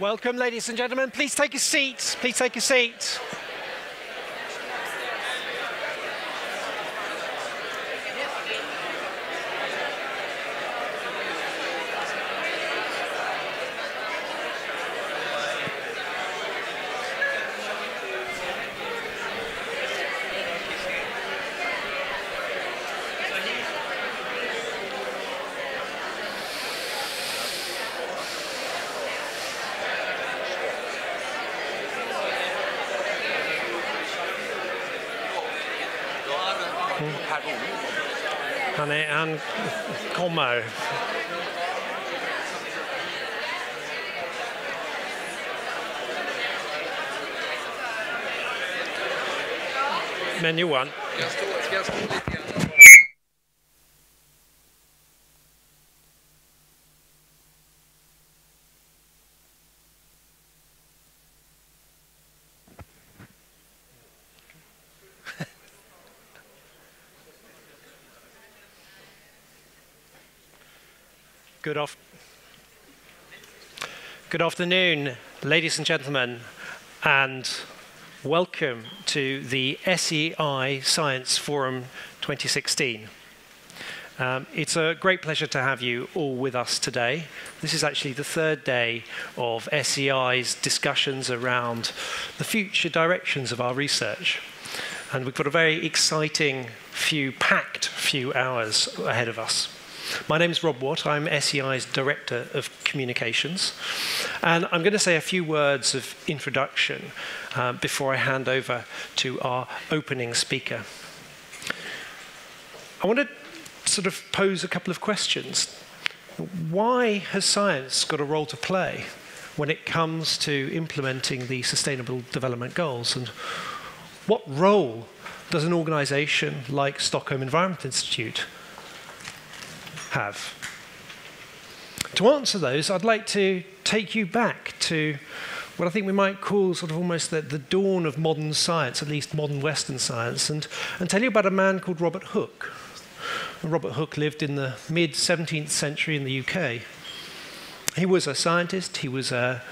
Welcome, ladies and gentlemen. Please take a seat. Please take a seat. Good, af- good afternoon, ladies and gentlemen, and welcome to the SEI Science Forum 2016. Um, it's a great pleasure to have you all with us today. This is actually the third day of SEI's discussions around the future directions of our research. And we've got a very exciting few, packed few hours ahead of us. My name is Rob Watt. I'm SEI's Director of Communications. And I'm going to say a few words of introduction uh, before I hand over to our opening speaker. I want to sort of pose a couple of questions. Why has science got a role to play when it comes to implementing the Sustainable Development Goals? And what role does an organization like Stockholm Environment Institute have? To answer those, I'd like to take you back to what I think we might call sort of almost the, the dawn of modern science, at least modern Western science, and, and tell you about a man called Robert Hooke. Robert Hooke lived in the mid 17th century in the UK. He was a scientist, he was a,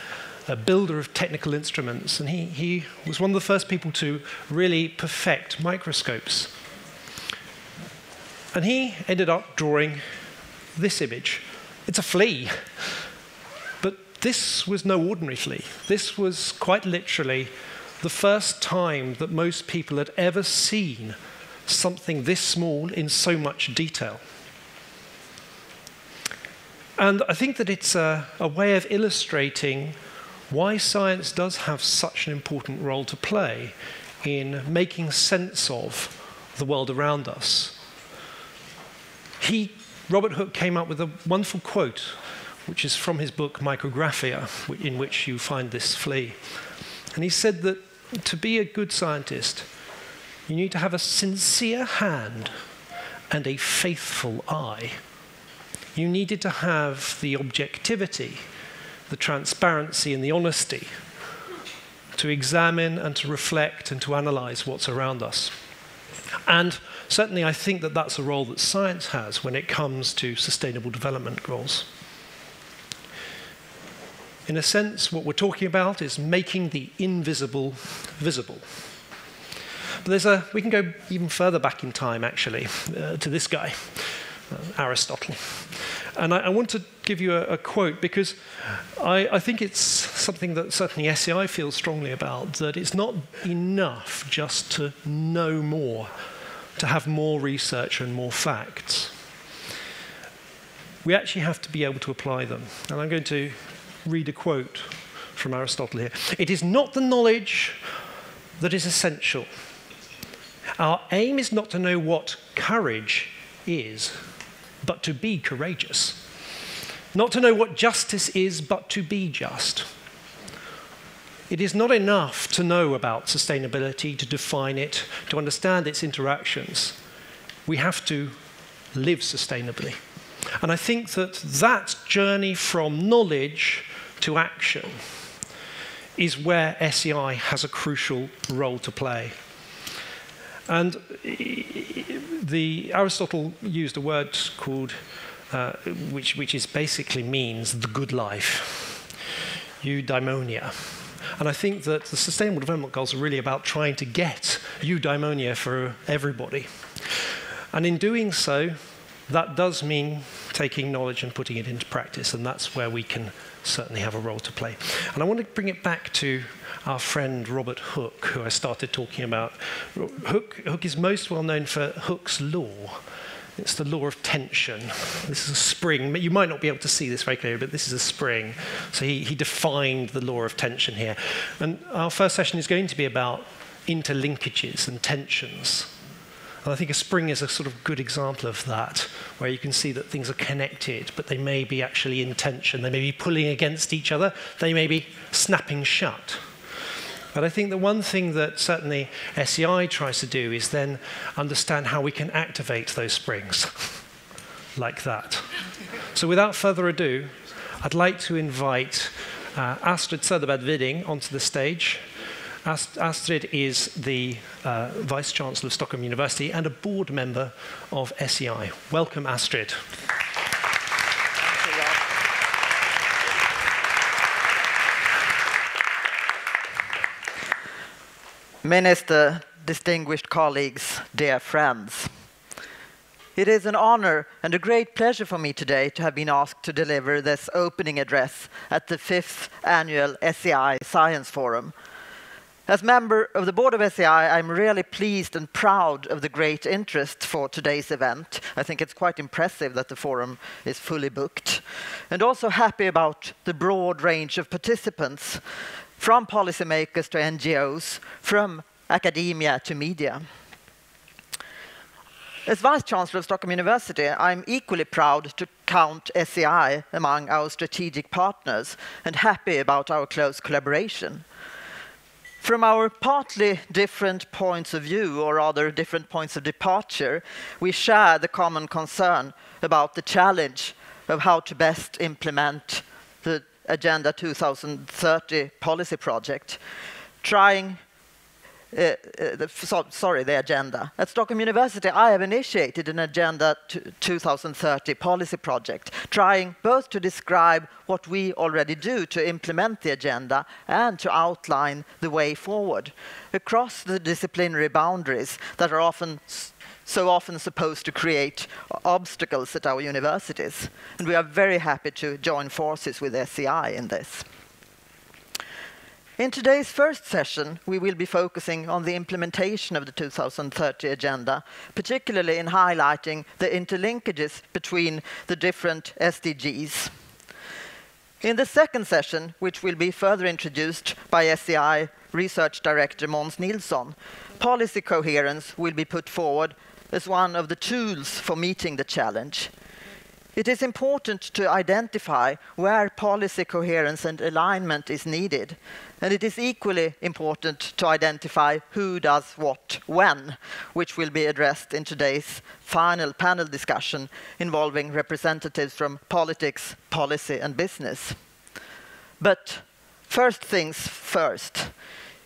a builder of technical instruments, and he, he was one of the first people to really perfect microscopes. And he ended up drawing this image. It's a flea. This was no ordinary flea. This was quite literally the first time that most people had ever seen something this small in so much detail. And I think that it's a, a, way of illustrating why science does have such an important role to play in making sense of the world around us. He, Robert Hooke, came up with a wonderful quote, which is from his book Micrographia, in which you find this flea. And he said that to be a good scientist, you need to have a sincere hand and a faithful eye. You needed to have the objectivity, the transparency, and the honesty to examine and to reflect and to analyze what's around us. And certainly, I think that that's a role that science has when it comes to sustainable development goals. In a sense, what we're talking about is making the invisible visible. But there's a, we can go even further back in time, actually, uh, to this guy, uh, Aristotle. And I, I, want to give you a, a quote because I, I, think it's something that certainly SEI feels strongly about that it's not enough just to know more, to have more research and more facts. We actually have to be able to apply them. And I'm going to read a quote from Aristotle here. It is not the knowledge that is essential. Our aim is not to know what courage is, but to be courageous. Not to know what justice is, but to be just. It is not enough to know about sustainability, to define it, to understand its interactions. We have to live sustainably. And I think that that journey from knowledge to action is where SEI has a crucial role to play. And the Aristotle used a word called, uh, which, which is basically means the good life. eudaimonia. And I think that the Sustainable Development Goals are really about trying to get eudaimonia for everybody. And in doing so, that does mean taking knowledge and putting it into practice, and that's where we can certainly have a role to play. And I want to bring it back to our friend Robert Hooke, who I started talking about. Hooke, Hooke is most well known for Hooke's law. It's the law of tension. This is a spring. You might not be able to see this very clearly, but this is a spring. So he, he defined the law of tension here. And our first session is going to be about interlinkages and tensions. And I think a spring is a sort of good example of that, where you can see that things are connected, but they may be actually in tension. They may be pulling against each other. They may be snapping shut. But I think the one thing that certainly SEI tries to do is then understand how we can activate those springs like that. So without further ado, I'd like to invite uh, Astrid Söderbergh Widding onto the stage. Astrid is the uh, Vice Chancellor of Stockholm University and a board member of SEI. Welcome, Astrid. Minister, distinguished colleagues, dear friends. It is an honor and a great pleasure for me today to have been asked to deliver this opening address at the fifth annual SEI Science Forum, as member of the board of SEI, I'm really pleased and proud of the great interest for today's event. I think it's quite impressive that the forum is fully booked. And also happy about the broad range of participants, from policymakers to NGOs, from academia to media. As Vice Chancellor of Stockholm University, I'm equally proud to count SEI among our strategic partners and happy about our close collaboration. From our partly different points of view, or rather different points of departure, we share the common concern about the challenge of how to best implement the Agenda 2030 policy project, trying Eh, eh, the, so, sorry, the agenda. At Stockholm University, I have initiated an Agenda 2030 policy project, trying both to describe what we already do to implement the agenda and to outline the way forward across the disciplinary boundaries that are often so often supposed to create obstacles at our universities. And we are very happy to join forces with SEI in this. In today's first session, we will be focusing on the implementation of the 2030 Agenda, particularly in highlighting the interlinkages between the different SDGs. In the second session, which will be further introduced by SEI Research Director Måns Nilsson, policy coherence will be put forward as one of the tools for meeting the challenge. It is important to identify where policy coherence and alignment is needed, and it is equally important to identify who does what when, which will be addressed in today's final panel discussion involving representatives from politics, policy, and business. But first things first.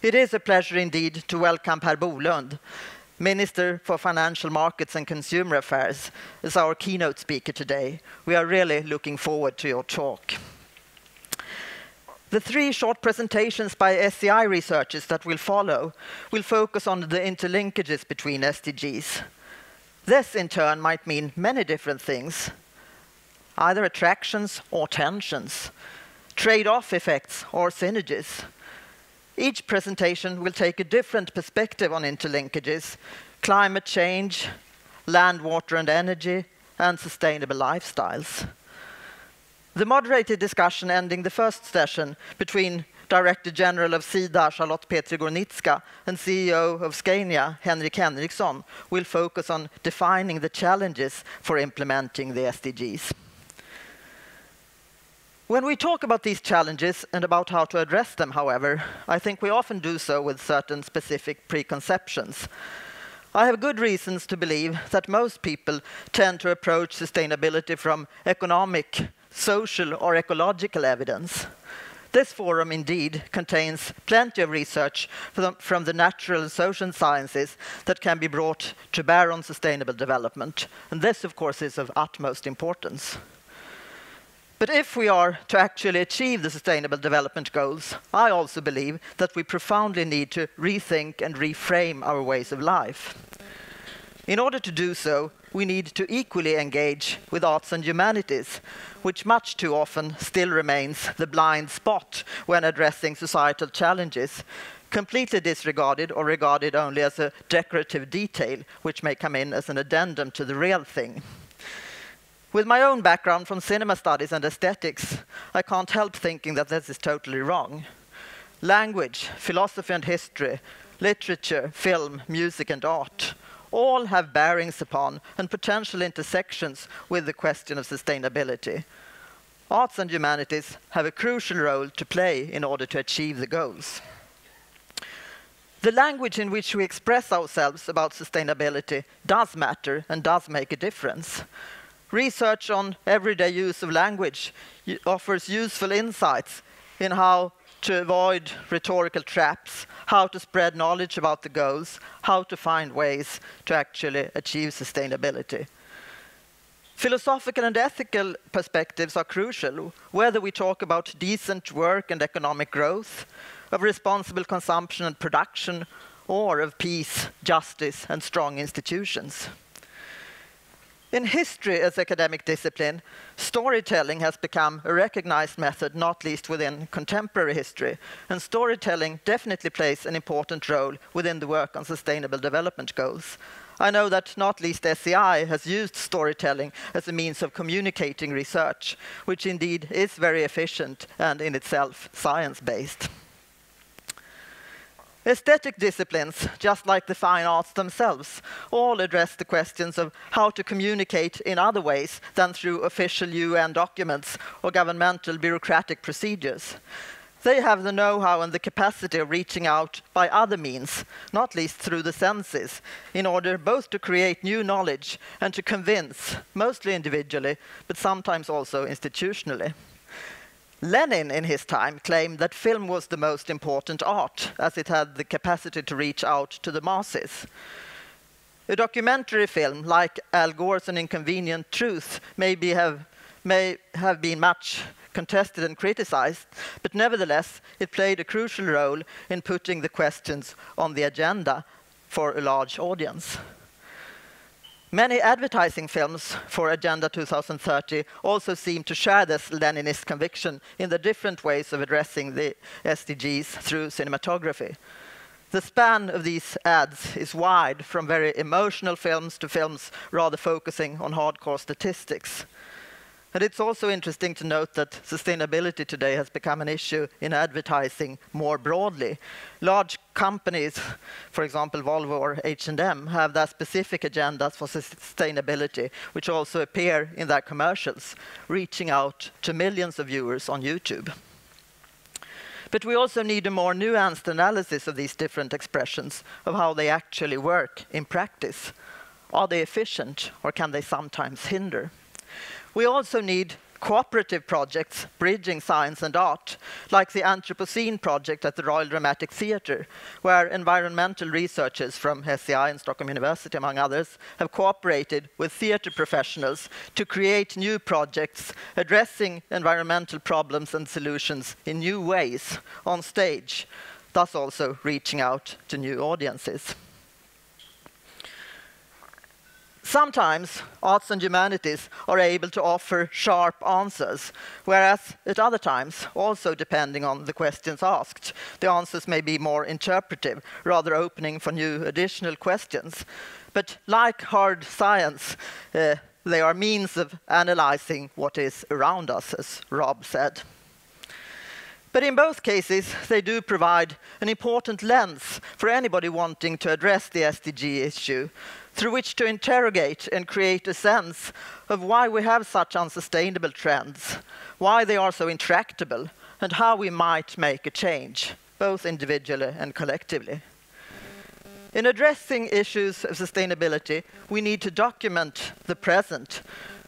It is a pleasure indeed to welcome Per Bolund, Minister for Financial Markets and Consumer Affairs, is our keynote speaker today. We are really looking forward to your talk. The three short presentations by SEI researchers that will follow will focus on the interlinkages between SDGs. This, in turn, might mean many different things, either attractions or tensions, trade-off effects or synergies, each presentation will take a different perspective on interlinkages, climate change, land, water and energy, and sustainable lifestyles. The moderated discussion ending the first session between Director General of Sida, Charlotte Petri Gornitzka, and CEO of Scania, Henrik Henriksson, will focus on defining the challenges for implementing the SDGs. When we talk about these challenges and about how to address them, however, I think we often do so with certain specific preconceptions. I have good reasons to believe that most people tend to approach sustainability from economic, social, or ecological evidence. This forum indeed contains plenty of research from the natural and social sciences that can be brought to bear on sustainable development. And this, of course, is of utmost importance. But if we are to actually achieve the Sustainable Development Goals, I also believe that we profoundly need to rethink and reframe our ways of life. In order to do so, we need to equally engage with arts and humanities, which much too often still remains the blind spot when addressing societal challenges, completely disregarded or regarded only as a decorative detail, which may come in as an addendum to the real thing. With my own background from cinema studies and aesthetics, I can't help thinking that this is totally wrong. Language, philosophy and history, literature, film, music and art all have bearings upon and potential intersections with the question of sustainability. Arts and humanities have a crucial role to play in order to achieve the goals. The language in which we express ourselves about sustainability does matter and does make a difference. Research on everyday use of language offers useful insights in how to avoid rhetorical traps, how to spread knowledge about the goals, how to find ways to actually achieve sustainability. Philosophical and ethical perspectives are crucial, whether we talk about decent work and economic growth, of responsible consumption and production, or of peace, justice, and strong institutions. In history as academic discipline, storytelling has become a recognized method, not least within contemporary history, and storytelling definitely plays an important role within the work on sustainable development goals. I know that not least SEI has used storytelling as a means of communicating research, which indeed is very efficient and in itself science-based. Aesthetic disciplines, just like the fine arts themselves, all address the questions of how to communicate in other ways than through official UN documents or governmental bureaucratic procedures. They have the know-how and the capacity of reaching out by other means, not least through the senses, in order both to create new knowledge and to convince, mostly individually, but sometimes also institutionally. Lenin, in his time, claimed that film was the most important art, as it had the capacity to reach out to the masses. A documentary film like Al Gore's An Inconvenient Truth have, may have been much contested and criticized, but nevertheless, it played a crucial role in putting the questions on the agenda for a large audience. Many advertising films for Agenda 2030 also seem to share this Leninist conviction in the different ways of addressing the SDGs through cinematography. The span of these ads is wide, from very emotional films to films rather focusing on hardcore statistics. And it's also interesting to note that sustainability today has become an issue in advertising more broadly. Large companies, for example, Volvo or H&M, have their specific agendas for sustainability, which also appear in their commercials, reaching out to millions of viewers on YouTube. But we also need a more nuanced analysis of these different expressions, of how they actually work in practice. Are they efficient, or can they sometimes hinder? We also need cooperative projects bridging science and art, like the Anthropocene project at the Royal Dramatic Theatre, where environmental researchers from SEI and Stockholm University, among others, have cooperated with theatre professionals to create new projects addressing environmental problems and solutions in new ways on stage, thus also reaching out to new audiences. Sometimes arts and humanities are able to offer sharp answers, whereas at other times, also depending on the questions asked, the answers may be more interpretive, rather opening for new additional questions. But like hard science, uh, they are means of analyzing what is around us, as Rob said. But in both cases, they do provide an important lens for anybody wanting to address the SDG issue, through which to interrogate and create a sense of why we have such unsustainable trends, why they are so intractable, and how we might make a change, both individually and collectively. In addressing issues of sustainability, we need to document the present,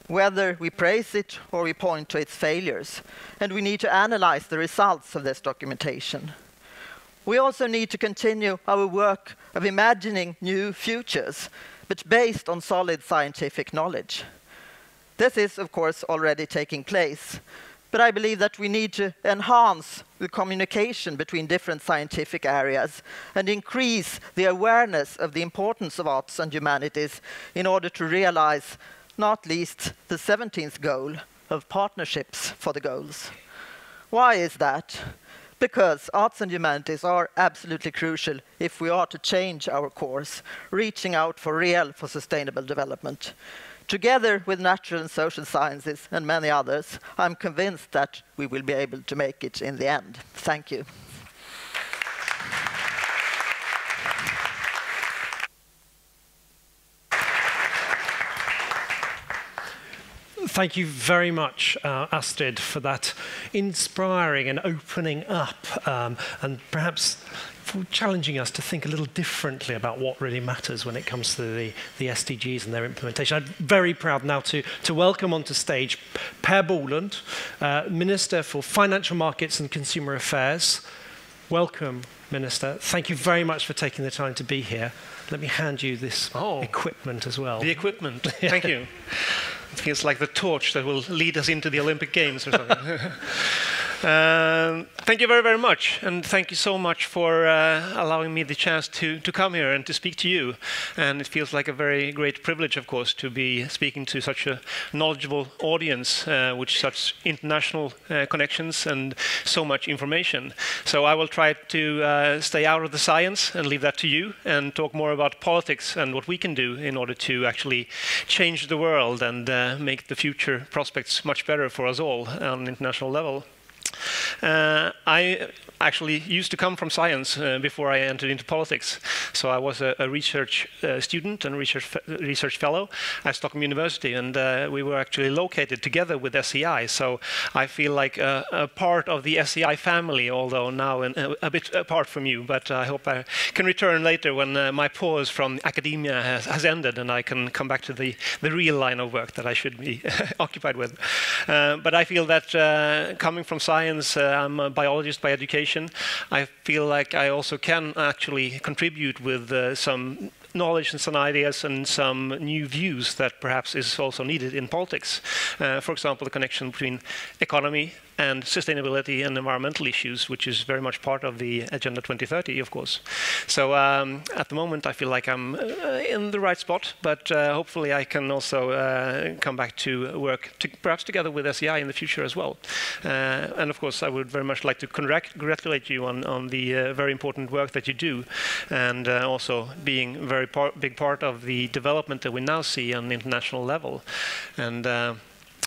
whether we praise it or we point to its failures, and we need to analyze the results of this documentation. We also need to continue our work of imagining new futures but based on solid scientific knowledge. This is, of course, already taking place. But I believe that we need to enhance the communication between different scientific areas and increase the awareness of the importance of arts and humanities in order to realize, not least, the 17th goal of partnerships for the goals. Why is that? Because arts and humanities are absolutely crucial if we are to change our course, reaching out for real, for sustainable development. Together with natural and social sciences and many others, I'm convinced that we will be able to make it in the end. Thank you. Thank you very much, uh, Astrid, for that inspiring and opening up um, and perhaps for challenging us to think a little differently about what really matters when it comes to the, the SDGs and their implementation. I'm very proud now to, to welcome onto stage Per Bolund, uh, Minister for Financial Markets and Consumer Affairs. Welcome, Minister. Thank you very much for taking the time to be here. Let me hand you this oh, equipment as well. The equipment. Thank you. Feels like the torch that will lead us into the Olympic Games or something. Um, thank you very, very much. And thank you so much for uh, allowing me the chance to, to come here and to speak to you. And it feels like a very great privilege, of course, to be speaking to such a knowledgeable audience uh, with such international uh, connections and so much information. So I will try to uh, stay out of the science and leave that to you and talk more about politics and what we can do in order to actually change the world and uh, make the future prospects much better for us all on an international level. Uh, I actually used to come from science uh, before I entered into politics. So I was a, a research uh, student and research, research fellow at Stockholm University, and uh, we were actually located together with SEI. So I feel like a, a part of the SEI family, although now in, a, a, bit apart from you. But I hope I can return later when uh, my pause from academia has, has, ended and I can come back to the, the real line of work that I should be occupied with. Uh, but I feel that uh, coming from science, I'm a biologist by education I feel like I also can actually contribute with uh, some knowledge and some ideas and some new views that perhaps is also needed in politics. Uh, for example, the connection between economy and sustainability and environmental issues, which is very much part of the Agenda 2030, of course. So um, at the moment, I feel like I'm uh, in the right spot, but uh, hopefully I can also uh, come back to work to, perhaps together with SEI in the future as well. Uh, and of course, I would very much like to congratulate you on, on the uh, very important work that you do, and uh, also being a very par big part of the development that we now see on the international level. And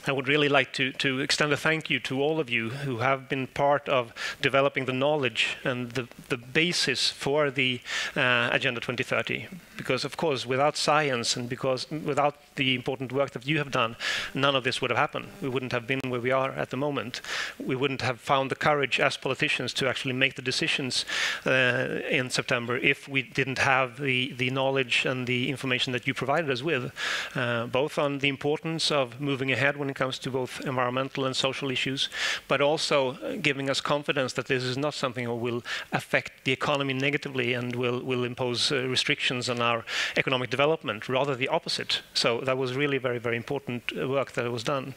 I would really like to, to extend a thank you to all of you who have been part of developing the knowledge and the, the basis for the uh, Agenda 2030. Because, of course, without science and because without the important work that you have done, none of this would have happened. We wouldn't have been where we are at the moment. We wouldn't have found the courage as politicians to actually make the decisions uh, in September if we didn't have the, the knowledge and the information that you provided us with, uh, both on the importance of moving ahead when it comes to both environmental and social issues, but also uh, giving us confidence that this is not something that will affect the economy negatively and will, will impose uh, restrictions on our economic development, rather the opposite. So that was really very, very important uh, work that was done.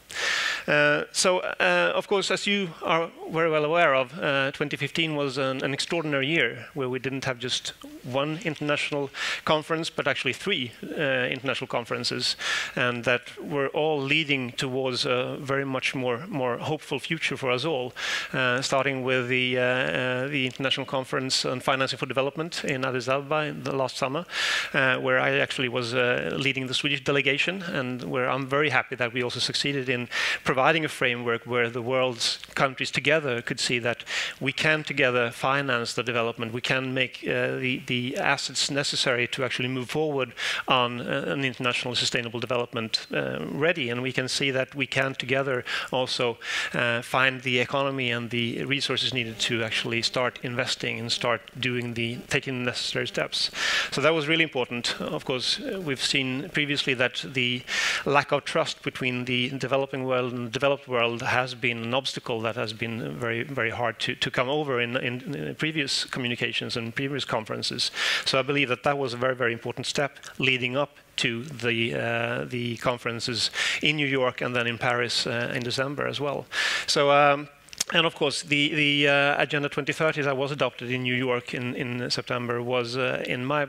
Uh, so, uh, of course, as you are very well aware of, uh, 2015 was an, an, extraordinary year where we didn't have just one international conference, but actually three international conferences, and that were all leading towards a very much more more hopeful future for us all, uh, starting with the uh, uh, the international conference on financing for development in Addis Ababa in the last summer, where I actually was leading the Swedish delegation, and where I'm very happy that we also succeeded in providing a framework where the world's countries together could see that we can together finance the development, we can make uh, the, the assets necessary to actually move forward on uh, an international sustainable development uh, ready, and we can see that we can together also uh, find the economy and the resources needed to actually start investing and start doing the taking the necessary steps. So that was really important. Of course, uh, we've seen previously that the lack of trust between the developing world and the developed world has been an obstacle that has been very very hard to, to come over in, in, in previous communications and previous conferences. So I believe that that was a very, very important step leading up to the uh, the conferences in New York and then in Paris uh, in December as well. So. Um, and of course, the, the uh, Agenda 2030 that was adopted in New York in, in September was, uh, in, my,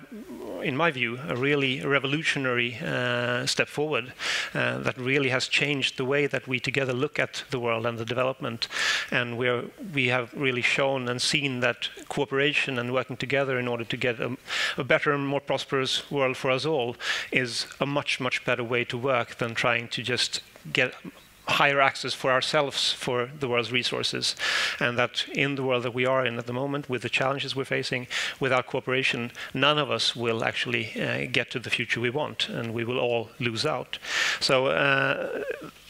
in my view, a really revolutionary uh, step forward uh, that really has changed the way that we together look at the world and the development. And we're, we have really shown and seen that cooperation and working together in order to get a, a better and more prosperous world for us all is a much, much better way to work than trying to just get higher access for ourselves for the world's resources. And that in the world that we are in at the moment, with the challenges we're facing, without cooperation, none of us will actually uh, get to the future we want, and we will all lose out. So uh,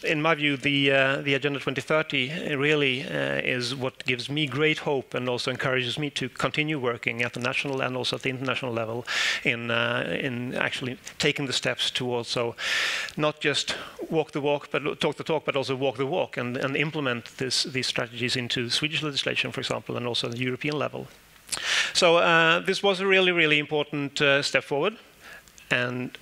in my view, the, uh, the Agenda 2030 really uh, is what gives me great hope and also encourages me to continue working at the national and also at the international level in, uh, in actually taking the steps to also not just walk the walk, but talk the talk, but also walk the walk and, and implement this, these strategies into Swedish legislation, for example, and also the European level. So uh, this was a really, really important uh, step forward. And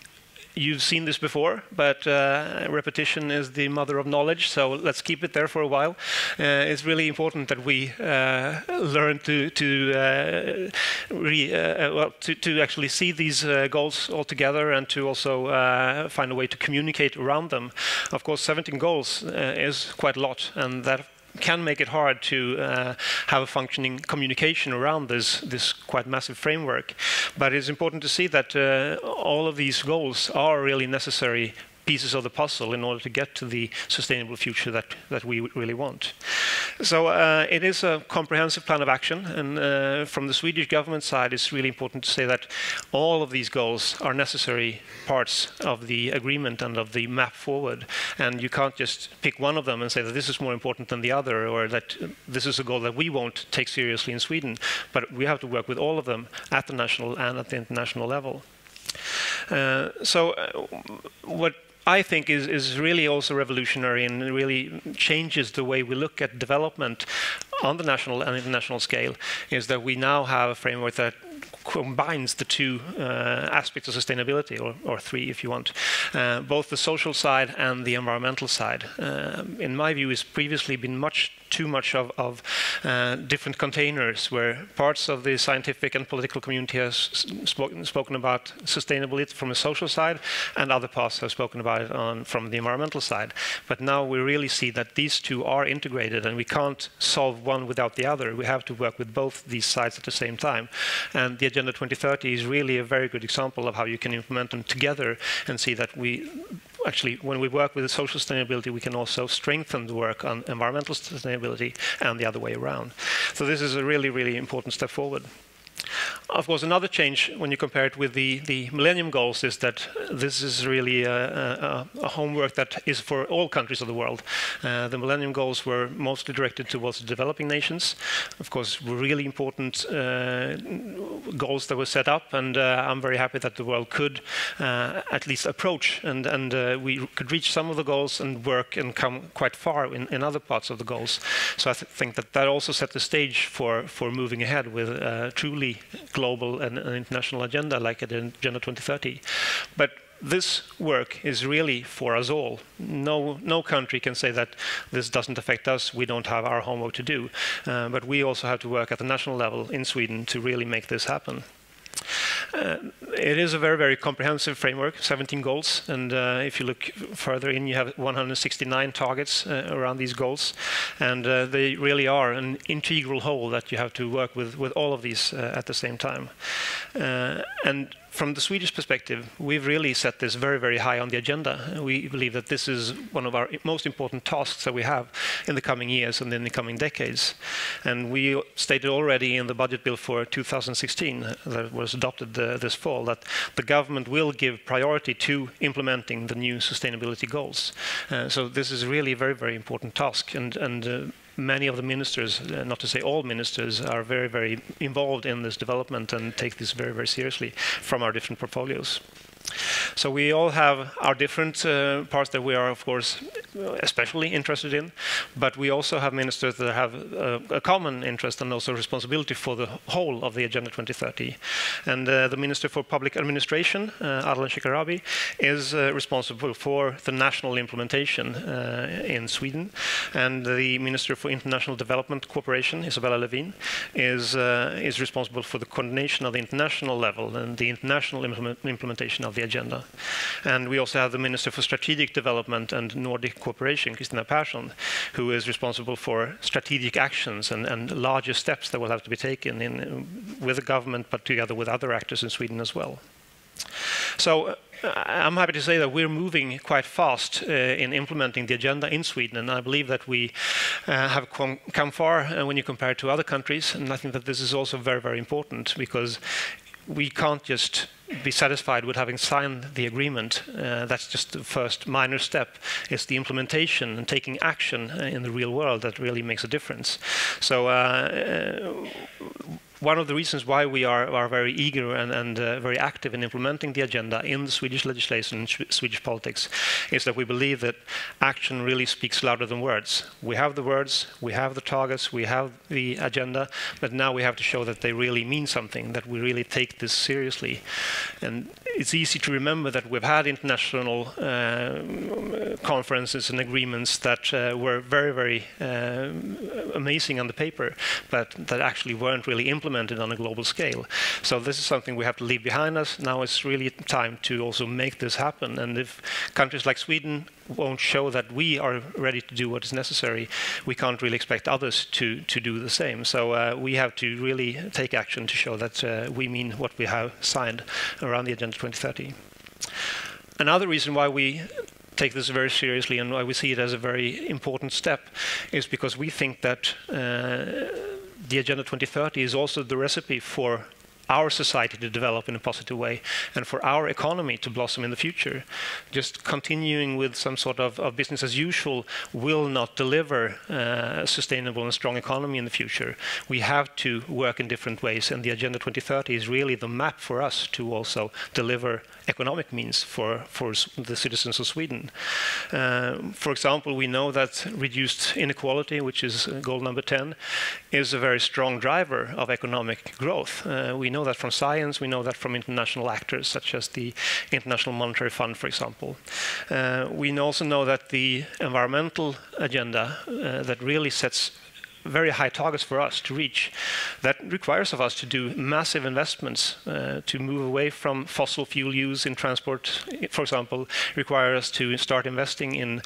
you've seen this before, but uh, repetition is the mother of knowledge, so let's keep it there for a while. Uh, it's really important that we uh, learn to to uh, re, uh, well to, to actually see these goals all together and to also find a way to communicate around them. Of course, 17 goals is quite a lot, and that can make it hard to uh, have a functioning communication around this, this quite massive framework. But it's important to see that uh, all of these goals are really necessary pieces of the puzzle in order to get to the sustainable future that, that we really want. So uh, it is a comprehensive plan of action, and uh, from the Swedish government side, it's really important to say that all of these goals are necessary parts of the agreement and of the map forward, and you can't just pick one of them and say that this is more important than the other, or that this is a goal that we won't take seriously in Sweden, but we have to work with all of them at the national and at the international level. Uh, so, uh, what I think is, is really also revolutionary and really changes the way we look at development on the national and international scale is that we now have a framework that combines the two uh, aspects of sustainability, or, or, three if you want, uh, both the social side and the environmental side. Uh, in my view, has previously been much too much of, of uh, different containers where parts of the scientific and political community has spoken, spoken about sustainability from a social side and other parts have spoken about it on, from the environmental side. But now we really see that these two are integrated and we can't solve one without the other. We have to work with both these sides at the same time. And the Agenda 2030 is really a very good example of how you can implement them together and see that we actually, when we work with social sustainability, we can also strengthen the work on environmental sustainability and the other way around. So this is a really, really important step forward. Of course, another change when you compare it with the, the Millennium Goals is that this is really a, a, a homework that is for all countries of the world. Uh, the Millennium Goals were mostly directed towards developing nations. Of course, really important uh, goals that were set up, and uh, I'm very happy that the world could uh, at least approach and, and uh, we could reach some of the goals and work and come quite far in, in other parts of the goals. So I th think that that also set the stage for, for moving ahead with uh, global and, and international agenda like at Agenda 2030. But this work is really for us all. No, no country can say that this doesn't affect us, we don't have our homework to do. Uh, but we also have to work at the national level in Sweden to really make this happen. Uh, it is a very, very comprehensive framework, 17 goals, and uh, if you look further in, you have 169 targets uh, around these goals, and uh, they really are an integral whole that you have to work with, with all of these uh, at the same time. And from the Swedish perspective, we've really set this very, very high on the agenda. We believe that this is one of our most important tasks that we have in the coming years and in the coming decades. And we stated already in the budget bill for 2016 that was adopted uh, this fall that the government will give priority to implementing the new sustainability goals. Uh, so this is really a very, very important task. And, and uh, many of the ministers, uh, not to say all ministers, are very, very involved in this development and take this very, very seriously from our different portfolios. So we all have our different uh, parts that we are, of course, especially interested in, but we also have ministers that have uh, a common interest and also responsibility for the whole of the Agenda 2030. And uh, the Minister for Public Administration, uh, Ardalan Shekarabi, is uh, responsible for the national implementation in Sweden, and the Minister for International Development Cooperation, Isabella Lövin, is is responsible for the coordination of the international level and the international implement implementation of the agenda. And we also have the Minister for Strategic Development and Nordic Cooperation, Kristina Persson, who is responsible for strategic actions and, and larger steps that will have to be taken in, with the government, but together with other actors in Sweden as well. So uh, I'm happy to say that we're moving quite fast uh, in implementing the agenda in Sweden, and I believe that we uh, have come, far uh, when you compare it to other countries. And I think that this is also very, very important because we can't just be satisfied with having signed the agreement. Uh, that's just the first minor step. It's the implementation and taking action uh, in the real world that really makes a difference. So uh, one of the reasons why we are, are very eager and, and uh, very active in implementing the agenda in the Swedish legislation and Swedish politics is that we believe that action really speaks louder than words. We have the words, we have the targets, we have the agenda, but now we have to show that they really mean something, that we really take this seriously. And it's easy to remember that we've had international uh, conferences and agreements that uh, were very, very uh, amazing on the paper, but that actually weren't really implemented implemented on a global scale. So this is something we have to leave behind us. Now it's really time to also make this happen. And if countries like Sweden won't show that we are ready to do what is necessary, we can't really expect others to, to do the same. So uh, we have to really take action to show that uh, we mean what we have signed around the Agenda 2030. Another reason why we take this very seriously and why we see it as a very important step is because we think that uh, the Agenda 2030 is also the recipe for our society to develop in a positive way and for our economy to blossom in the future. Just continuing with some sort of, of business as usual will not deliver uh, a sustainable and strong economy in the future. We have to work in different ways, and the Agenda 2030 is really the map for us to also deliver economic means for, for the citizens of Sweden. Uh, for example, we know that reduced inequality, which is goal number 10, is a very strong driver of economic growth. Uh, we know that from science, we know that from international actors such as the International Monetary Fund, for example. Uh, we also know that the environmental agenda uh, that really sets very high targets for us to reach. That requires of us to do massive investments uh, to move away from fossil fuel use in transport, for example, require us to start investing in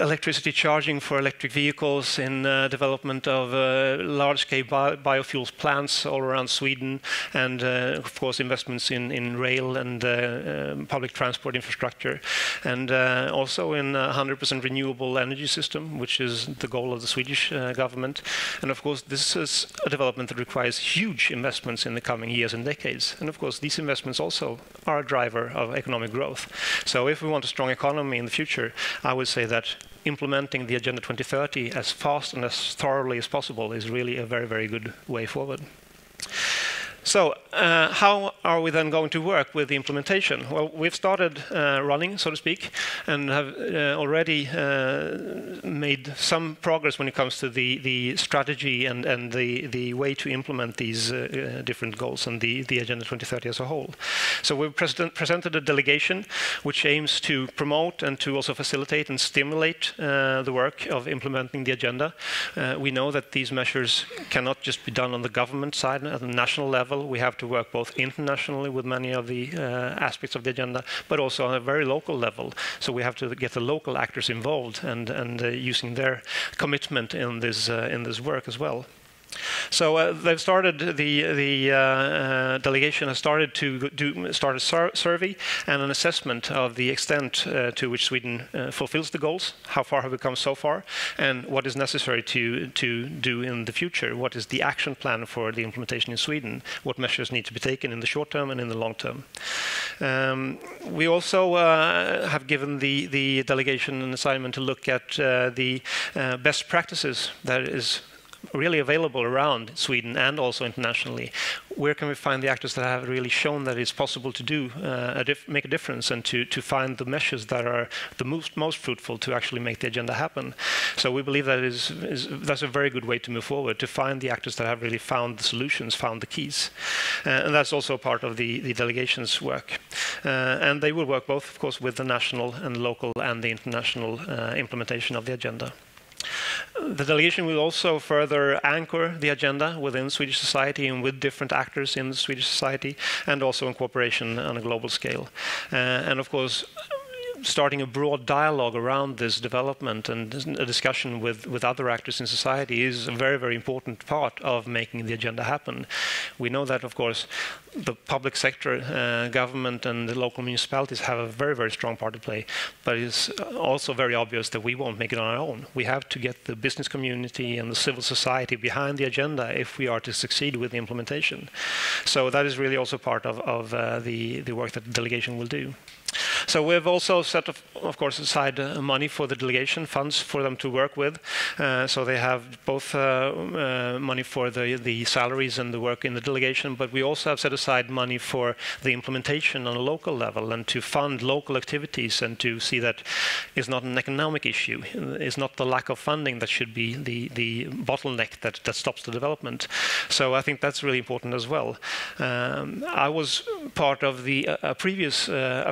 electricity charging for electric vehicles, in uh, development of uh, large-scale bi biofuels plants all around Sweden, and uh, of course investments in, in rail and uh, um, public transport infrastructure, and uh, also in 100% renewable energy system, which is the goal of the Swedish uh, government. And of course, this is a development that requires huge investments in the coming years and decades. And of course, these investments also are a driver of economic growth. So if we want a strong economy in the future, I would say that implementing the Agenda 2030 as fast and as thoroughly as possible is really a very, very good way forward. So uh, how are we then going to work with the implementation? Well, we've started uh, running, so to speak, and have uh, already uh, made some progress when it comes to the, the strategy and, and the, the way to implement these uh, uh, different goals and the, the Agenda 2030 as a whole. So we've present, presented a delegation which aims to promote and to also facilitate and stimulate the work of implementing the agenda. we know that these measures cannot just be done on the government side at the national level level. We have to work both internationally with many of the uh, aspects of the agenda, but also on a very local level. So we have to get the local actors involved and, and uh, using their commitment in this, uh, in this work as well. So uh, they've started the the uh, uh, delegation has started to do start a sur survey and an assessment of the extent uh, to which Sweden uh, fulfills the goals. How far have we come so far, and what is necessary to to do in the future? What is the action plan for the implementation in Sweden? What measures need to be taken in the short term and in the long term? Um, we also uh, have given the the delegation an assignment to look at the best practices that is really available around Sweden and also internationally. Where can we find the actors that have really shown that it's possible to do uh, a make a difference and to, to find the measures that are the most, most fruitful to actually make the agenda happen? So we believe that is, is that's a very good way to move forward to find the actors that have really found the solutions, found the keys, uh, and that's also part of the, the delegation's work. Uh, and they will work both, of course, with the national and local and the international uh, implementation of the agenda. The delegation will also further anchor the agenda within Swedish society and with different actors in Swedish society, and also in cooperation on a global scale. Uh, and of course, starting a broad dialogue around this development and a discussion with, with other actors in society is a very, very important part of making the agenda happen. We know that, of course, the public sector, uh, government, and the local municipalities have a very, very strong part to play. But it's also very obvious that we won't make it on our own. We have to get the business community and the civil society behind the agenda if we are to succeed with the implementation. So that is really also part of, of uh, the, the work that the delegation will do. So we've also set, of, of course, aside uh, money for the delegation, funds for them to work with. Uh, so they have both uh, uh, money for the, the salaries and the work in the delegation, but we also have set aside money for the implementation on a local level and to fund local activities and to see that it's not an economic issue. It's not the lack of funding that should be the, the bottleneck that, that stops the development. So I think that's really important as well. Um, I was part of the uh, previous uh,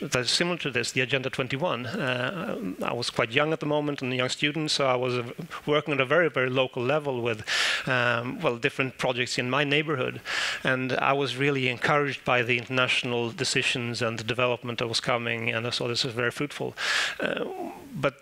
that is similar to this, the Agenda 21. Uh, I was quite young at the moment and a young student, so I was uh, working at a very, very local level with, um, well, different projects in my neighborhood. And I was really encouraged by the international decisions and the development that was coming, and I saw this as very fruitful. Uh, but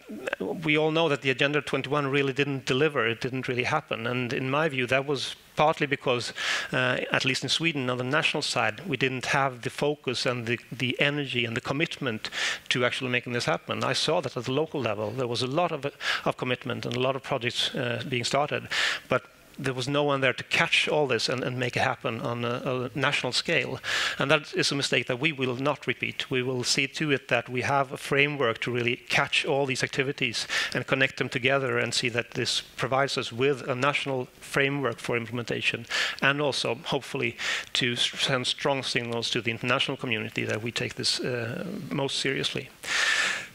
we all know that the Agenda 21 really didn't deliver. It didn't really happen. And in my view, that was partly because, uh, at least in Sweden, on the national side, we didn't have the focus and the, the energy and the commitment to actually making this happen. I saw that at the local level. There was a lot of, of commitment and a lot of projects uh, being started. But there was no one there to catch all this and, and make it happen on a, a, national scale. And that is a mistake that we will not repeat. We will see to it that we have a framework to really catch all these activities and connect them together and see that this provides us with a national framework for implementation and also, hopefully, to send strong signals to the international community that we take this uh, most seriously.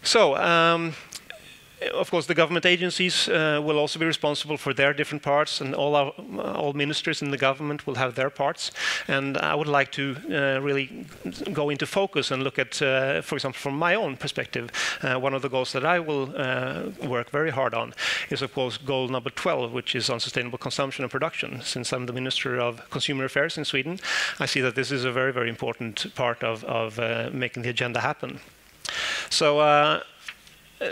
So, um, of course, the government agencies uh, will also be responsible for their different parts, and all our all ministers in the government will have their parts. And I would like to uh, really go into focus and look at, uh, for example, from my own perspective, uh, one of the goals that I will uh, work very hard on is, of course, goal number 12, which is on sustainable consumption and production. Since I'm the Minister of Consumer Affairs in Sweden, I see that this is a very, very important part of, of uh, making the agenda happen. So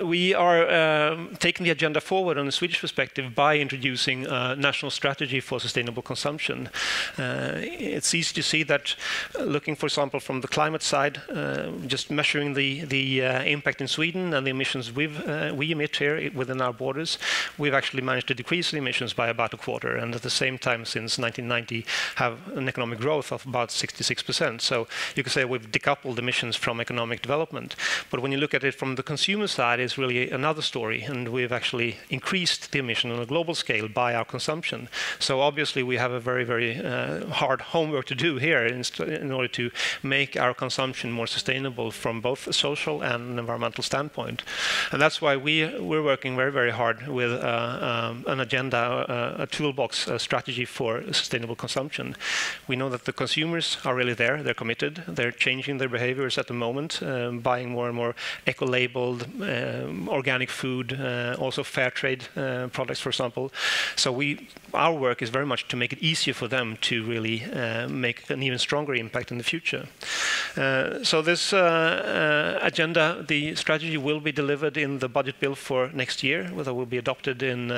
we are um, taking the agenda forward on a Swedish perspective by introducing a national strategy for sustainable consumption. Uh, it's easy to see that uh, looking, for example, from the climate side, uh, just measuring the, the uh, impact in Sweden and the emissions uh, we emit here within our borders, we've actually managed to decrease the emissions by about a quarter, and at the same time, since 1990, have an economic growth of about 66%. So you could say we've decoupled emissions from economic development. But when you look at it from the consumer side, that is really another story, and we've actually increased the emission on a global scale by our consumption. So obviously, we have a very, very uh, hard homework to do here in, in, order to make our consumption more sustainable from both a social and an environmental standpoint. And that's why we, we're working very, very hard with uh, um, an agenda, uh, a toolbox, a strategy for sustainable consumption. We know that the consumers are really there, they're committed, they're changing their behaviors at the moment, um, buying more and more eco-labeled, uh, organic food, uh, also fair trade uh, products, for example. So we, our work is very much to make it easier for them to really uh, make an even stronger impact in the future. so this agenda, the strategy will be delivered in the budget bill for next year, that will be adopted in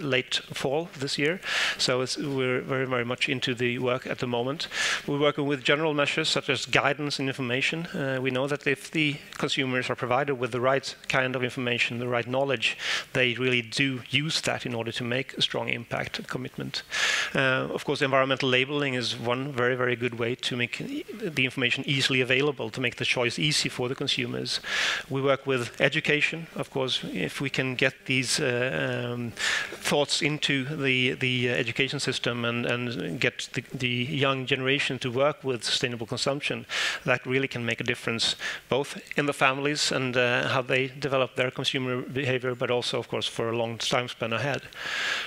late fall this year. So we're very, very much into the work at the moment. We're working with general measures such as guidance and information. Uh, we know that if the consumers are provided with the right kind kind of information, the right knowledge, they really do use that in order to make a strong impact commitment. Uh, of course, environmental labeling is one very, very good way to make the information easily available to make the choice easy for the consumers. We work with education, of course, if we can get these uh, um, thoughts into the, the education system and, and get the, the young generation to work with sustainable consumption, that really can make a difference both in the families and uh, how they develop their consumer behavior, but also, of course, for a long time span ahead.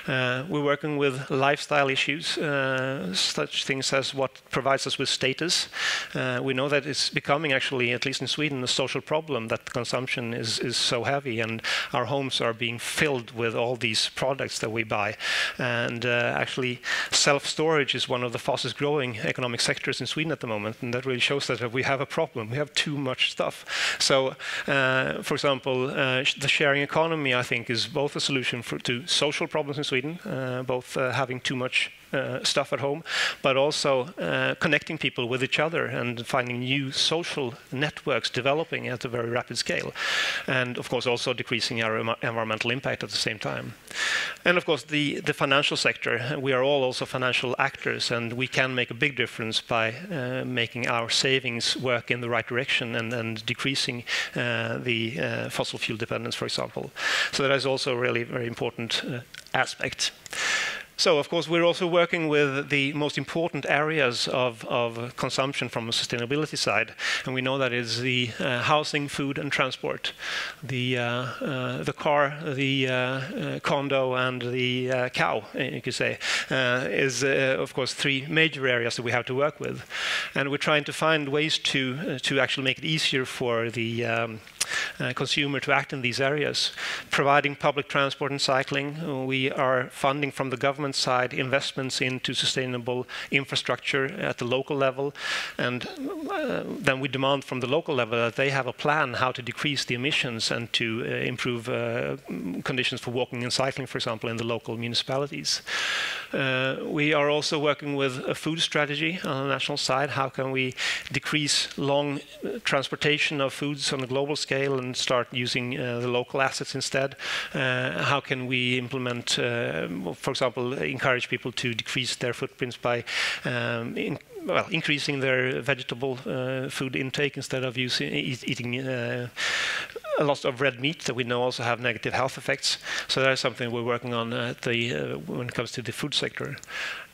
Uh, we're working with lifestyle issues, uh, such things as what provides us with status. Uh, we know that it's becoming actually, at least in Sweden, a social problem that consumption is, is so heavy and our homes are being filled with all these products that we buy. And actually, self-storage is one of the fastest growing economic sectors in Sweden at the moment, and that really shows that we have a problem. We have too much stuff. So, uh, for example, uh, the sharing economy, I think, is both a solution for, to social problems in Sweden, uh, both uh, having too much uh, stuff at home, but also uh, connecting people with each other and finding new social networks developing at a very rapid scale. And of course, also decreasing our environmental impact at the same time. And of course, the, the financial sector, we are all also financial actors, and we can make a big difference by uh, making our savings work in the right direction and, and decreasing uh, the uh, fossil fuel dependence, for example. So that is also a really very important uh, aspect. So, of course, we're also working with the most important areas of, of consumption from a sustainability side, and we know that is the uh, housing, food, and transport, the uh, uh, the car, the uh, uh, condo, and the uh, cow. You could say is, of course, three major areas that we have to work with, and we're trying to find ways to to actually make it easier for the um, uh, consumer to act in these areas. Providing public transport and cycling, we are funding from the government side investments into sustainable infrastructure at the local level, and uh, then we demand from the local level that they have a plan how to decrease the emissions and to uh, improve uh, conditions for walking and cycling, for example, in the local municipalities. Uh, we are also working with a food strategy on the national side. How can we decrease long uh, transportation of foods on a global scale and start using uh, the local assets instead? how can we implement, for example, encourage people to decrease their footprints by um, in well, increasing their vegetable uh, food intake instead of using, eat, eating uh, a lot of red meat that we know also have negative health effects. So that is something we're working on the, uh, when it comes to the food sector.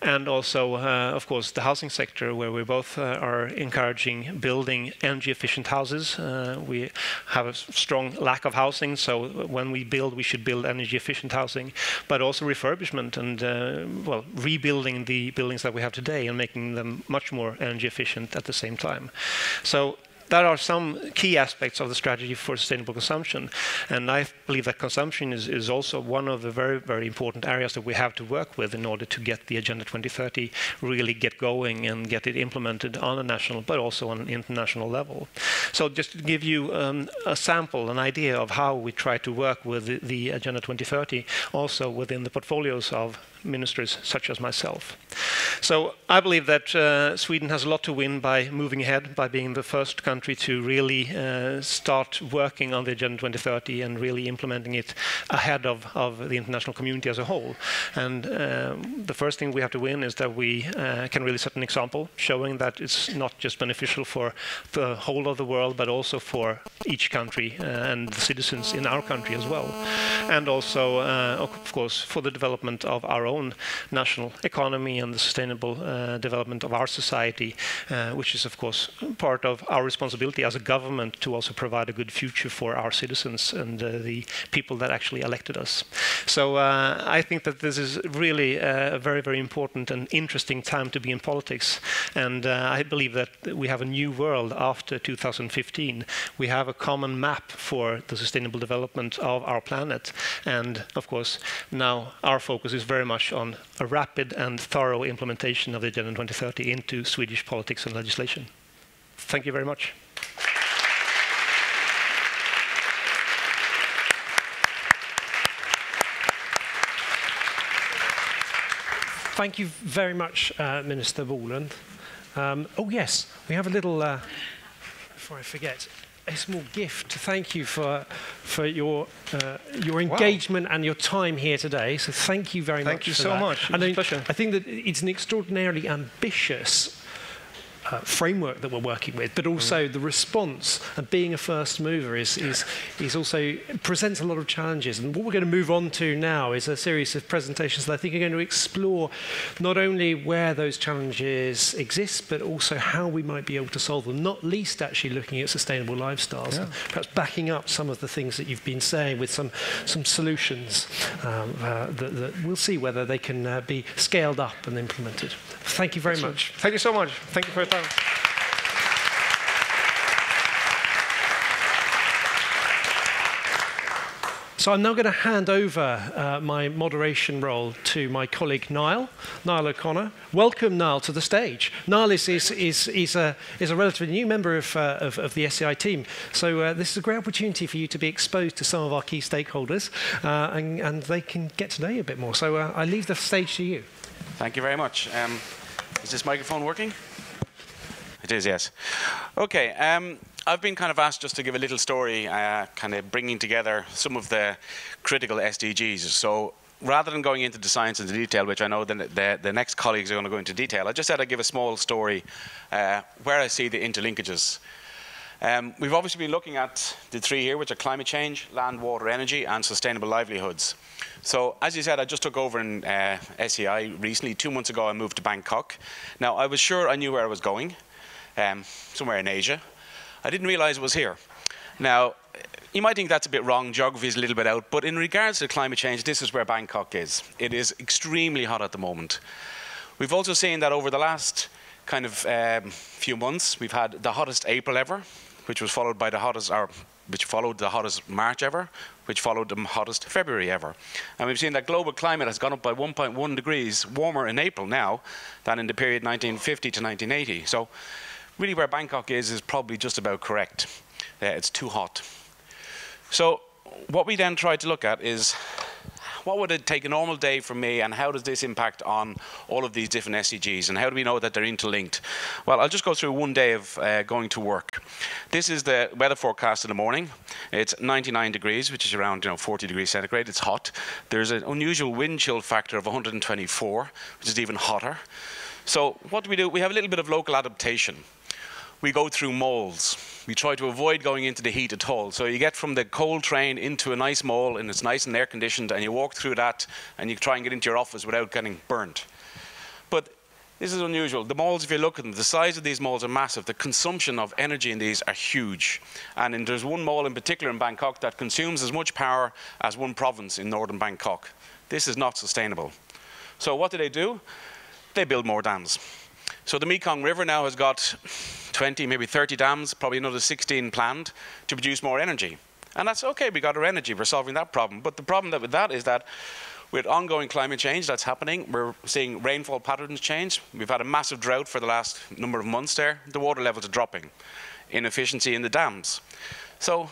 And also, uh, of course, the housing sector, where we both uh, are encouraging building energy-efficient houses. Uh, we have a strong lack of housing, so when we build, we should build energy-efficient housing, but also refurbishment and, uh, well, rebuilding the buildings that we have today and making them much more energy efficient at the same time. So that are some key aspects of the strategy for sustainable consumption. And I believe that consumption is, is also one of the very, very important areas that we have to work with in order to get the Agenda 2030 really get going and get it implemented on a national but also on an international level. So just to give you um, a sample, an idea of how we try to work with the, the Agenda 2030 also within the portfolios of ministers such as myself. So I believe that uh, Sweden has a lot to win by moving ahead, by being the first country to really uh, start working on the Agenda 2030 and really implementing it ahead of, of the international community as a whole. And uh, the first thing we have to win is that we uh, can really set an example, showing that it's not just beneficial for the whole of the world, but also for each country uh, and the citizens in our country as well. And also, uh, of course, for the development of our own national economy and the sustainable uh, development of our society, uh, which is, of course, part of our responsibility as a government to also provide a good future for our citizens and uh, the people that actually elected us. So uh, I think that this is really uh, a very, very important and interesting time to be in politics. And I believe that we have a new world after 2015. We have a common map for the sustainable development of our planet. And of course, now our focus is very much on a rapid and thorough implementation of the Agenda 2030 into Swedish politics and legislation. Thank you very much. Thank you very much, uh, Minister Bolund. Um, oh, yes, we have a little, uh, before I forget, a small gift to thank you for, for your, uh, your engagement wow. and your time here today. So thank you very thank much. Thank you so that. much. I, pleasure. I think that it's an extraordinarily ambitious uh, framework that we're working with, but also mm. the response and being a first mover is, is, is also presents a lot of challenges. And what we're going to move on to now is a series of presentations that I think are going to explore not only where those challenges exist, but also how we might be able to solve them, not least actually looking at sustainable lifestyles, yeah. perhaps backing up some of the things that you've been saying with some, some solutions um, uh, that, that, we'll see whether they can uh, be scaled up and implemented. Thank you very Excellent. much. Thank you so much. Thank you for So I'm now going to hand over uh, my moderation role to my colleague Niall, Niall O'Connor. Welcome, Niall, to the stage. Niall is, is, is, is, a, is a relatively new member of, uh, of, of, the SEI team. So uh, this is a great opportunity for you to be exposed to some of our key stakeholders uh, and, and they can get to know you a bit more. So uh, I leave the stage to you. Thank you very much. Um, is this microphone working? It is, yes. Okay. Um, I've been kind of asked just to give a little story, uh, kind of bringing together some of the critical SDGs. So rather than going into the science and the detail, which I know the, the, the, next colleagues are going to go into detail, I just said I'd give a small story uh, where I see the interlinkages. Um, we've obviously been looking at the three here, which are climate change, land, water, energy, and sustainable livelihoods. So, as you said, I just took over in uh, SEI recently. Two months ago, I moved to Bangkok. Now, I was sure I knew where I was going, um, somewhere in Asia. I didn't realize it was here. Now, you might think that's a bit wrong, geography is a little bit out, but in regards to climate change, this is where Bangkok is. It is extremely hot at the moment. We've also seen that over the last kind of um, few months, we've had the hottest April ever, which was followed by the hottest, or which followed the hottest March ever, which followed the hottest February ever. And we've seen that global climate has gone up by 1.1 degrees warmer in April now than in the period 1950 to 1980. So really where Bangkok is is probably just about correct. Uh, it's too hot. So what we then tried to look at is what would it take a normal day for me and how does this impact on all of these different SDGs and how do we know that they're interlinked? Well, I'll just go through one day of uh, going to work. This is the weather forecast in the morning. It's 99 degrees, which is around you know 40 degrees centigrade. It's hot. There's an unusual wind chill factor of 124, which is even hotter. So what do we do? We have a little bit of local adaptation we go through moles. We try to avoid going into the heat at all. So you get from the cold train into a nice mole and it's nice and air conditioned and you walk through that and you try and get into your office without getting burnt. But this is unusual. The moles, if you look at them, the size of these moles are massive. The consumption of energy in these are huge. And there's one mole in particular in Bangkok that consumes as much power as one province in northern Bangkok. This is not sustainable. So what do they do? They build more dams. So the Mekong River now has got 20, maybe 30 dams, probably another 16 planned to produce more energy. And that's okay, we got our energy, we're solving that problem. But the problem that with that is that with ongoing climate change that's happening, we're seeing rainfall patterns change. We've had a massive drought for the last number of months there. The water levels are dropping. Inefficiency in the dams. So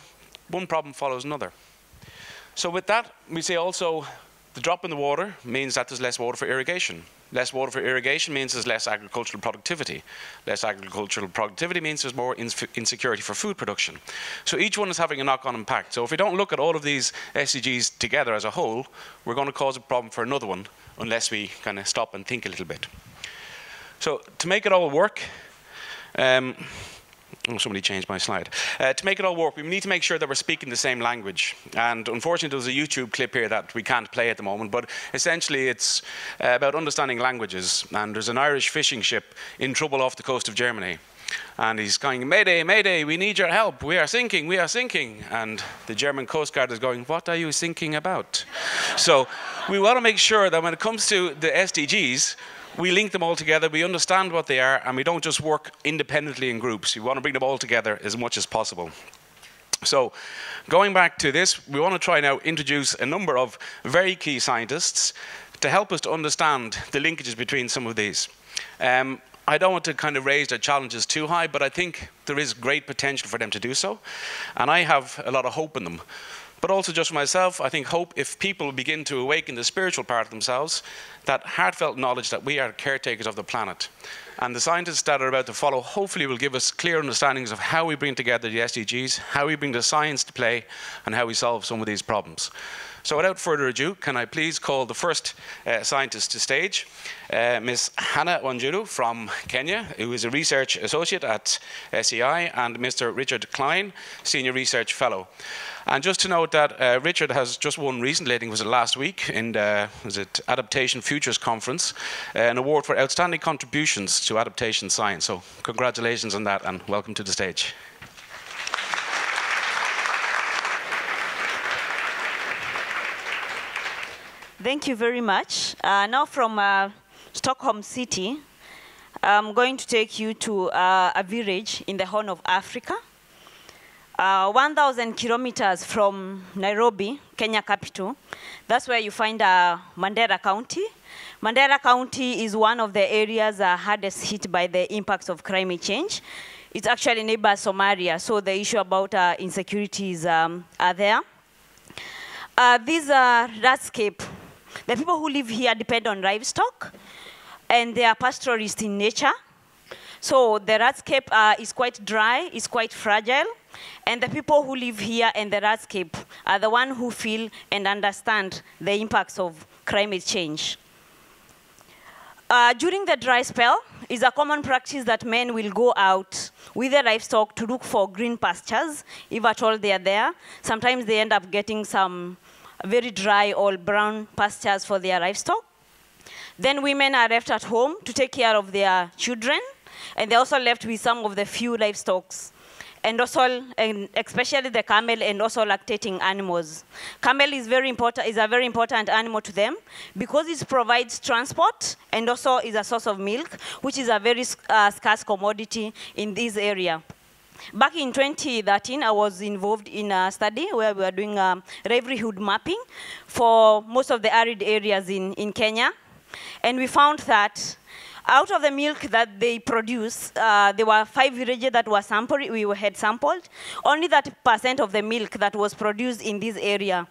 one problem follows another. So with that, we see also the drop in the water means that there's less water for irrigation. Less water for irrigation means there's less agricultural productivity. Less agricultural productivity means there's more insecurity for food production. So each one is having a knock-on impact. So if we don't look at all of these SDGs together as a whole, we're going to cause a problem for another one unless we kind of stop and think a little bit. So to make it all work, um, Oh, somebody changed my slide. Uh, to make it all work, we need to make sure that we're speaking the same language. And unfortunately, there's a YouTube clip here that we can't play at the moment, but essentially it's uh, about understanding languages. And there's an Irish fishing ship in trouble off the coast of Germany. And he's going, Mayday, Mayday, we need your help. We are sinking, we are sinking. And the German Coast Guard is going, What are you thinking about? so we want to make sure that when it comes to the SDGs, we link them all together, we understand what they are, and we don't just work independently in groups. We want to bring them all together as much as possible. So, going back to this, we want to try now introduce a number of very key scientists to help us to understand the linkages between some of these. Um, I don't want to kind of raise their challenges too high, but I think there is great potential for them to do so, and I have a lot of hope in them. But also, just for myself, I think hope if people begin to awaken the spiritual part of themselves, that heartfelt knowledge that we are caretakers of the planet. And the scientists that are about to follow hopefully will give us clear understandings of how we bring together the SDGs, how we bring the science to play, and how we solve some of these problems. So without further ado, can I please call the first uh, scientist to stage, uh, Ms. Hannah Wanjiru from Kenya, who is a research associate at SEI, and Mr. Richard Klein, senior research fellow. And just to note that uh, Richard has just won recently, I think it was last week, in the was it Adaptation Futures Conference, uh, an award for outstanding contributions to adaptation science. So congratulations on that, and welcome to the stage. Thank you very much. Uh, now from uh, Stockholm City, I'm going to take you to uh, a village in the Horn of Africa. Uh, 1,000 kilometers from Nairobi, Kenya capital. That's where you find uh, Mandera County. Mandera County is one of the areas uh, hardest hit by the impacts of climate change. It's actually neighbor Somalia, so the issue about insecurities um, are there. These are landscape. The people who live here depend on livestock, and they are pastoralists in nature. So the landscape uh, is quite dry, is quite fragile, and the people who live here and the landscape are the ones who feel and understand the impacts of climate change. Uh, during the dry spell, it's a common practice that men will go out with their livestock to look for green pastures, if at all they are there. Sometimes they end up getting some very dry or brown pastures for their livestock. Then women are left at home to take care of their children, and they're also left with some of the few livestock and also, and especially the camel and also lactating animals. Camel is very important, is a very important animal to them because it provides transport and also is a source of milk, which is a very uh, scarce commodity in this area. Back in 2013, I was involved in a study where we were doing um, livelihood mapping for most of the arid areas in, in Kenya. And we found that out of the milk that they produce, uh, there were five villages that were sampled, we had sampled. Only that percent of the milk that was produced in this area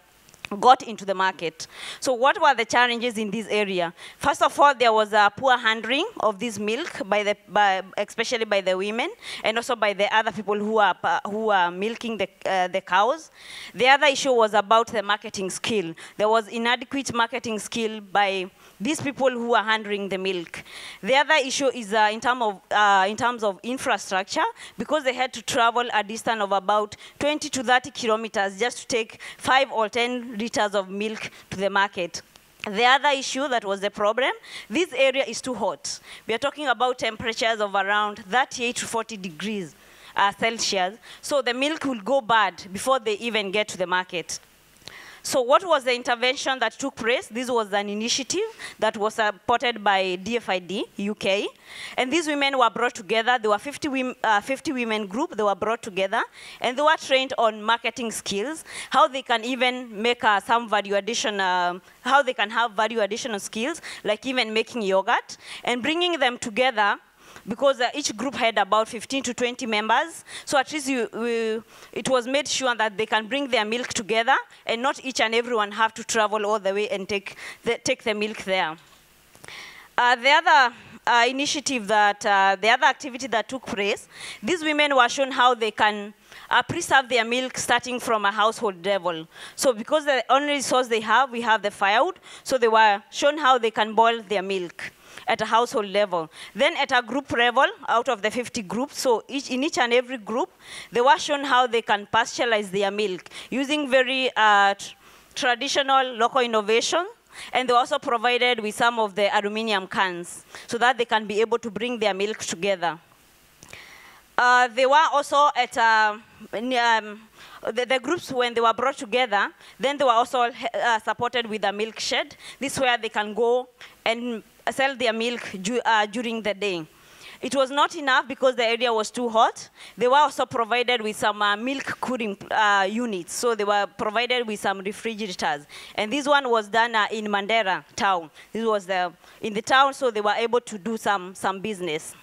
got into the market. So what were the challenges in this area? First of all, there was a poor handling of this milk, by the, by, especially by the women, and also by the other people who are, who are milking the, uh, the cows. The other issue was about the marketing skill. There was inadequate marketing skill by these people who are handling the milk. The other issue is uh, in, term of, uh, in terms of infrastructure, because they had to travel a distance of about 20 to 30 kilometers just to take five or 10 liters of milk to the market. The other issue that was the problem, this area is too hot. We are talking about temperatures of around 38 to 40 degrees uh, Celsius. So the milk will go bad before they even get to the market. So what was the intervention that took place? This was an initiative that was supported by DFID UK. And these women were brought together. There were 50 women, uh, 50 women group. They were brought together. And they were trained on marketing skills, how they can even make uh, some value addition, uh, how they can have value additional skills, like even making yogurt. And bringing them together because uh, each group had about 15 to 20 members. So at least you, we, it was made sure that they can bring their milk together and not each and everyone have to travel all the way and take the, take the milk there. Uh, the other uh, initiative that, uh, the other activity that took place, these women were shown how they can uh, preserve their milk starting from a household level. So because the only resource they have, we have the firewood, so they were shown how they can boil their milk at a household level. Then at a group level, out of the 50 groups, so each, in each and every group, they were shown how they can pasteurize their milk using very uh, traditional local innovation and they were also provided with some of the aluminium cans so that they can be able to bring their milk together. Uh, they were also at uh, um, the, the, groups when they were brought together, then they were also uh, supported with a milk shed. This is where they can go and sell their milk uh, during the day. It was not enough because the area was too hot. They were also provided with some uh, milk cooling uh, units. So they were provided with some refrigerators. And this one was done uh, in Mandera town. This was the, in the town, so they were able to do some, some business.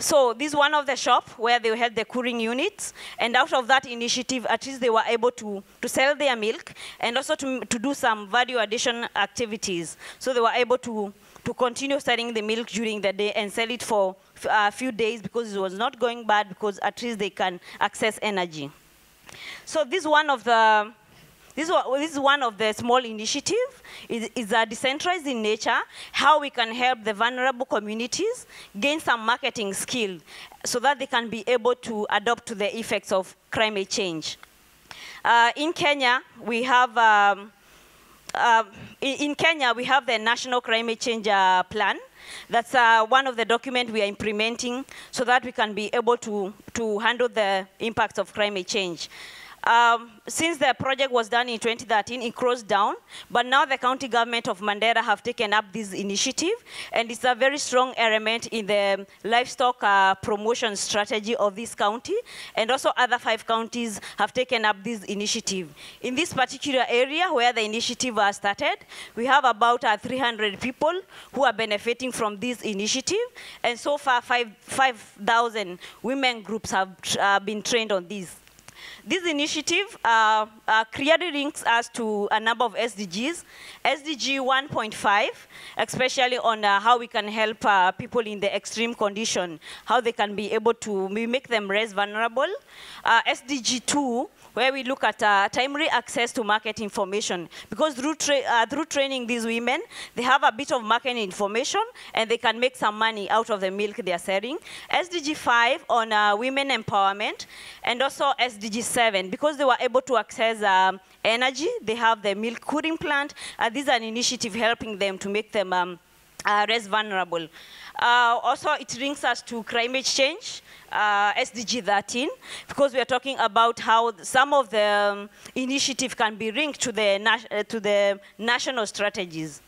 So this is one of the shop where they had the cooling units, and out of that initiative, at least they were able to, to sell their milk and also to, to do some value addition activities. So they were able to, to continue selling the milk during the day and sell it for a few days because it was not going bad because at least they can access energy. So this one of the this, is one of the small initiatives. It is a decentralized in nature, how we can help the vulnerable communities gain some marketing skill so that they can be able to adapt to the effects of climate change. Uh, in Kenya, we have um, um, in, in Kenya, we have the National Climate Change uh, Plan. That's uh, one of the documents we are implementing so that we can be able to, to handle the impacts of climate change. Um, since the project was done in 2013, it closed down, but now the county government of Mandera have taken up this initiative, and it's a very strong element in the livestock uh, promotion strategy of this county, and also other five counties have taken up this initiative. In this particular area where the initiative was started, we have about uh, 300 people who are benefiting from this initiative, and so far 5,000 women groups have uh, been trained on this. This initiative uh, uh, clearly links us to a number of SDGs. SDG 1.5, especially on uh, how we can help uh, people in the extreme condition, how they can be able to we make them less vulnerable. Uh, SDG 2, where we look at uh, timely access to market information. Because through, tra uh, through training these women, they have a bit of market information and they can make some money out of the milk they are selling. SDG 5 on uh, women empowerment and also SDG 7, because they were able to access um, energy, they have the milk cooling plant. Uh, this is an initiative helping them to make them um, uh, less vulnerable. Uh, also, it links us to climate change, uh, SDG 13, because we are talking about how some of the um, initiative can be linked to the, uh, to the national strategies.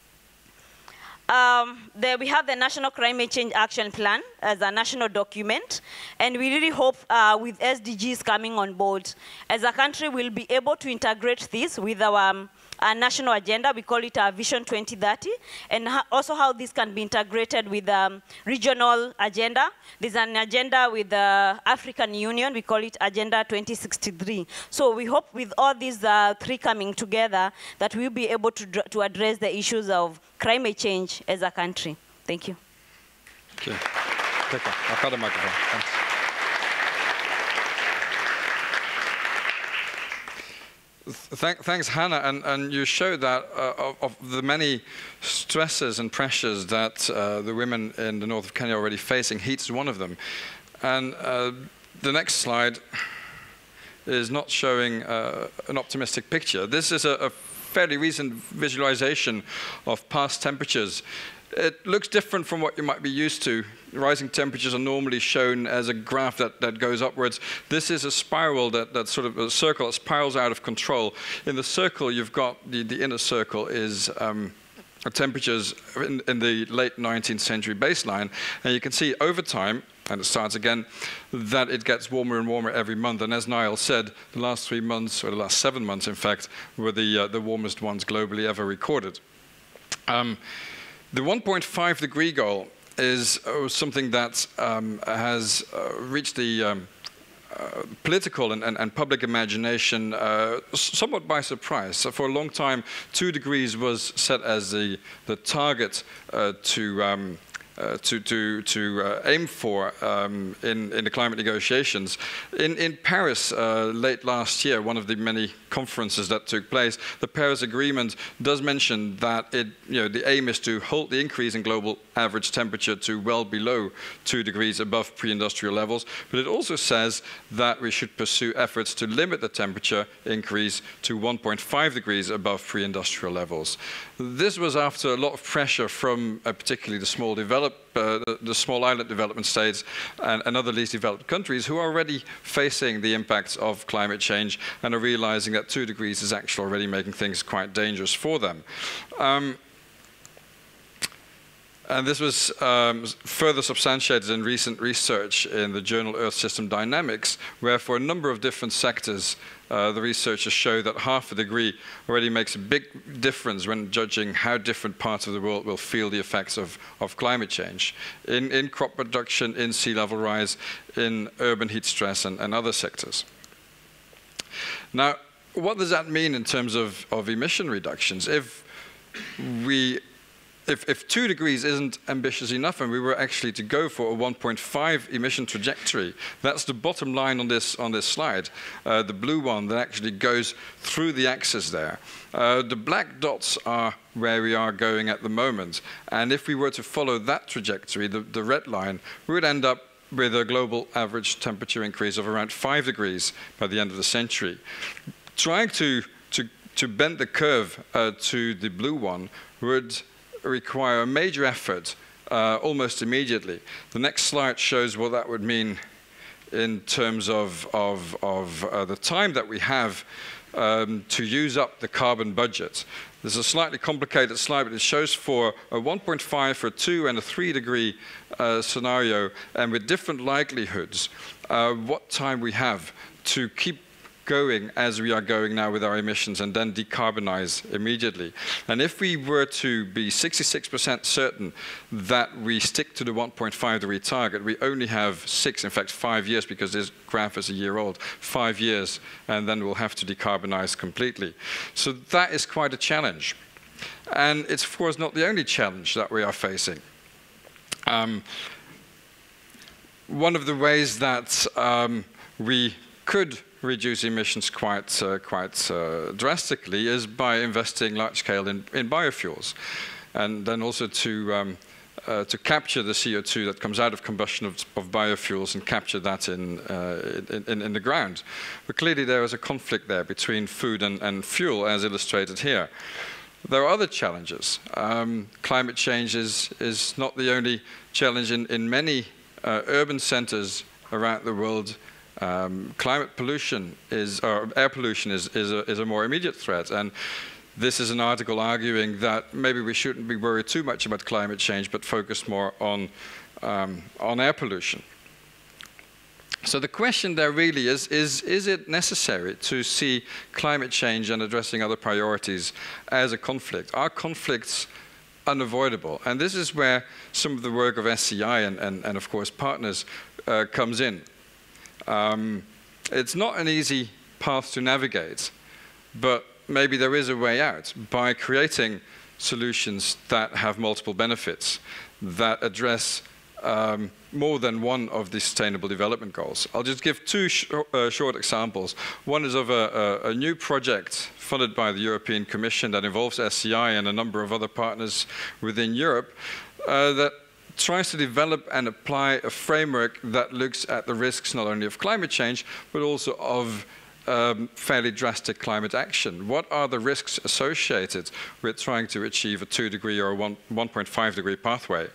Um, we have the National Climate Change Action Plan as a national document, and we really hope uh, with SDGs coming on board, as a country, we'll be able to integrate this with our um, a national agenda. We call it our Vision 2030, and also how this can be integrated with um, regional agenda. There's an agenda with the African Union. We call it Agenda 2063. So we hope with all these uh, three coming together that we'll be able to, to address the issues of climate change as a country. Thank you. Okay. Take one. I've got the microphone. Thanks. Th- thanks, Hannah. And, and you showed that uh, of, of the many stresses and pressures that uh, the women in the north of Kenya are already facing, heat is one of them. And uh, the next slide is not showing uh, an optimistic picture. This is a, a fairly recent visualization of past temperatures. It looks different from what you might be used to. Rising temperatures are normally shown as a graph that, that goes upwards. This is a spiral that, that sort of a circle that spirals out of control. In the circle, you've got the, the inner circle is um, temperatures in, in the late 19th century baseline. And you can see over time, and it starts again, that it gets warmer and warmer every month. And as Niall said, the last three months, or the last seven months, in fact, were the, uh, the warmest ones globally ever recorded. Um, the 1.5 degree goal is uh, something that um, has uh, reached the um, uh, political and, and, and, public imagination uh, somewhat by surprise. So for a long time, two degrees was set as the, the target uh, to um, uh, to, to, to uh, aim for um, in, in the climate negotiations. In, in Paris, uh, late last year, one of the many conferences that took place, the Paris Agreement does mention that it, you know, the aim is to halt the increase in global average temperature to well below 2 degrees above pre-industrial levels, but it also says that we should pursue efforts to limit the temperature increase to 1.5 degrees above pre-industrial levels. This was after a lot of pressure from uh, particularly the small developed uh, the, the, small island development states and, and, other least developed countries who are already facing the impacts of climate change and are realizing that two degrees is actually already making things quite dangerous for them. Um, and this was um, further substantiated in recent research in the journal Earth System Dynamics, where for a number of different sectors, uh, the researchers show that half a degree already makes a big difference when judging how different parts of the world will feel the effects of, of climate change in, in crop production, in sea level rise, in urban heat stress, and, and other sectors. Now, what does that mean in terms of, of emission reductions? If we if, if two degrees isn't ambitious enough and we were actually to go for a 1.5 emission trajectory, that's the bottom line on this, on this slide, uh, the blue one that actually goes through the axis there. Uh, the black dots are where we are going at the moment. And if we were to follow that trajectory, the, the red line, we would end up with a global average temperature increase of around 5 degrees by the end of the century. Trying to, to, to bend the curve uh, to the blue one would require a major effort uh, almost immediately. The next slide shows what that would mean in terms of, of, of uh, the time that we have um, to use up the carbon budget. This is a slightly complicated slide, but it shows for a 1.5, for a 2, and a 3 degree uh, scenario, and with different likelihoods, uh, what time we have to keep going as we are going now with our emissions and then decarbonize immediately. And if we were to be 66% certain that we stick to the 1.5 degree target, we only have six, in fact, five years, because this graph is a year old, five years, and then we'll have to decarbonize completely. So that is quite a challenge. And it's, of course, not the only challenge that we are facing. Um, one of the ways that um, we could reduce emissions quite, uh, quite uh, drastically is by investing large scale in, in biofuels. And then also to, um, uh, to capture the CO2 that comes out of combustion of, of biofuels and capture that in, uh, in, in, the ground. But clearly there is a conflict there between food and, and fuel as illustrated here. There are other challenges. Um, climate change is, is not the only challenge in, in many uh, urban centers around the world um, climate pollution is, or air pollution is, is a, is a more immediate threat. And this is an article arguing that maybe we shouldn't be worried too much about climate change, but focus more on, um, on air pollution. So the question there really is, is, is it necessary to see climate change and addressing other priorities as a conflict? Are conflicts unavoidable? And this is where some of the work of SEI and, and, and of course, partners uh, comes in. Um, it's not an easy path to navigate, but maybe there is a way out by creating solutions that have multiple benefits, that address um, more than one of the Sustainable Development Goals. I'll just give two sh uh, short examples. One is of a, a, a, new project funded by the European Commission that involves SEI and a number of other partners within Europe uh, that tries to develop and apply a framework that looks at the risks not only of climate change, but also of um, fairly drastic climate action. What are the risks associated with trying to achieve a 2 degree or 1.5 degree pathway?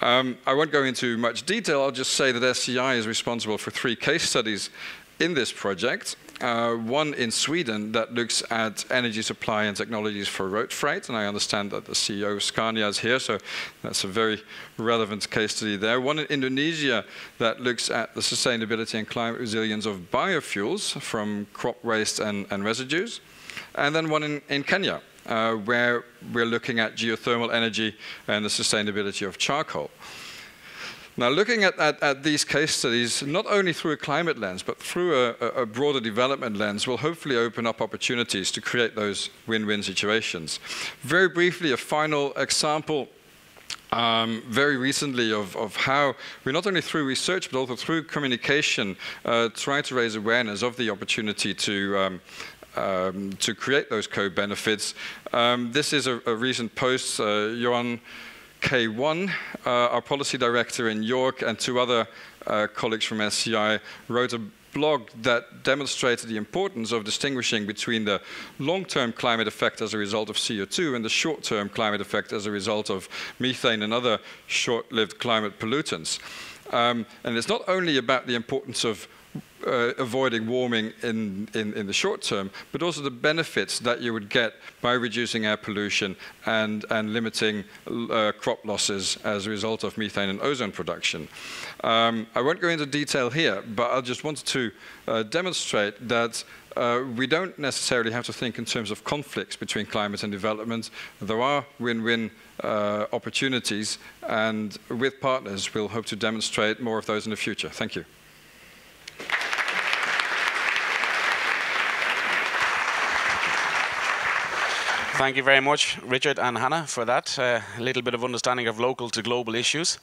Um, I won't go into much detail, I'll just say that SEI is responsible for three case studies in this project uh, one in Sweden that looks at energy supply and technologies for road freight, and I understand that the CEO of Scania is here, so that's a very relevant case study there. One in Indonesia that looks at the sustainability and climate resilience of biofuels from crop waste and, and residues. And then one in, in Kenya, uh, where we're looking at geothermal energy and the sustainability of charcoal. Now, looking at, at, at, these case studies, not only through a climate lens, but through a, a broader development lens, will hopefully open up opportunities to create those win-win situations. Very briefly, a final example um, very recently of, of, how we not only through research but also through communication uh, try to raise awareness of the opportunity to um, um, to create those co-benefits. Um, this is a, a recent post, uh, Johan Kuylenstierna, uh, our policy director in York, and two other uh, colleagues from SEI wrote a blog that demonstrated the importance of distinguishing between the long-term climate effect as a result of CO2 and the short-term climate effect as a result of methane and other short-lived climate pollutants. Um, and it's not only about the importance of uh, avoiding warming in, in, in, the short term, but also the benefits that you would get by reducing air pollution and, and limiting uh, crop losses as a result of methane and ozone production. Um, I won't go into detail here, but I just wanted to uh, demonstrate that uh, we don't necessarily have to think in terms of conflicts between climate and development. There are win-win uh, opportunities, and with partners, we'll hope to demonstrate more of those in the future. Thank you. Thank you very much, Richard and Hannah, for that. Uh, little bit of understanding of local to global issues.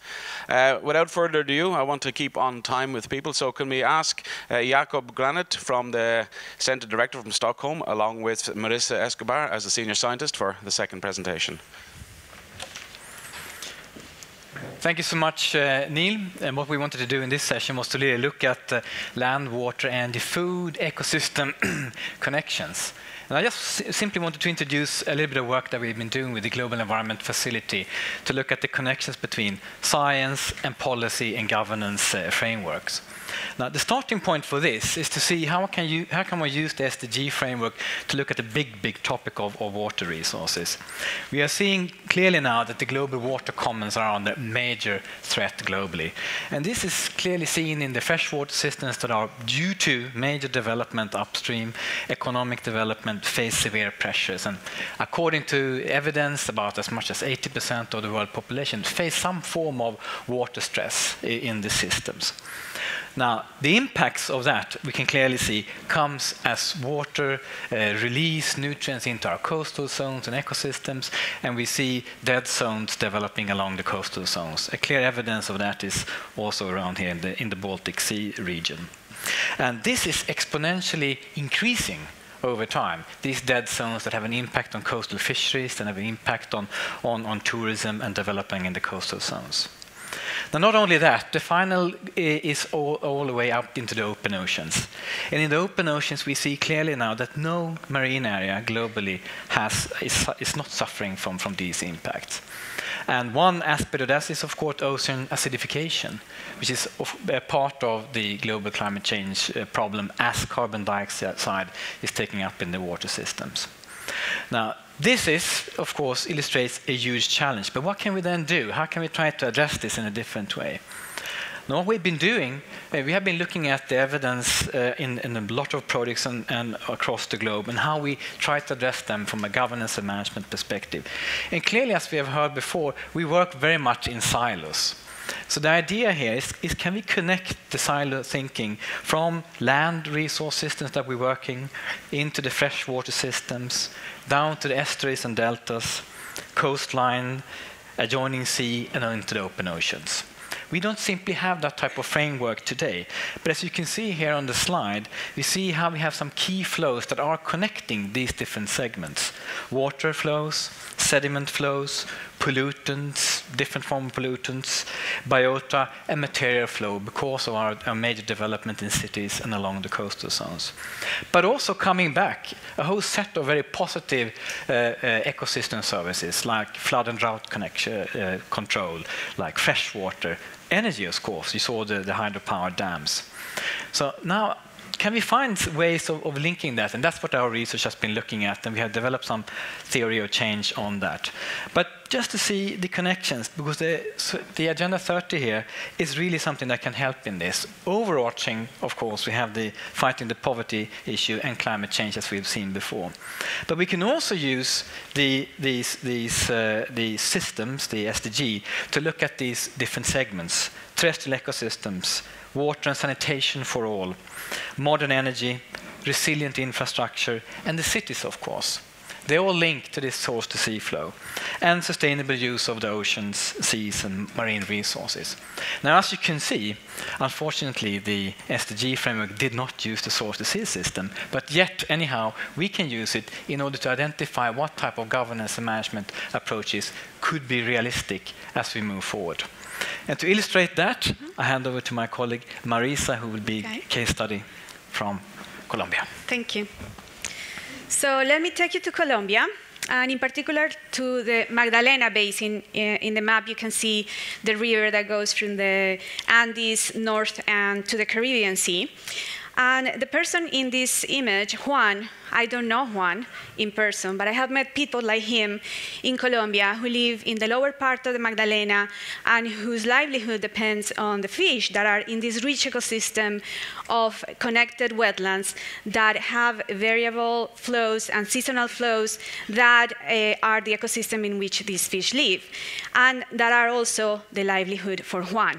Uh, without further ado, I want to keep on time with people. So, can we ask uh, Jakob Granit from the Centre Director from Stockholm, along with Marisa Escobar as a senior scientist, for the second presentation? Thank you so much, uh, Niall. And what we wanted to do in this session was to really look at land, water, and the food ecosystem connections. And I just simply wanted to introduce a little bit of work that we've been doing with the Global Environment Facility to look at the connections between science and policy and governance uh, frameworks. Now, the starting point for this is to see how can, you, how can we use the SDG framework to look at the big, big topic of, of water resources. We are seeing clearly now that the global water commons are under major threat globally. And this is clearly seen in the freshwater systems that are due to major development upstream, economic development, face severe pressures. And according to evidence, about as much as 80% of the world population face some form of water stress in the systems. Now, the impacts of that, we can clearly see, comes as water uh, release nutrients into our coastal zones and ecosystems, and we see dead zones developing along the coastal zones. A clear evidence of that is also around here in the, in the Baltic Sea region. And this is exponentially increasing over time. These dead zones that have an impact on coastal fisheries, that have an impact on, on, on tourism and developing in the coastal zones. Now, not only that, the final is all, all, the way up into the open oceans. And in the open oceans, we see clearly now that no marine area globally has, is, is not suffering from, from these impacts. And one aspect of that is, of course, ocean acidification, which is a part of the global climate change uh, problem as carbon dioxide is taking up in the water systems. Now, this is, of course, illustrates a huge challenge. But what can we then do? How can we try to address this in a different way? Now, what we've been doing, uh, we have been looking at the evidence uh, in, in, a lot of projects and, and, across the globe and how we try to address them from a governance and management perspective. And clearly, as we have heard before, we work very much in silos. So the idea here is, is, can we connect the silo thinking from land resource systems that we're working into the freshwater systems, down to the estuaries and deltas, coastline, adjoining sea, and into the open oceans. We don't simply have that type of framework today. But as you can see here on the slide, we see how we have some key flows that are connecting these different segments. Water flows, sediment flows, pollutants, different form of pollutants, biota, and material flow because of our, our, major development in cities and along the coastal zones. But also coming back, a whole set of very positive uh, uh, ecosystem services like flood and drought connection, uh, control, like freshwater, energy, of course. You saw the, the hydropower dams. So now can we find ways of, of, linking that? And that's what our research has been looking at, and we have developed some theory of change on that. But just to see the connections, because the, so the Agenda 30 here is really something that can help in this. Overarching, of course, we have the fighting the poverty issue and climate change, as we've seen before. But we can also use the, these, these, uh, these systems, the SDG, to look at these different segments, terrestrial ecosystems, water and sanitation for all, modern energy, resilient infrastructure, and the cities, of course. They all link to this source to sea flow and sustainable use of the oceans, seas, and marine resources. Now, as you can see, unfortunately, the SDG framework did not use the source to sea system, but yet, anyhow, we can use it in order to identify what type of governance and management approaches could be realistic as we move forward. And to illustrate that, mm -hmm. I hand over to my colleague Marisa, who will be okay. case study from Colombia. Thank you. So let me take you to Colombia, and in particular to the Magdalena Basin. In the map, you can see the river that goes from the Andes north and to the Caribbean Sea. And the person in this image, Juan, I don't know Juan in person, but I have met people like him in Colombia who live in the lower part of the Magdalena and whose livelihood depends on the fish that are in this rich ecosystem of connected wetlands that have variable flows and seasonal flows that uh, are the ecosystem in which these fish live, and that are also the livelihood for Juan.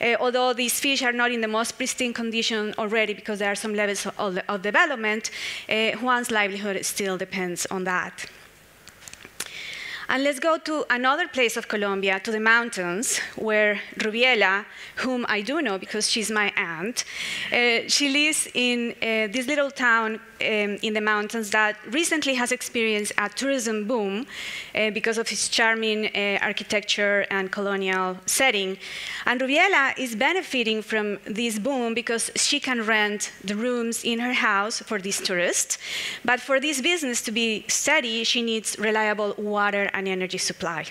Uh, although these fish are not in the most pristine condition already because there are some levels of, of development, uh, Juan's livelihood still depends on that. And let's go to another place of Colombia, to the mountains, where Rubiela, whom I do know because she's my aunt, uh, she lives in uh, this little town um, in the mountains that recently has experienced a tourism boom uh, because of its charming uh, architecture and colonial setting. And Rubiela is benefiting from this boom because she can rent the rooms in her house for these tourists. But for this business to be steady, she needs reliable water and energy supply.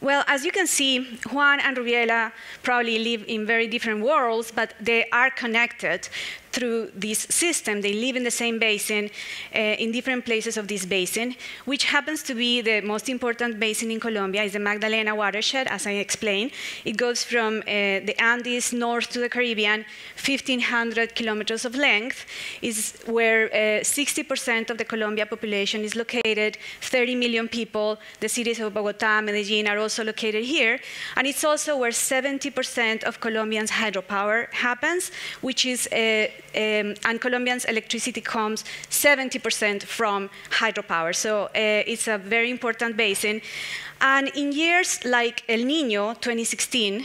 Well, as you can see, Juan and Rubiela probably live in very different worlds, but they are connected through this system. They live in the same basin, uh, in different places of this basin, which happens to be the most important basin in Colombia, is the Magdalena watershed, as I explained. It goes from uh, the Andes north to the Caribbean, 1,500 kilometers of length, is where 60% uh, of the Colombia population is located, 30 million people. The cities of Bogota, Medellin are also located here. And it's also where 70% of Colombians' hydropower happens, which is uh, um, and Colombians' electricity comes 70% from hydropower. So uh, it's a very important basin. And in years like El Nino 2016, uh,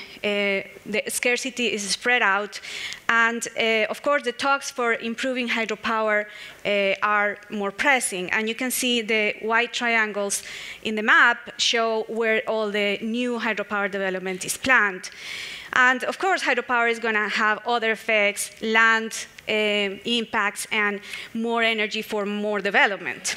the scarcity is spread out. And uh, of course, the talks for improving hydropower uh, are more pressing. And you can see the white triangles in the map show where all the new hydropower development is planned. And of course, hydropower is going to have other effects, land uh, impacts, and more energy for more development.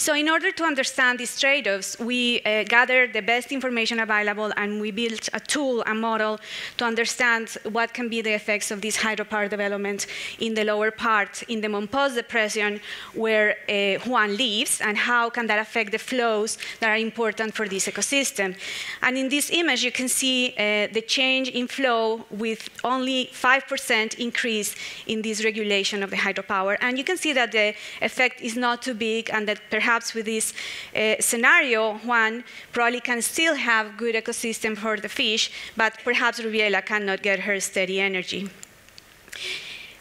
So in order to understand these trade-offs, we uh, gathered the best information available and we built a tool, a model, to understand what can be the effects of this hydropower development in the lower part, in the Mompox Depression, where uh, Juan lives, and how can that affect the flows that are important for this ecosystem. And in this image, you can see uh, the change in flow with only 5% increase in this regulation of the hydropower. And you can see that the effect is not too big and that perhaps perhaps with this uh, scenario, Juan probably can still have good ecosystem for the fish, but perhaps Rubiela cannot get her steady energy.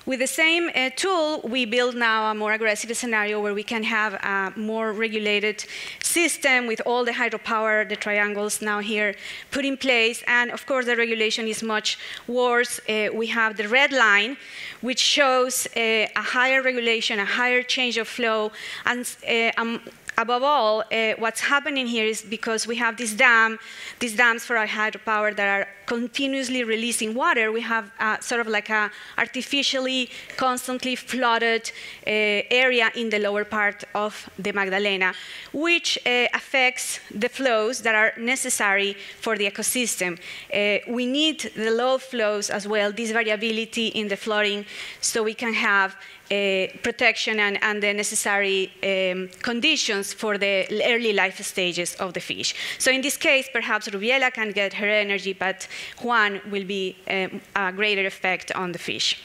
With the same uh, tool, we build now a more aggressive scenario where we can have a more regulated system with all the hydropower, the triangles now here put in place. And of course, the regulation is much worse. Uh, we have the red line, which shows uh, a higher regulation, a higher change of flow, and uh, um, above all, uh, what's happening here is because we have this dam, these dams for our hydropower that are continuously releasing water, we have uh, sort of like a artificially, constantly flooded uh, area in the lower part of the Magdalena, which uh, affects the flows that are necessary for the ecosystem. Uh, we need the low flows as well, this variability in the flooding, so we can have uh, protection and, and, the necessary um, conditions for the early life stages of the fish. So in this case, perhaps Rubiela can get her energy, but Juan will be um, a greater effect on the fish.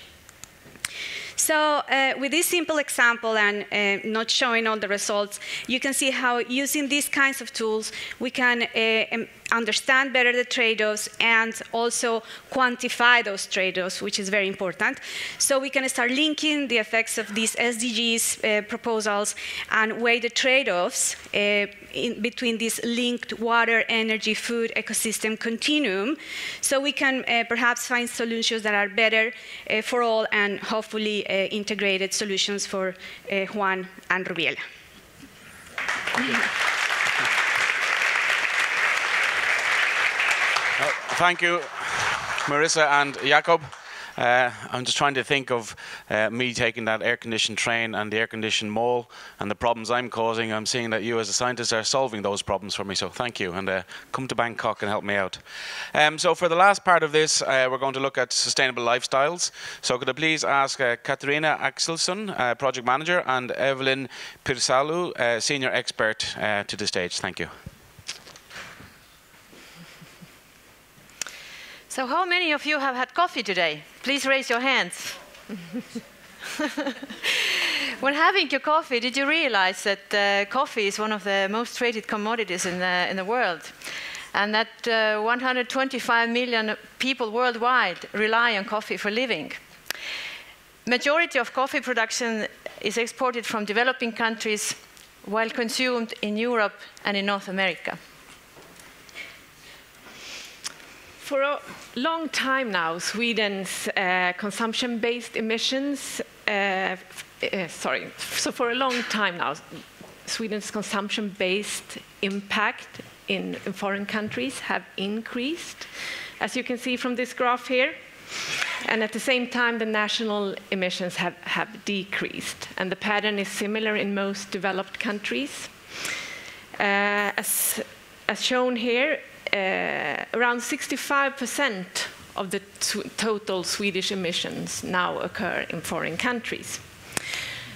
So uh, with this simple example and uh, not showing all the results, you can see how using these kinds of tools, we can uh, understand better the trade-offs and also quantify those trade-offs, which is very important. So we can start linking the effects of these SDGs uh, proposals and weigh the trade-offs uh, between this linked water, energy, food, ecosystem continuum. So we can uh, perhaps find solutions that are better uh, for all and hopefully uh, integrated solutions for uh, Juan and Rubiela. Thank you, Marisa and Jakob. Uh, I'm just trying to think of uh, me taking that air-conditioned train and the air-conditioned mall and the problems I'm causing. I'm seeing that you, as a scientist, are solving those problems for me. So thank you, and uh, come to Bangkok and help me out. Um, so for the last part of this, uh, we're going to look at sustainable lifestyles. So could I please ask uh, Katarina Axelsson, uh, project manager, and Evelin Piirsalu, senior expert, to the stage. Thank you. So how many of you have had coffee today? Please raise your hands. when having your coffee, did you realize that uh, coffee is one of the most traded commodities in the, in the world? And that uh, 125 million people worldwide rely on coffee for living. majority of coffee production is exported from developing countries while consumed in Europe and in North America. For a long time now, Sweden's uh, consumption-based emissions, uh, uh, sorry, so for a long time now, Sweden's consumption-based impact in, in foreign countries have increased, as you can see from this graph here. And at the same time, the national emissions have, have decreased. And the pattern is similar in most developed countries. Uh, as, as shown here, Uh, around 65% of the total Swedish emissions now occur in foreign countries.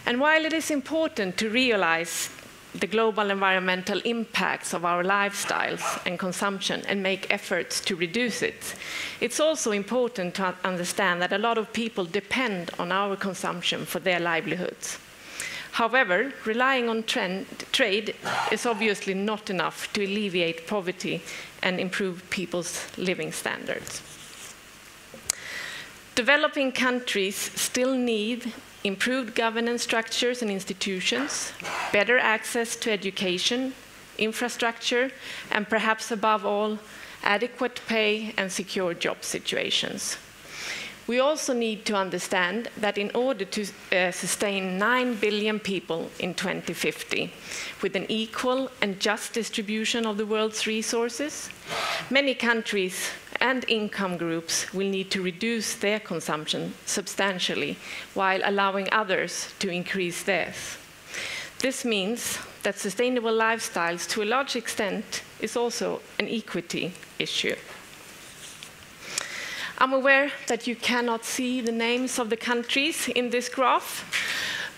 And while it is important to realize the global environmental impacts of our lifestyles and consumption and make efforts to reduce it. It's also important to understand that a lot of people depend on our consumption for their livelihoods. However, relying on trend, trade is obviously not enough to alleviate poverty and improve people's living standards. Developing countries still need improved governance structures and institutions, better access to education, infrastructure, and perhaps above all, adequate pay and secure job situations. We also need to understand that in order to uh, sustain 9 billion people in 2050, with an equal and just distribution of the world's resources, many countries and income groups will need to reduce their consumption substantially while allowing others to increase theirs. This means that sustainable lifestyles, to a large extent, is also an equity issue. I'm aware that you cannot see the names of the countries in this graph,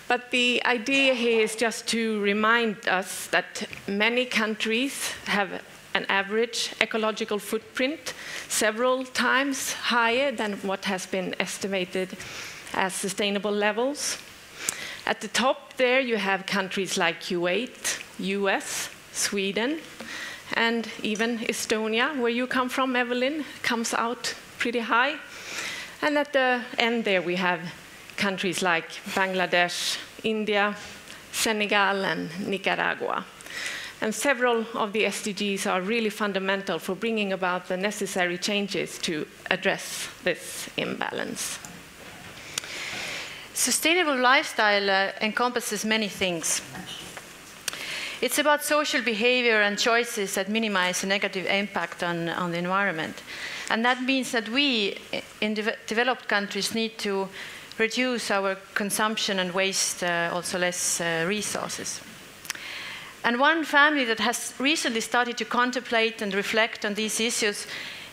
but the idea here is just to remind us that many countries have an average ecological footprint several times higher than what has been estimated as sustainable levels. At the top there, you have countries like Kuwait, US, Sweden, and even Estonia, where you come from, Evelin, comes out pretty high. And at the end there, we have countries like Bangladesh, India, Senegal, and Nicaragua. And several of the SDGs are really fundamental for bringing about the necessary changes to address this imbalance. Sustainable lifestyle uh, encompasses many things. It's about social behavior and choices that minimize the negative impact on, on the environment. And that means that we in de developed countries need to reduce our consumption and waste uh, also less uh, resources. And one family that has recently started to contemplate and reflect on these issues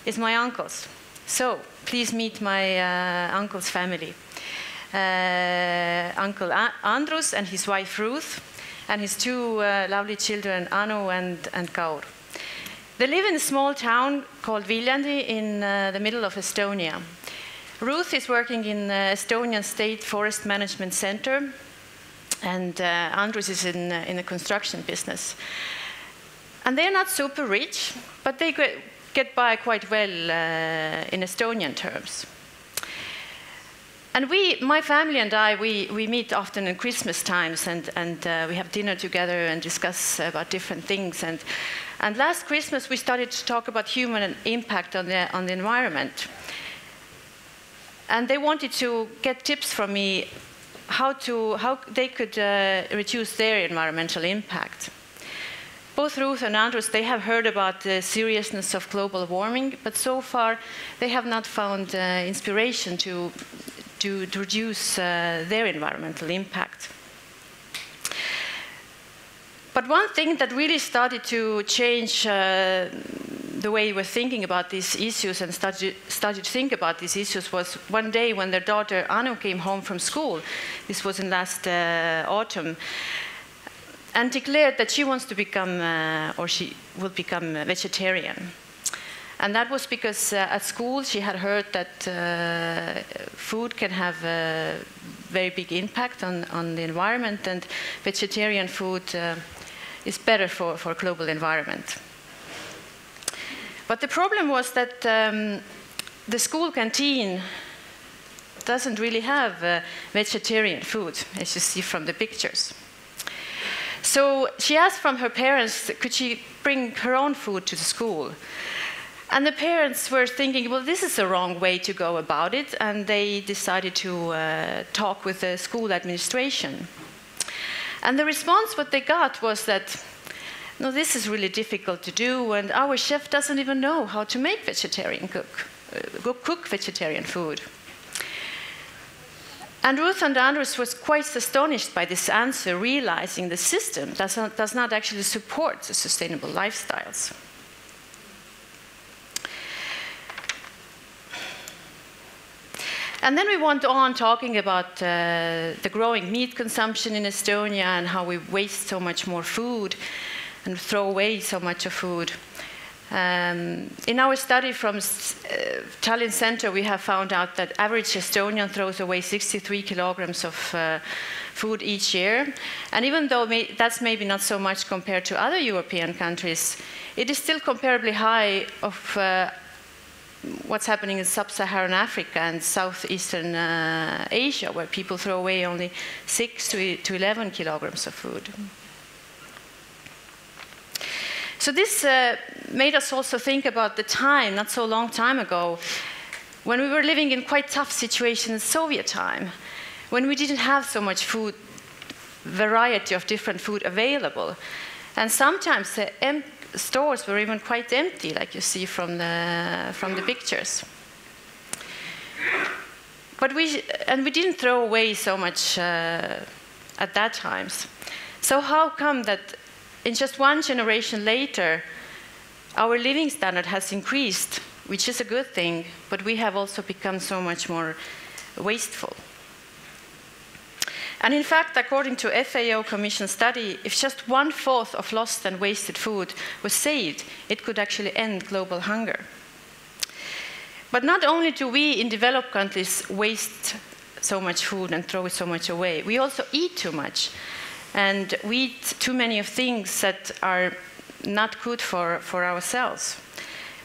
is my uncle's. So please meet my uh, uncle's family. Uh, Uncle A Andrus and his wife Ruth, and his two uh, lovely children, Anu and, and Kaur. They live in a small town called Viljandi in uh, the middle of Estonia. Ruth is working in the Estonian State Forest Management Center, and uh, Andrus is in, uh, in the construction business. And they're not super rich, but they get by quite well uh, in Estonian terms. And we, my family and I, we, we meet often in Christmas times and, and uh, we have dinner together and discuss about different things. And, and last Christmas, we started to talk about human impact on the, on the environment. And they wanted to get tips from me how, to, how they could uh, reduce their environmental impact. Both Ruth and Andrus, they have heard about the seriousness of global warming, but so far they have not found uh, inspiration to to, to reduce uh, their environmental impact. But one thing that really started to change uh, the way we're thinking about these issues and started, started to think about these issues was one day when their daughter Anu came home from school. This was in last uh, autumn. And declared that she wants to become, uh, or she will become a vegetarian. And that was because uh, at school she had heard that uh, food can have a very big impact on, on the environment, and vegetarian food uh, is better for, for global environment. But the problem was that um, the school canteen doesn't really have uh, vegetarian food, as you see from the pictures. So she asked from her parents, could she bring her own food to the school? And the parents were thinking, well, this is the wrong way to go about it, and they decided to uh, talk with the school administration. And the response what they got was that, no, this is really difficult to do, and our chef doesn't even know how to make vegetarian cook, uh, cook vegetarian food. And Ruth and Andrus was quite astonished by this answer, realizing the system does not, does not actually support the sustainable lifestyles. And then we went on talking about uh, the growing meat consumption in Estonia and how we waste so much more food and throw away so much of food. Um, in our study from uh, Tallinn Center, we have found out that average Estonian throws away 63 kilograms of uh, food each year. And even though may that's maybe not so much compared to other European countries, it is still comparably high of uh, what's happening in sub-Saharan Africa and southeastern uh, Asia, where people throw away only 6 to, to 11 kilograms of food. So this uh, made us also think about the time, not so long time ago, when we were living in quite tough situations in Soviet time, when we didn't have so much food, variety of different food available. And sometimes the stores were even quite empty, like you see from the, from the pictures. But we, and we didn't throw away so much uh, at that times. So how come that in just one generation later, our living standard has increased, which is a good thing, but we have also become so much more wasteful. And in fact, according to FAO Commission study, if just one fourth of lost and wasted food was saved, it could actually end global hunger. But not only do we in developed countries waste so much food and throw it so much away, we also eat too much. And we eat too many of things that are not good for, for ourselves.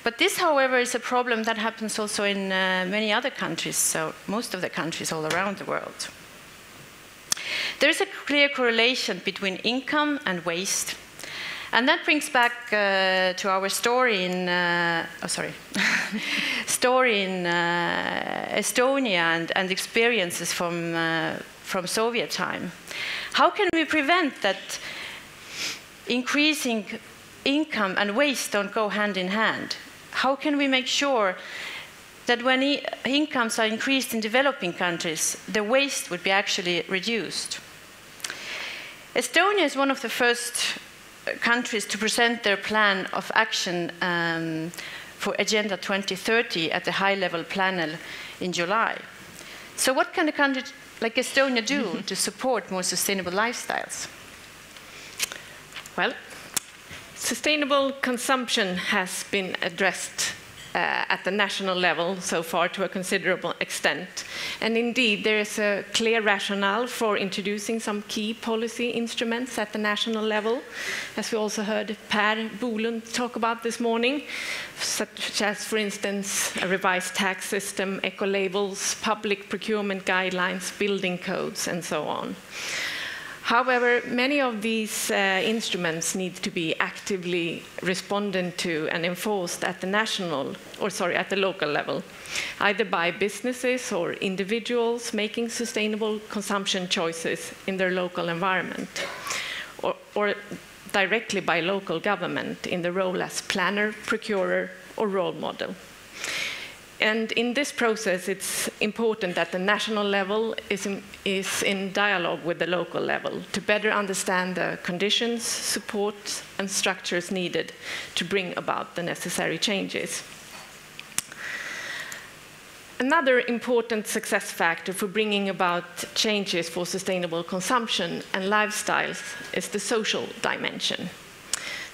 But this, however, is a problem that happens also in uh, many other countries, so most of the countries all around the world. There is a clear correlation between income and waste. And that brings back uh, to our story in, uh, oh, sorry, story in uh, Estonia and, and, experiences from, uh, from Soviet time. How can we prevent that increasing income and waste don't go hand in hand? How can we make sure that when incomes are increased in developing countries, the waste would be actually reduced? Estonia is one of the first countries to present their plan of action um, for Agenda 2030 at the high level panel in July. So, what can a country like Estonia do to support more sustainable lifestyles? Well, sustainable consumption has been addressed uh, Uh, at the national level so far to a considerable extent. And indeed, there is a clear rationale for introducing some key policy instruments at the national level, as we also heard Per Bolund talk about this morning, such as, for instance, a revised tax system, eco labels, public procurement guidelines, building codes, and so on. However, many of these uh, instruments need to be actively responded to and enforced at the national, or sorry, at the local level, either by businesses or individuals making sustainable consumption choices in their local environment, or, or directly by local government in the role as planner, procurer, or role model. And in this process, it's important that the national level is in, is in dialogue with the local level to better understand the conditions, support, and structures needed to bring about the necessary changes. Another important success factor for bringing about changes for sustainable consumption and lifestyles is the social dimension.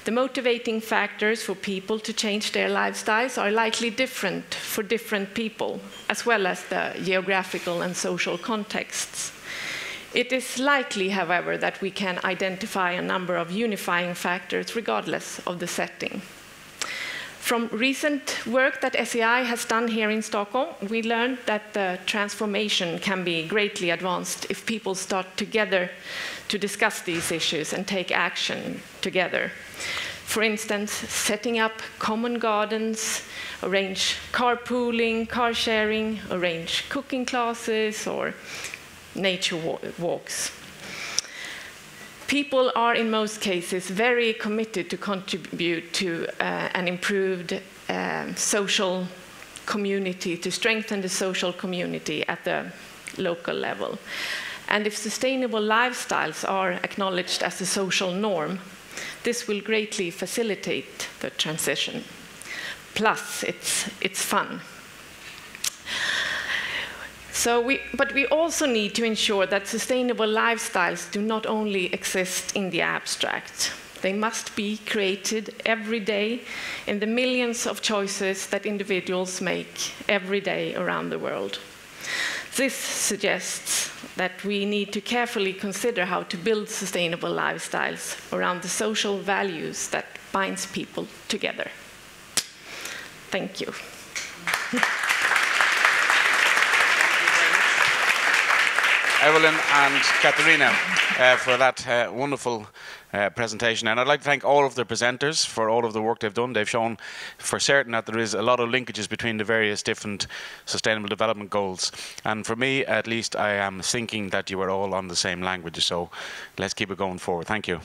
The motivating factors for people to change their lifestyles are likely different for different people, as well as the geographical and social contexts. It is likely, however, that we can identify a number of unifying factors regardless of the setting. From recent work that SEI has done here in Stockholm, we learned that the transformation can be greatly advanced if people start together to discuss these issues and take action together. For instance, setting up common gardens, arrange carpooling, car sharing, arrange cooking classes, or nature walks. People are, in most cases, very committed to contribute to uh, an improved um, social community, to strengthen the social community at the local level. And if sustainable lifestyles are acknowledged as a social norm, this will greatly facilitate the transition. Plus, it's, it's fun. So we, but we also need to ensure that sustainable lifestyles do not only exist in the abstract. They must be created every day in the millions of choices that individuals make every day around the world. This suggests that we need to carefully consider how to build sustainable lifestyles around the social values that binds people together. Thank you. Evelin and Katarina uh, for that uh, wonderful uh, presentation. And I'd like to thank all of the presenters for all of the work they've done. They've shown for certain that there is a lot of linkages between the various different sustainable development goals. And for me, at least, I am thinking that you are all on the same language. So let's keep it going forward. Thank you.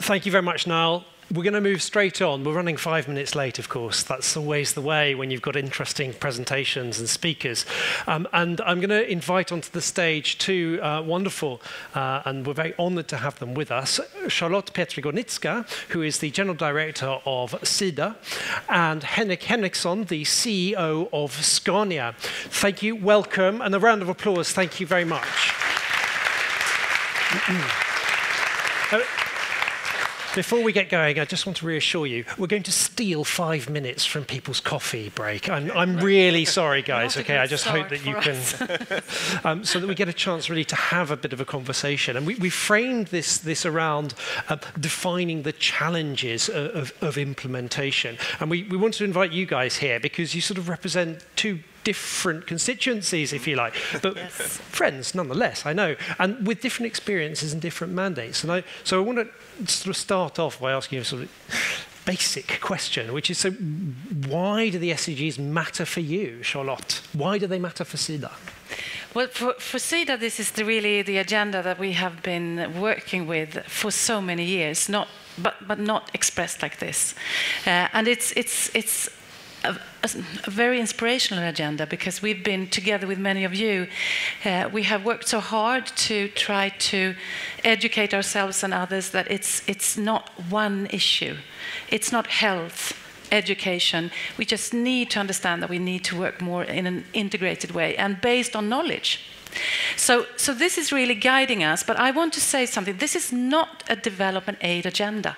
Thank you very much, Niall. We're going to move straight on. We're running five minutes late, of course. That's always the way when you've got interesting presentations and speakers. Um, and I'm going to invite onto the stage two uh, wonderful, uh, and we're very honored to have them with us, Charlotte Petri-Gornitzka, who is the General Director of Sida, and Henrik Henriksson, the CEO of Scania. Thank you, welcome, and a round of applause. Thank you very much. uh, before we get going, I just want to reassure you, we're going to steal five minutes from people's coffee break. I'm, I'm really sorry, guys, okay? I just hope that you can, um, so that we get a chance really to have a bit of a conversation. And we, we framed this, this around uh, defining the challenges of, of, of implementation. And we, we want to invite you guys here because you sort of represent two different constituencies, if you like, but yes. friends nonetheless, I know, and with different experiences and different mandates. And I, so I want to sort of start off by asking you a sort of basic question, which is so why do the SDGs matter for you, Charlotte? Why do they matter for SIDA? Well, for, for SIDA, this is the, really the agenda that we have been working with for so many years, not, but, but not expressed like this. Uh, and it's, it's, it's a, very inspirational agenda because we've been together with many of you. Uh, we have worked so hard to try to educate ourselves and others that it's, it's not one issue. It's not health, education. We just need to understand that we need to work more in an integrated way and based on knowledge. So, so this is really guiding us, but I want to say something. This is not a development aid agenda.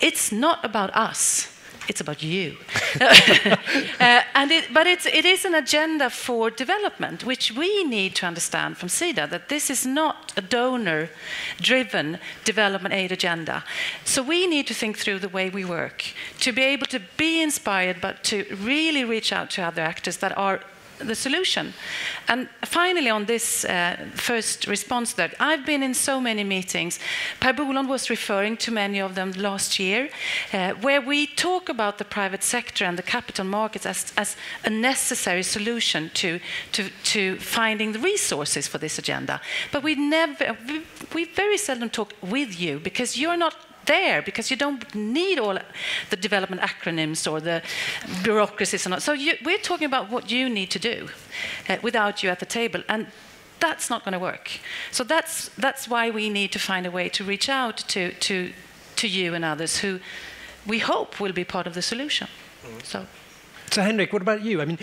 It's not about us it's about you. uh, and it, but it's, it is an agenda for development, which we need to understand from SIDA that this is not a donor driven development aid agenda. So we need to think through the way we work to be able to be inspired, but to really reach out to other actors that are the solution. And finally, on this uh, first response that I've been in so many meetings, Per Bolund was referring to many of them last year, uh, where we talk about the private sector and the capital markets as, as a necessary solution to, to, to finding the resources for this agenda. But we never, we, we very seldom talk with you because you're not there because you don't need all the development acronyms or the bureaucracies and all. So you, we're talking about what you need to do uh, without you at the table. And that's not going to work. So that's, that's why we need to find a way to reach out to, to, to you and others who we hope will be part of the solution. Mm. So. So, Henrik, what about you? I mean,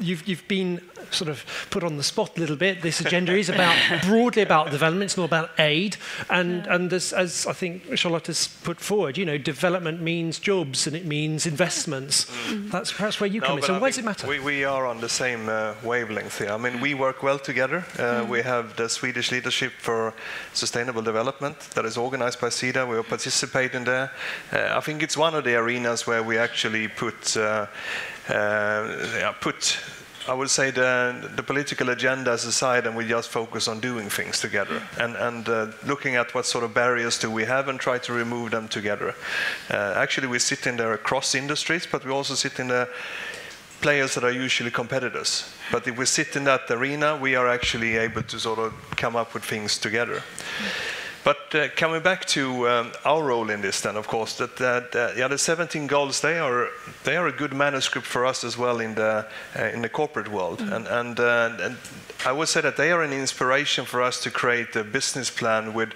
you've, you've been sort of put on the spot a little bit. This agenda is about broadly about development, it's not about aid. And, yeah. and as, as I think Charlotte has put forward, you know, development means jobs and it means investments. Mm. That's perhaps where you no, come in. So, I why does it matter? We, we are on the same uh, wavelength here. I mean, we work well together. Uh, mm. We have the Swedish Leadership for Sustainable Development that is organized by Sida. We participate in there. Uh, I think it's one of the arenas where we actually put uh, uh, put I would say the, the political agendas aside and we just focus on doing things together and, and uh, looking at what sort of barriers do we have and try to remove them together. Uh, actually, we sit in there across industries, but we also sit in the players that are usually competitors. But if we sit in that arena, we are actually able to sort of come up with things together. But uh, coming back to um, our role in this, then of course, that, that yeah, the 17 goals they are they are a good manuscript for us as well in the uh, in the corporate world, mm. and and, uh, and I would say that they are an inspiration for us to create a business plan with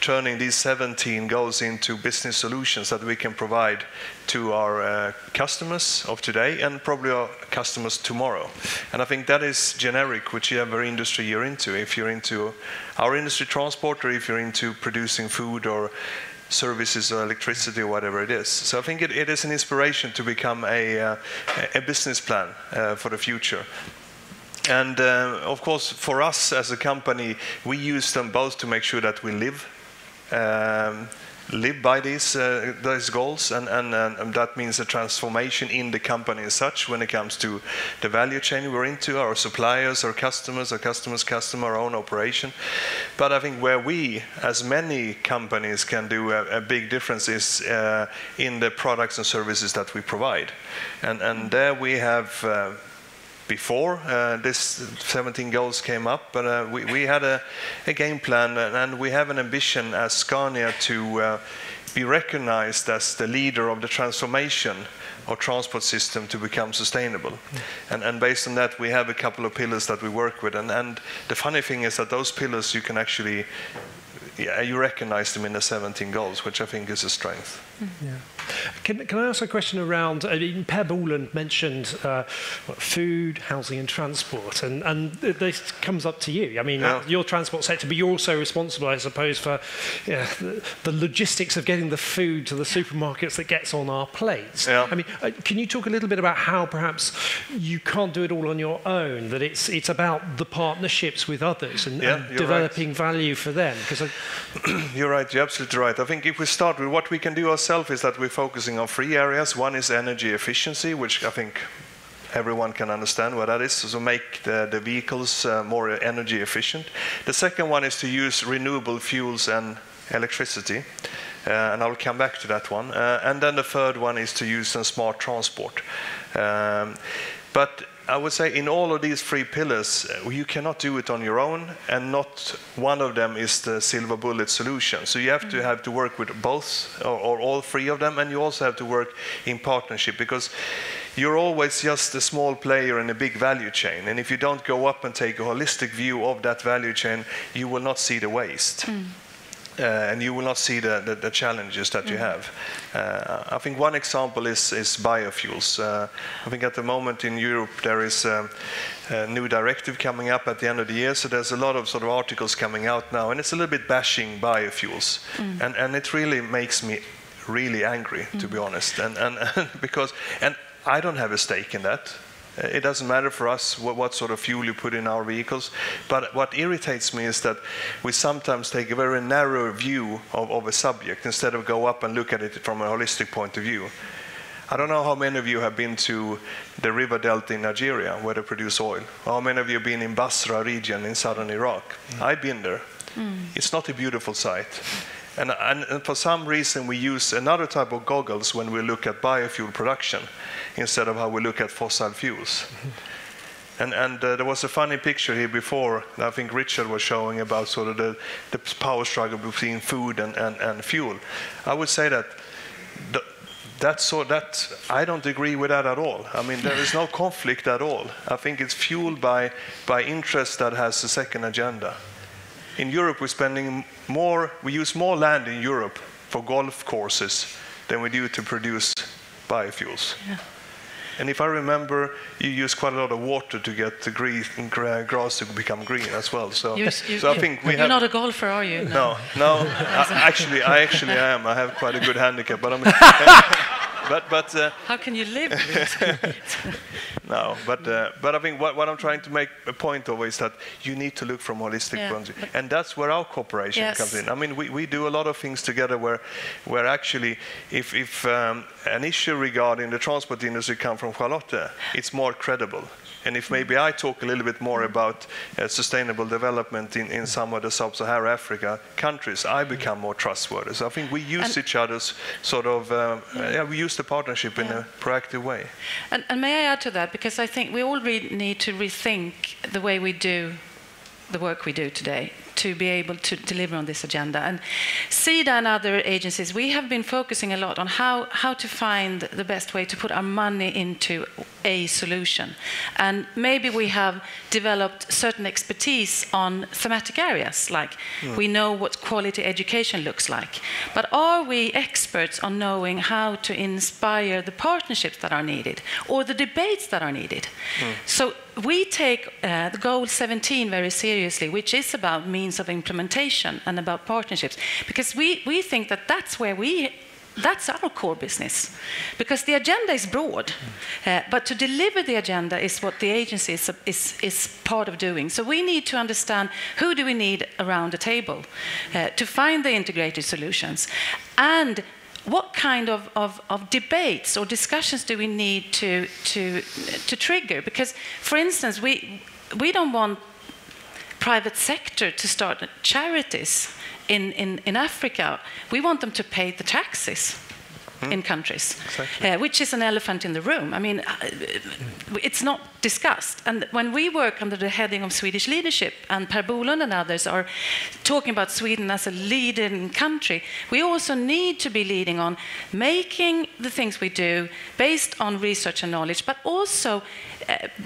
turning these 17 goals into business solutions that we can provide to our uh, customers of today and probably our customers tomorrow. And I think that is generic, whichever industry you're into. If you're into our industry, transport, or if you're into producing food or services or electricity or whatever it is. So I think it, it is an inspiration to become a, uh, a business plan uh, for the future. And uh, of course, for us as a company, we use them both to make sure that we live um, live by these, uh, these goals, and, and, and, that means a transformation in the company as such when it comes to the value chain we're into, our suppliers, our customers, our customers' customer, our own operation. But I think where we, as many companies, can do a, a big difference is uh, in the products and services that we provide. And, and there we have uh, before uh, this 17 goals came up, but uh, we, we, had a, a, game plan and we have an ambition as Scania to uh, be recognized as the leader of the transformation of transport system to become sustainable. Mm. And, and, based on that, we have a couple of pillars that we work with. And, and the funny thing is that those pillars you can actually yeah, you recognize them in the 17 goals, which I think is a strength. Yeah. Can, can I ask a question around, I mean, Per Bolund mentioned uh, what, food, housing and transport, and, and this comes up to you. I mean, yeah. your transport sector, but you're also responsible, I suppose, for yeah, the, the, logistics of getting the food to the supermarkets that gets on our plates. Yeah. I mean, uh, can you talk a little bit about how perhaps you can't do it all on your own, that it's, it's about the partnerships with others and, and developing right. value for them? Because You're right, you're absolutely right. I think if we start with what we can do ourselves is that we're focusing on three areas. One is energy efficiency, which I think everyone can understand what that is, so make the, the vehicles uh, more energy efficient. The second one is to use renewable fuels and electricity, uh, and I'll come back to that one. Uh, and then the third one is to use some smart transport. Um, but I would say in all of these three pillars, uh, you cannot do it on your own, and not one of them is the silver bullet solution. So you have to mm-hmm. have to work with both or, or all three of them, and you also have to work in partnership because you're always just a small player in a big value chain. And if you don't go up and take a holistic view of that value chain, you will not see the waste. Mm uh, and you will not see the, the, the challenges that mm. you have. Uh, I think one example is, is biofuels. Uh, I think at the moment in Europe there is um, a new directive coming up at the end of the year, so there's a lot of sort of articles coming out now, and it's a little bit bashing biofuels, mm. and, and it really makes me really angry, mm. to be honest, and, and because and I don't have a stake in that. Uh, it doesn't matter for us what, what, sort of fuel you put in our vehicles. But what irritates me is that we sometimes take a very narrow view of, of a subject instead of go up and look at it from a holistic point of view. I don't know how many of you have been to the river delta in Nigeria where they produce oil. How many of you have been in Basra region in southern Iraq? Mm. I've been there. Mm. It's not a beautiful sight. And, and, and, for some reason, we use another type of goggles when we look at biofuel production instead of how we look at fossil fuels. And, and uh, there was a funny picture here before, I think Richard was showing about sort of the, the power struggle between food and, and, and fuel. I would say that the, that so that I don't agree with that at all. I mean, there is no conflict at all. I think it's fueled by by interest that has a second agenda. In Europe, we're spending more. We use more land in Europe for golf courses than we do to produce biofuels. Yeah. And if I remember, you use quite a lot of water to get the gra- grass to become green as well. So, You- so I think we you're have. not a golfer, are you? No, no. I, actually, I actually am. I have quite a good handicap, but I'm. but but. Uh, How can you live no, but uh, but I think what, what I'm trying to make a point of is that you need to look from holistic Yeah, point of view, and that's where our cooperation Yes. comes in. I mean, we, we do a lot of things together where where actually, if if um, an issue regarding the transport industry comes from Charlotte, it's more credible. And if maybe I talk a little bit more about uh, sustainable development in, in some of the sub-Saharan Africa countries, I become more trustworthy. So I think we use And- each other's sort of, uh, yeah, we use the partnership in a proactive way. And, and may I add to that? Because I think we all re- need to rethink the way we do the work we do today to be able to deliver on this agenda. And Sida and other agencies, we have been focusing a lot on how, how to find the best way to put our money into a solution. And maybe we have developed certain expertise on thematic areas, like Mm. we know what quality education looks like. But are we experts on knowing how to inspire the partnerships that are needed or the debates that are needed? So we take uh, the goal 17 very seriously, which is about means of implementation and about partnerships, because we, we think that that's where we that's our core business. Because the agenda is broad uh, but to deliver the agenda is what the agency is, is, is part of doing. So we need to understand who do we need around the table uh, to find the integrated solutions. And what kind of, of, of debates or discussions do we need to, to, to trigger because for instance we, we don't want private sector to start charities in, in, in Africa, we want them to pay the taxes. In countries, uh, which is an elephant in the room. I mean, uh, it's not discussed. And when we work under the heading of Swedish leadership, and Per Bolund and others are talking about Sweden as a leading country, we also need to be leading on making the things we do based on research and knowledge, but also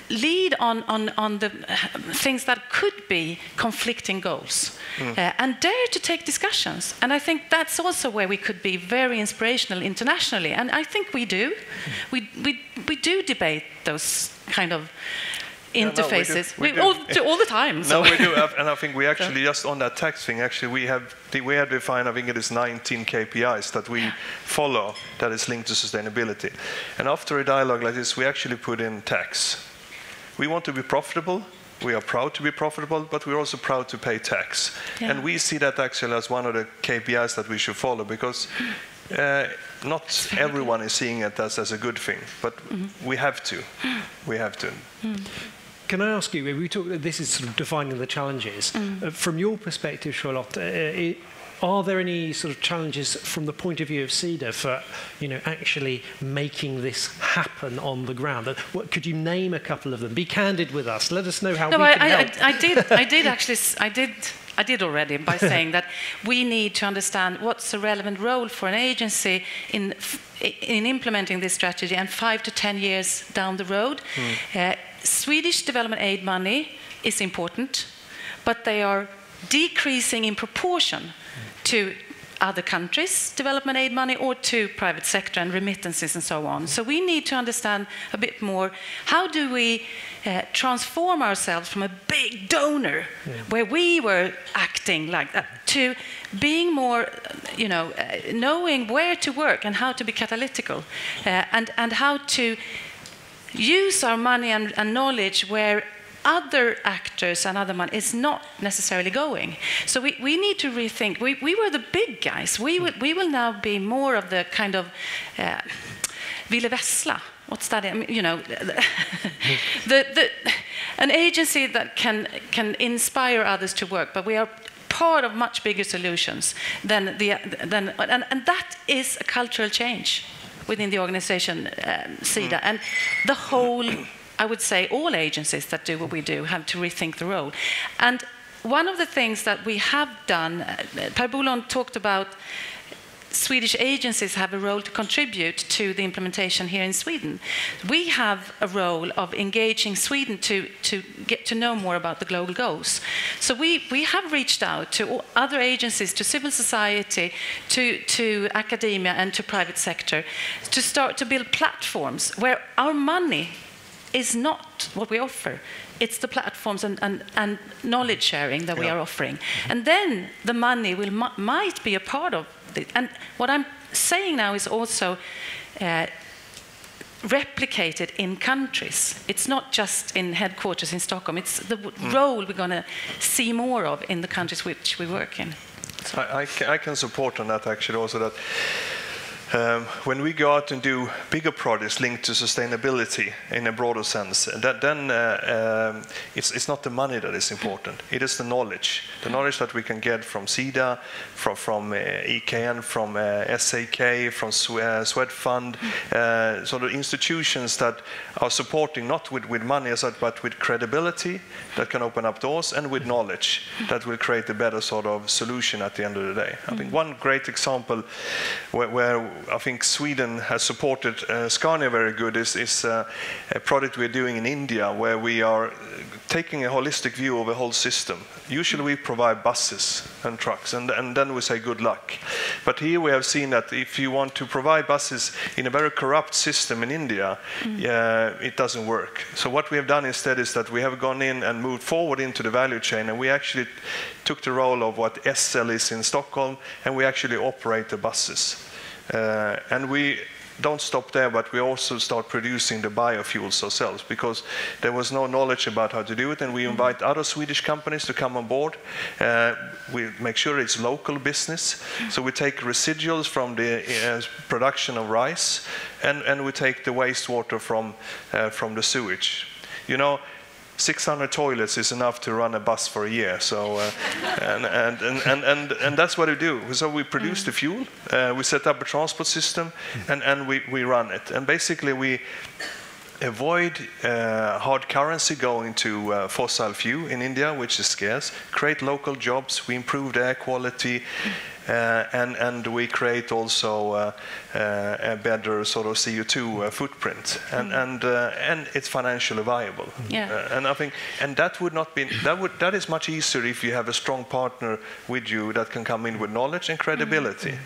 lead on, on, on the uh, things that could be conflicting goals Mm. uh, and dare to take discussions. And I think that's also where we could be very inspirational internationally. And I think we do. We, we, we do debate those kind of Yeah, no, we do- interfaces we We- do. all, all the time. No, we do, and I think we actually just on that tax thing. Actually, we have we have defined. I think it is 19 KPIs that we follow that is linked to sustainability. And after a dialogue like this, we actually put in tax. We want to be profitable. We are proud to be profitable, but we're also proud to pay tax. Yeah. And we see that actually as one of the KPIs that we should follow because. Uh, not everyone is seeing it as, as a good thing, but mm-hmm. we have to. Mm. We have to. Mm. Can I ask you, we talk, this is sort of defining the challenges. Mm. Uh, from your perspective, Charlotte, uh, i are there any sort of challenges from the point of view of Sida for, you know, actually making this happen on the ground? Uh, What, could you name a couple of them? Be candid with us. Let us know how no, we I, can I, help. I, I did. I did actually. I did. I did already by saying that we need to understand what's the relevant role for an agency in in implementing this strategy and five to ten years down the road. Uh, Swedish development aid money is important, but they are decreasing in proportion to other countries' development aid money or to private sector and remittances and so on. So we need to understand a bit more how do we uh, transform ourselves from a big donor where we were acting like that to being more, you know, uh, knowing where to work and how to be catalytical uh, and, and how to use our money and, and knowledge where other actors and other money is not necessarily going. So we, we need to rethink. We, we were the big guys. We will, we will now be more of the kind of uh, Ville. What's that? I mean, you know, the, the, an agency that can, can inspire others to work, but we are part of much bigger solutions than the, than, and, and that is a cultural change within the organization, um, Sida. And the whole, I would say, all agencies that do what we do have to rethink the role. And one of the things that we have done, uh, Per talked about Swedish agencies have a role to contribute to the implementation here in Sweden. We have a role of engaging Sweden to, to get to know more about the global goals. So we, we have reached out to other agencies, to civil society, to, to academia, and to private sector to start to build platforms where our money is not what we offer. It's the platforms and, and, and knowledge sharing that we are offering. And then the money will, might be a part of. And what I'm saying now is also uh, replicated in countries. It's not just in headquarters in Stockholm. It's the Mm. role we're going to see more of in the countries which we work in. I, I, ca- I can support on that actually also that um, when we go out and do bigger projects linked to sustainability in a broader sense, that, then uh, um, it's, it's not the money that is important. It is the knowledge, the knowledge that we can get from SIDA, from, from uh, EKN, from uh, SEK, from Swe- uh, Swedfund, uh, sort of institutions that are supporting not with, with money as such, but with credibility that can open up doors and with knowledge that will create a better sort of solution at the end of the day. I think one great example where, where I think Sweden has supported uh, Scania very good is, is uh, a project we're doing in India where we are uh, taking a holistic view of the whole system. Usually we provide buses and trucks and, and then we say good luck. But here we have seen that if you want to provide buses in a very corrupt system in India, uh, it doesn't work. So what we have done instead is that we have gone in and moved forward into the value chain and we actually took the role of what SL is in Stockholm and we actually operate the buses. Uh, and we don't stop there, but we also start producing the biofuels ourselves because there was no knowledge about how to do it, and we invite other Swedish companies to come on board. Uh, we make sure it's local business, so we take residuals from the uh, production of rice, and, and we take the wastewater from uh, from the sewage. You know, 600 toilets is enough to run a bus for a year. So, uh, and, and, and, and, and, and that's what we do. So we produce the fuel, uh, we set up a transport system, and, and we, we run it. And basically we avoid uh, hard currency going to uh, fossil fuel in India, which is scarce, create local jobs, we improve the air quality, and, and we create also uh, uh, a better sort of CO2 uh, footprint, and, and, uh, and it's financially viable. Yeah. Uh, and I think, and that would not be, that, would, that is much easier if you have a strong partner with you that can come in with knowledge and credibility.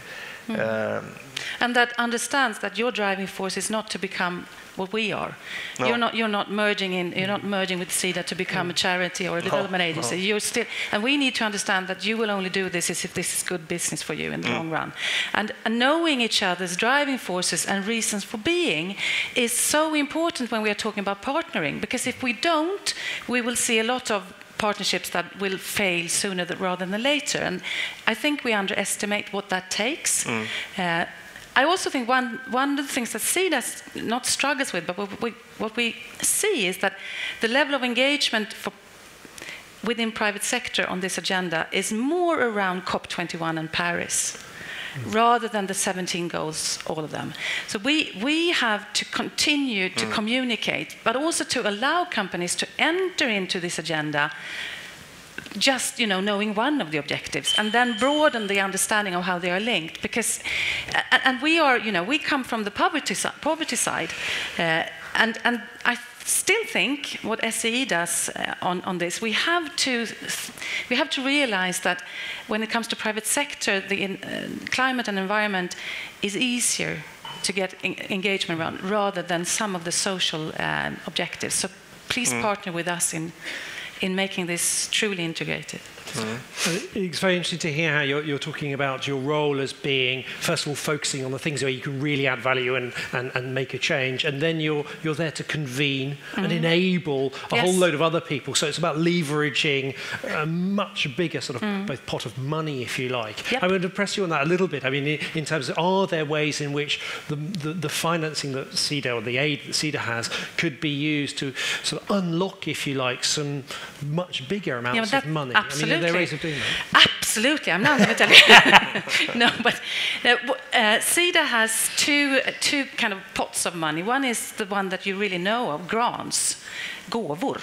Um, and that understands that your driving force is not to become what we are. No. You're not you're not merging in you're not merging with SIDA to become a charity or a development no. agency. You're still and we need to understand that you will only do this if this is good business for you in the Mm. long run. And, and knowing each other's driving forces and reasons for being is so important when we are talking about partnering because if we don't, we will see a lot of partnerships that will fail sooner rather than later. And I think we underestimate what that takes. Mm. Uh, I also think one, one of the things that SIDA s- not struggles with, but what we, what we see is that the level of engagement for within private sector on this agenda is more around COP21 and Paris rather than the 17 goals, all of them. So we, we have to continue to Mm. communicate, but also to allow companies to enter into this agenda just you know knowing one of the objectives and then broaden the understanding of how they are linked because and, and we are you know we come from the poverty, si- poverty side uh, and and I still think what SEI does uh, on, on this we have to we have to realize that when it comes to private sector the in, uh, climate and environment is easier to get en- engagement around rather than some of the social um, objectives so please Mm. partner with us in in making this truly integrated. Uh, It's very interesting to hear how you're, you're talking about your role as being, first of all, focusing on the things where you can really add value and, and, and make a change, and then you're, you're there to convene and Mhm. enable a Yes. whole load of other people. So it's about leveraging a much bigger sort of Mm. both pot of money, if you like. I would press you on that a little bit. I mean, in, terms of are there ways in which the, the, the financing that Sida or the aid that Sida has could be used to sort of unlock, if you like, some much bigger amounts that- of money? I mean, are there absolutely. ways of doing that? Absolutely, I'm not going to tell you. no, but uh, Sida has two, two kind of pots of money. One is the one that you really know of, grants, gåvor.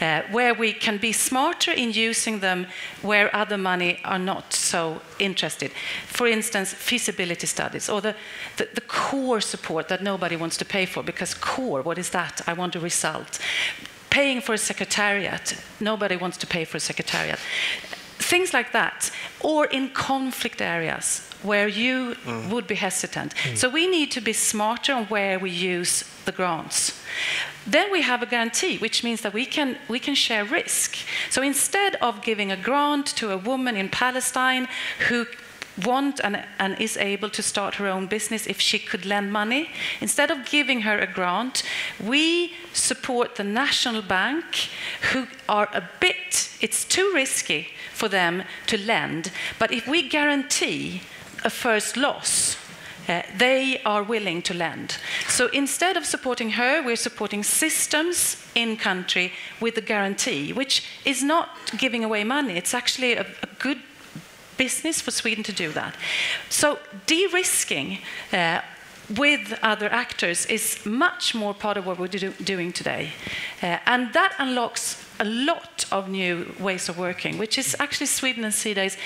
uh, where we can be smarter in using them where other money are not so interested. For instance, feasibility studies or the, the, the core support that nobody wants to pay for because core, what is that? I want a result. Paying for a secretariat, nobody wants to pay for a secretariat. Things like that, or in conflict areas where you Mm. would be hesitant. Mm. So we need to be smarter on where we use the grants. Then we have a guarantee, which means that we can, we can share risk. So instead of giving a grant to a woman in Palestine who want and, and is able to start her own business if she could lend money, instead of giving her a grant, we support the National Bank who are a bit, it's too risky for them to lend, but if we guarantee a first loss, uh, they are willing to lend. So instead of supporting her, we're supporting systems in country with a guarantee, which is not giving away money. It's actually a, a good business for Sweden to do that. So de-risking uh, with other actors is much more part of what we're do doing today. Uh, and that unlocks a lot of new ways of working, which is actually Sweden and SIDA is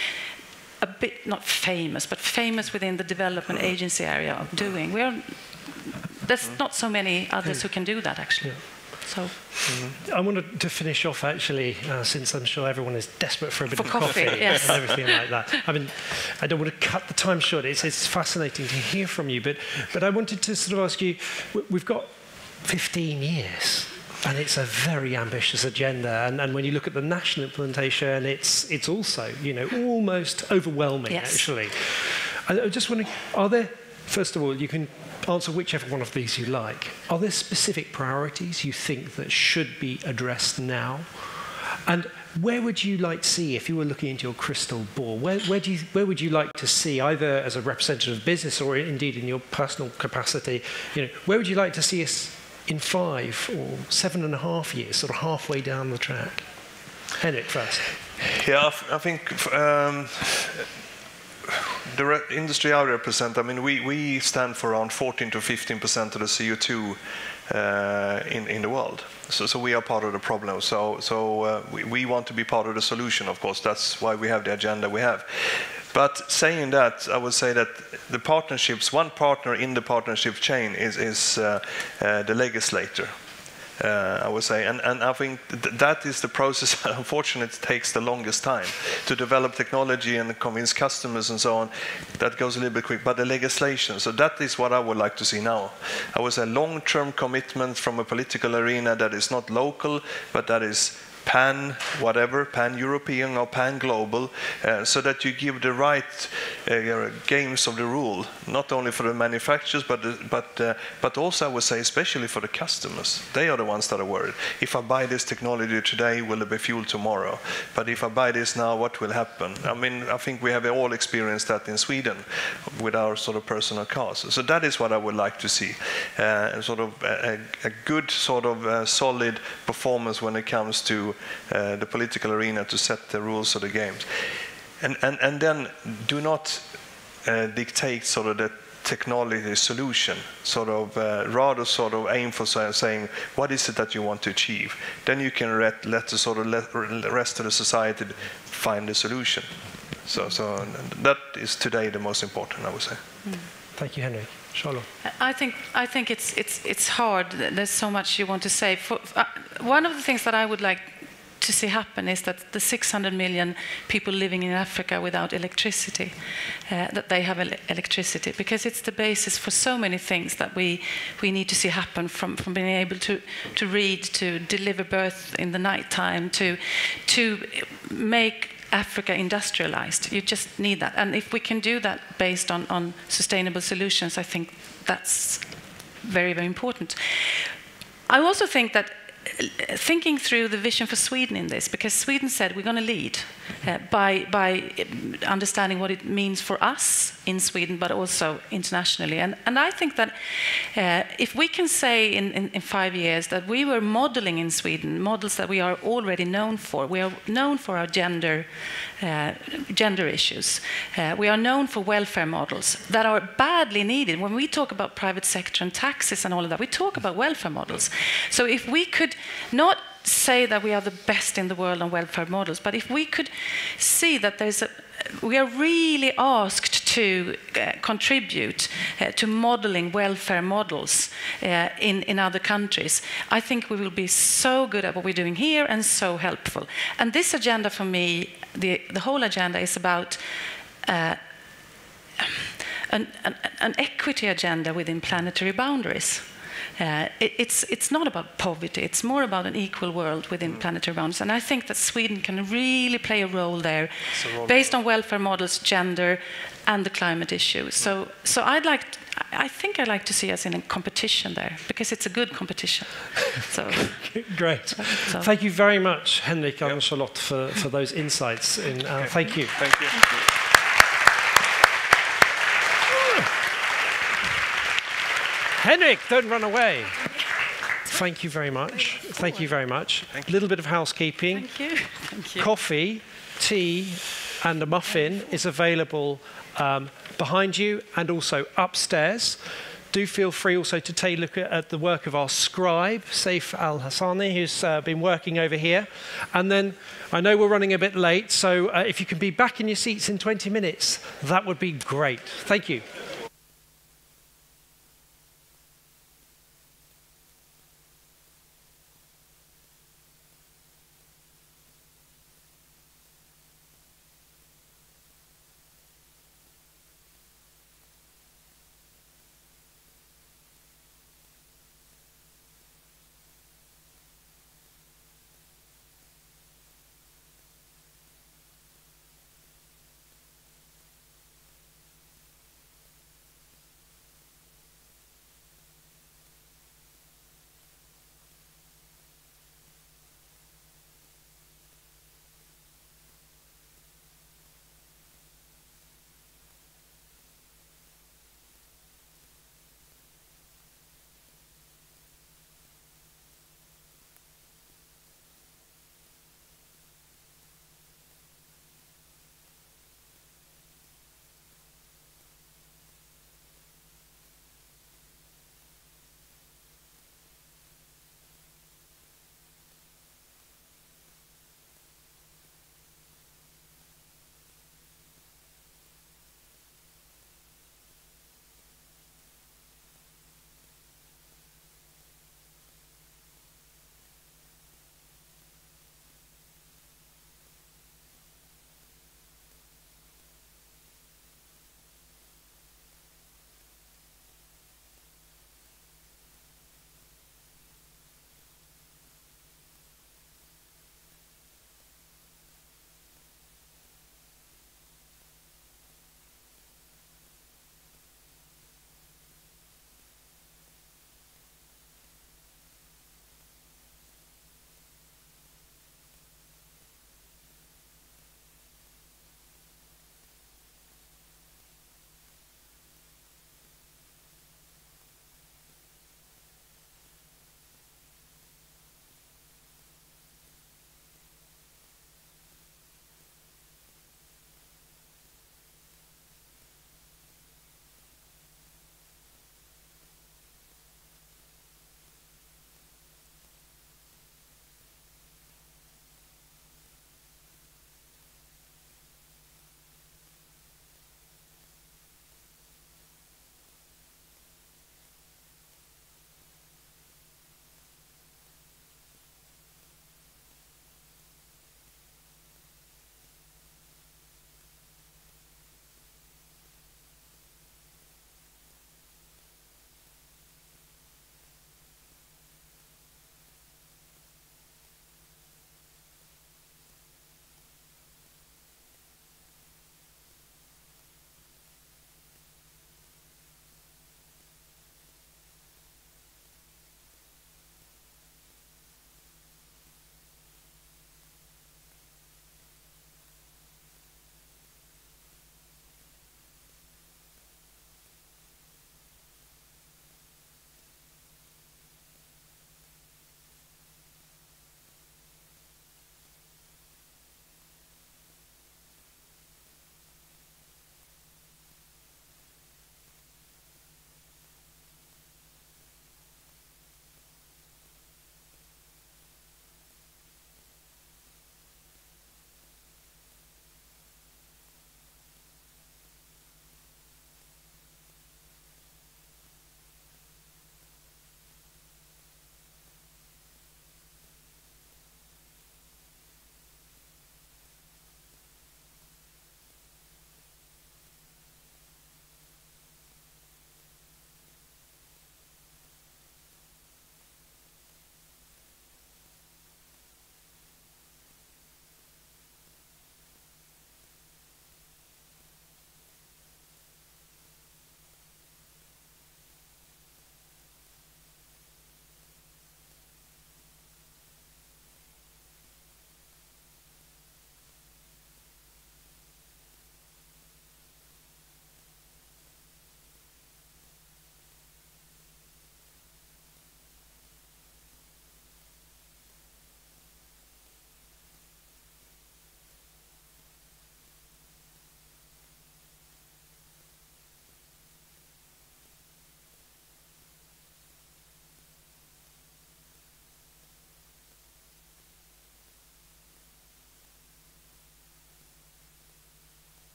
a bit not famous, but famous within the development agency area of doing. We are, there's not so many others who can do that actually. So mm. I wanted to finish off actually, uh, since I'm sure everyone is desperate for a bit for of coffee, coffee yes. and everything like that. I mean, I don't want to cut the time short. It's, it's fascinating to hear from you, but but I wanted to sort of ask you. We've got 15 years and it's a very ambitious agenda. And, and when you look at the national implementation, it's, it's also, you know, almost overwhelming, yes. actually. I, I just wondering, are there, first of all, you can answer whichever one of these you like. Are there specific priorities you think that should be addressed now? And where would you like to see, if you were looking into your crystal ball, where, where, do you, where would you like to see, either as a representative of business or indeed in your personal capacity, you know, where would you like to see us in five or seven and a half years, sort of halfway down the track? Henrik first. Yeah, I think um, the industry I represent, I mean, we, we stand for around 14 to 15 percent of the CO2 uh, in, in the world. So, so we are part of the problem. So, so uh, we, we want to be part of the solution, of course. That's why we have the agenda we have. But saying that, I would say that the partnerships, one partner in the partnership chain is, is uh, uh, the legislator. Uh, I would say, and, and I think th- that is the process. Unfortunately, takes the longest time to develop technology and convince customers and so on. That goes a little bit quick, but the legislation. So that is what I would like to see now. I would say long-term commitment from a political arena that is not local, but that is pan whatever, pan European or pan global, uh, so that you give the right uh, games of the rule, not only for the manufacturers, but the, but uh, but also I would say especially for the customers. They are the ones that are worried. If I buy this technology today, will it be fuel tomorrow? But if I buy this now, what will happen? I mean, I think we have all experienced that in Sweden with our sort of personal cars. So that is what I would like to see, uh, sort of a, a good sort of uh, solid performance when it comes to uh, the political arena to set the rules of the games. And, and, and then do not uh, dictate sort of the technology solution, sort of uh, rather sort of aim for saying what is it that you want to achieve. Then you can let, let the sort of let, rest of the society find the solution. So, so that is today the most important, I would say. Thank you, Henrik. Charlotte. I think I think it's it's it's hard. There's so much you want to say. For, uh, one of the things that I would like to see happen is that the 600 million people living in Africa without electricity, uh, that they have el- electricity, because it's the basis for so many things that we we need to see happen from from being able to to read, to deliver birth in the night time, to to make Africa industrialized. You just need that. And if we can do that based on, on sustainable solutions, I think that's very, very important. I also think that thinking through the vision for Sweden in this, because Sweden said we're going to lead uh, by, by um, understanding what it means for us in Sweden, but also internationally. And, and I think that uh, if we can say in, in, in five years that we were modeling in Sweden models that we are already known for, we are known for our gender, uh, gender issues, uh, we are known for welfare models that are badly needed. When we talk about private sector and taxes and all of that, we talk about welfare models. So if we could not say that we are the best in the world on welfare models, but if we could see that there's a, we are really asked to uh, contribute uh, to modeling welfare models uh, in, in other countries, I think we will be so good at what we're doing here and so helpful. And this agenda for me, the, the whole agenda is about uh, an, an, an equity agenda within planetary boundaries. Uh, it, it's, it's not about poverty, it's more about an equal world within mm. planetary boundaries. And I think that Sweden can really play a role there role based on welfare models, gender, and the climate issue. So, so I'd like, to, I think I'd like to see us in a competition there because it's a good competition. So great. So. Thank you very much, Henrik and Charlotte, for, for those insights. In, uh, okay. Thank you. Thank you. Thank you. Henrik, don't run away. Thank you very much. Thank you very much. A little bit of housekeeping. Thank you. Thank you. Coffee, tea, and a muffin is available um, behind you and also upstairs. Do feel free also to take a look at, the work of our scribe, Saif Al Hassani, who's uh, been working over here. And then I know we're running a bit late, so uh, if you can be back in your seats in 20 minutes, that would be great. Thank you.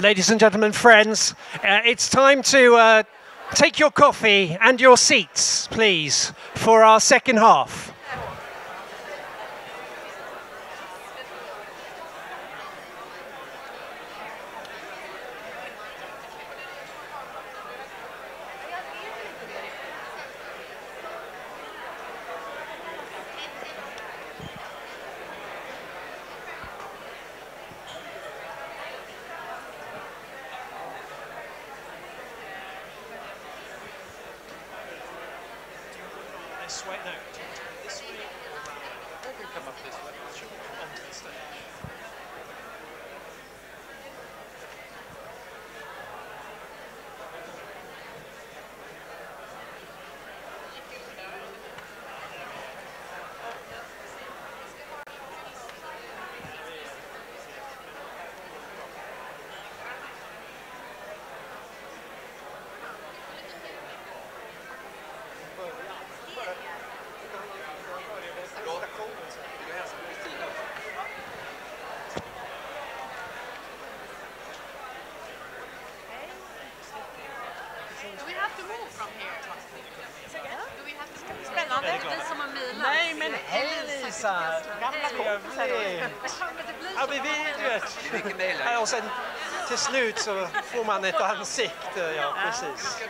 Ladies and gentlemen, friends, uh, it's time to uh, take your coffee and your seats, please, for our second half. Så får man ett ansikte, ja precis.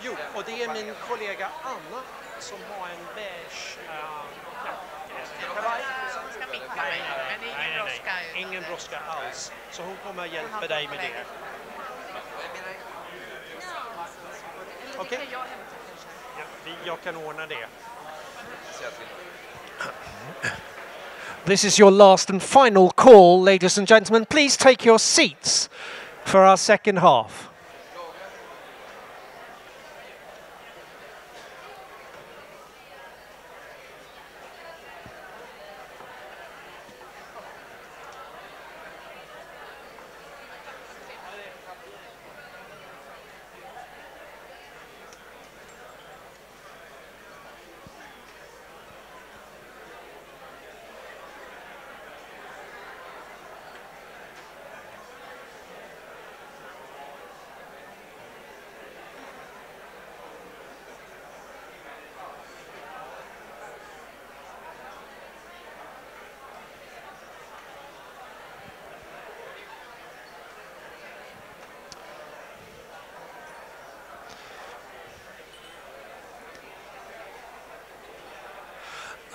Jo, och det är min kollega Anna som har en beige uh, ja, kavaj. Nej, nej, nej, ingen brådska alls. Så hon kommer att hjälpa dig med det. Okej? Okay? Ja, jag kan ordna det. This is your last and final call, ladies and gentlemen. Please take your seats for our second half.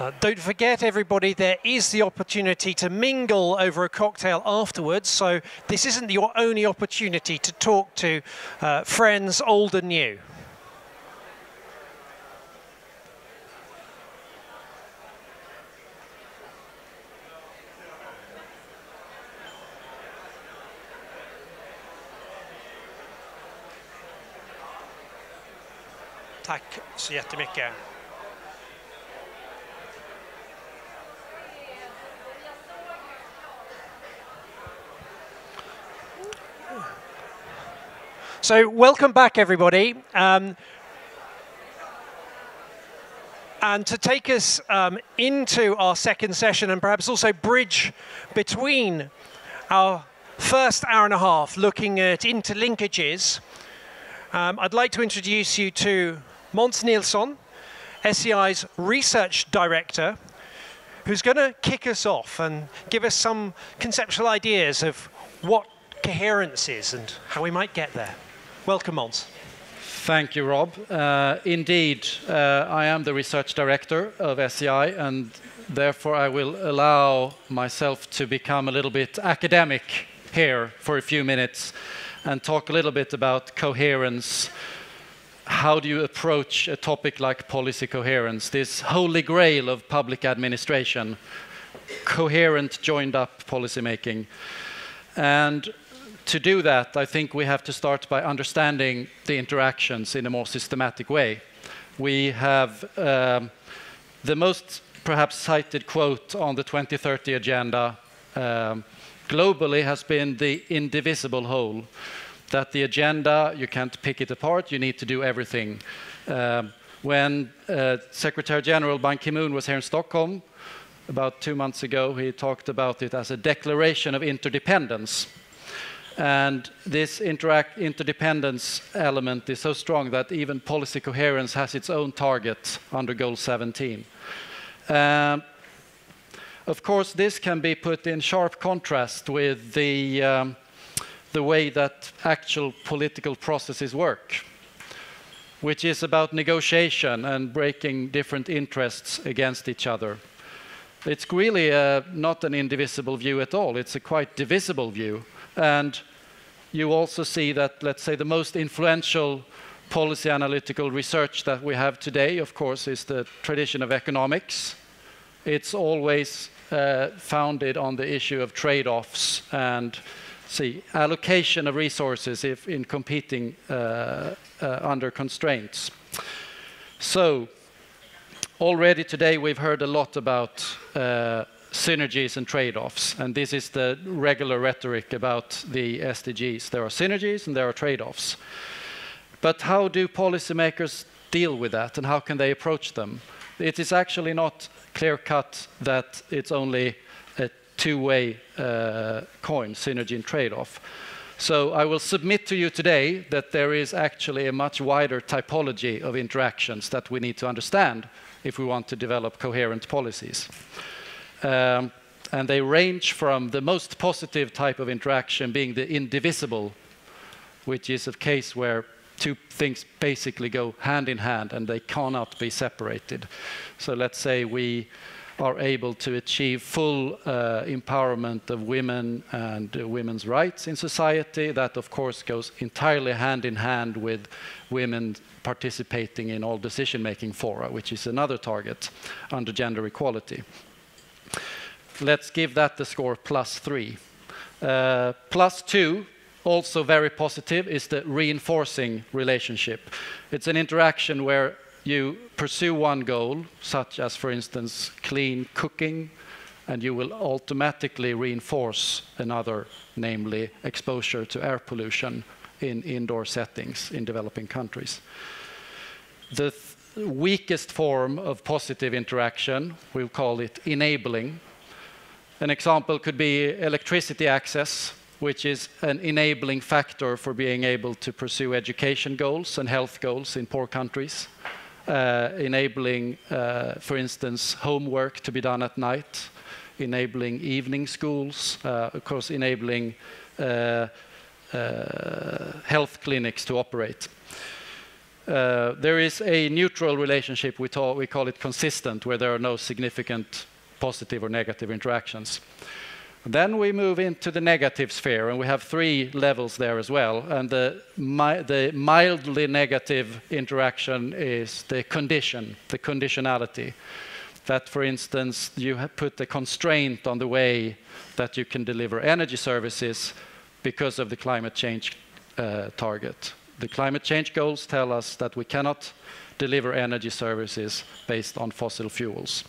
Uh, don't forget, everybody, there is the opportunity to mingle over a cocktail afterwards. So this isn't your only opportunity to talk to uh, friends, old and new. Tack så jättemycket. So welcome back, everybody. Um, and to take us um, into our second session and perhaps also bridge between our first hour and a half looking at interlinkages, um, I'd like to introduce you to Måns Nilsson, SEI's research director, who's going to kick us off and give us some conceptual ideas of what coherence is and how we might get there. Welcome, Måns. Thank you, Rob. Uh, indeed, uh, I am the research director of SEI, and therefore I will allow myself to become a little bit academic here for a few minutes and talk a little bit about coherence. How do you approach a topic like policy coherence, this holy grail of public administration, coherent, joined up policymaking? And to do that, I think we have to start by understanding the interactions in a more systematic way. We have um, the most perhaps cited quote on the 2030 agenda um, globally has been the indivisible whole. That the agenda, you can't pick it apart, you need to do everything. Um, when uh, Secretary General Ban Ki moon was here in Stockholm about two months ago, he talked about it as a declaration of interdependence And this interdependence element is so strong that even policy coherence has its own target under Goal 17. Um, of course, this can be put in sharp contrast with the, um, the way that actual political processes work, which is about negotiation and breaking different interests against each other. It's really uh, not an indivisible view at all. It's a quite divisible view. And you also see that, let's say, the most influential policy analytical research that we have today, of course, is the tradition of economics. It's always uh, founded on the issue of trade-offs and see allocation of resources if in competing uh, uh, under constraints. So already today we've heard a lot about uh, synergies and trade-offs, and this is the regular rhetoric about the SDGs. There are synergies and there are trade-offs. But how do policymakers deal with that, and how can they approach them? It is actually not clear-cut that it's only a two-way uh, coin, synergy and trade-off. So I will submit to you today that there is actually a much wider typology of interactions that we need to understand if we want to develop coherent policies. Um, and they range from the most positive type of interaction being the indivisible, which is a case where two things basically go hand in hand and they cannot be separated. So let's say we are able to achieve full uh, empowerment of women and uh, women's rights in society. That, of course, goes entirely hand in hand with women participating in all decision-making fora, which is another target under gender equality. Let's give that the score plus three. Uh, plus two, also very positive, is the reinforcing relationship. It's an interaction where you pursue one goal, such as, for instance, clean cooking, and you will automatically reinforce another, namely exposure to air pollution in indoor settings in developing countries. The th weakest form of positive interaction, we'll call it enabling, an example could be electricity access, which is an enabling factor for being able to pursue education goals and health goals in poor countries. Uh, enabling, uh, for instance, homework to be done at night, enabling evening schools, uh, of course, enabling uh, uh, health clinics to operate. Uh, there is a neutral relationship, we, we call it consistent, where there are no significant positive or negative interactions. Then we move into the negative sphere, and we have three levels there as well. And the, mi the mildly negative interaction is the condition, the conditionality. That, for instance, you have put a constraint on the way that you can deliver energy services because of the climate change uh, target. The climate change goals tell us that we cannot deliver energy services based on fossil fuels.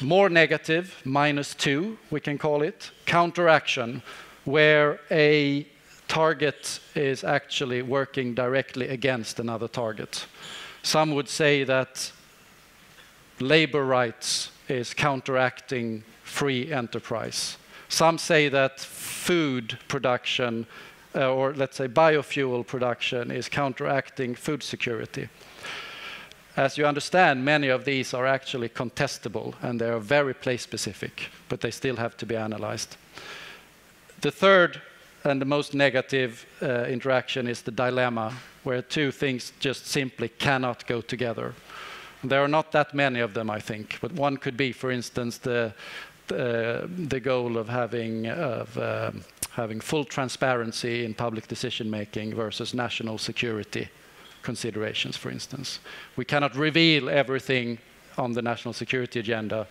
More negative, minus two, we can call it, counteraction, where a target is actually working directly against another target. Some would say that labor rights is counteracting free enterprise. Some say that food production, uh, or let's say biofuel production, is counteracting food security. As you understand, many of these are actually contestable and they are very place specific, but they still have to be analyzed. The third and the most negative uh, interaction is the dilemma, where two things just simply cannot go together. There are not that many of them, I think, but one could be, for instance, the, the, the goal of having, of, um, having full transparency in public decision making versus national security considerations, for instance. We cannot reveal everything on the national security agenda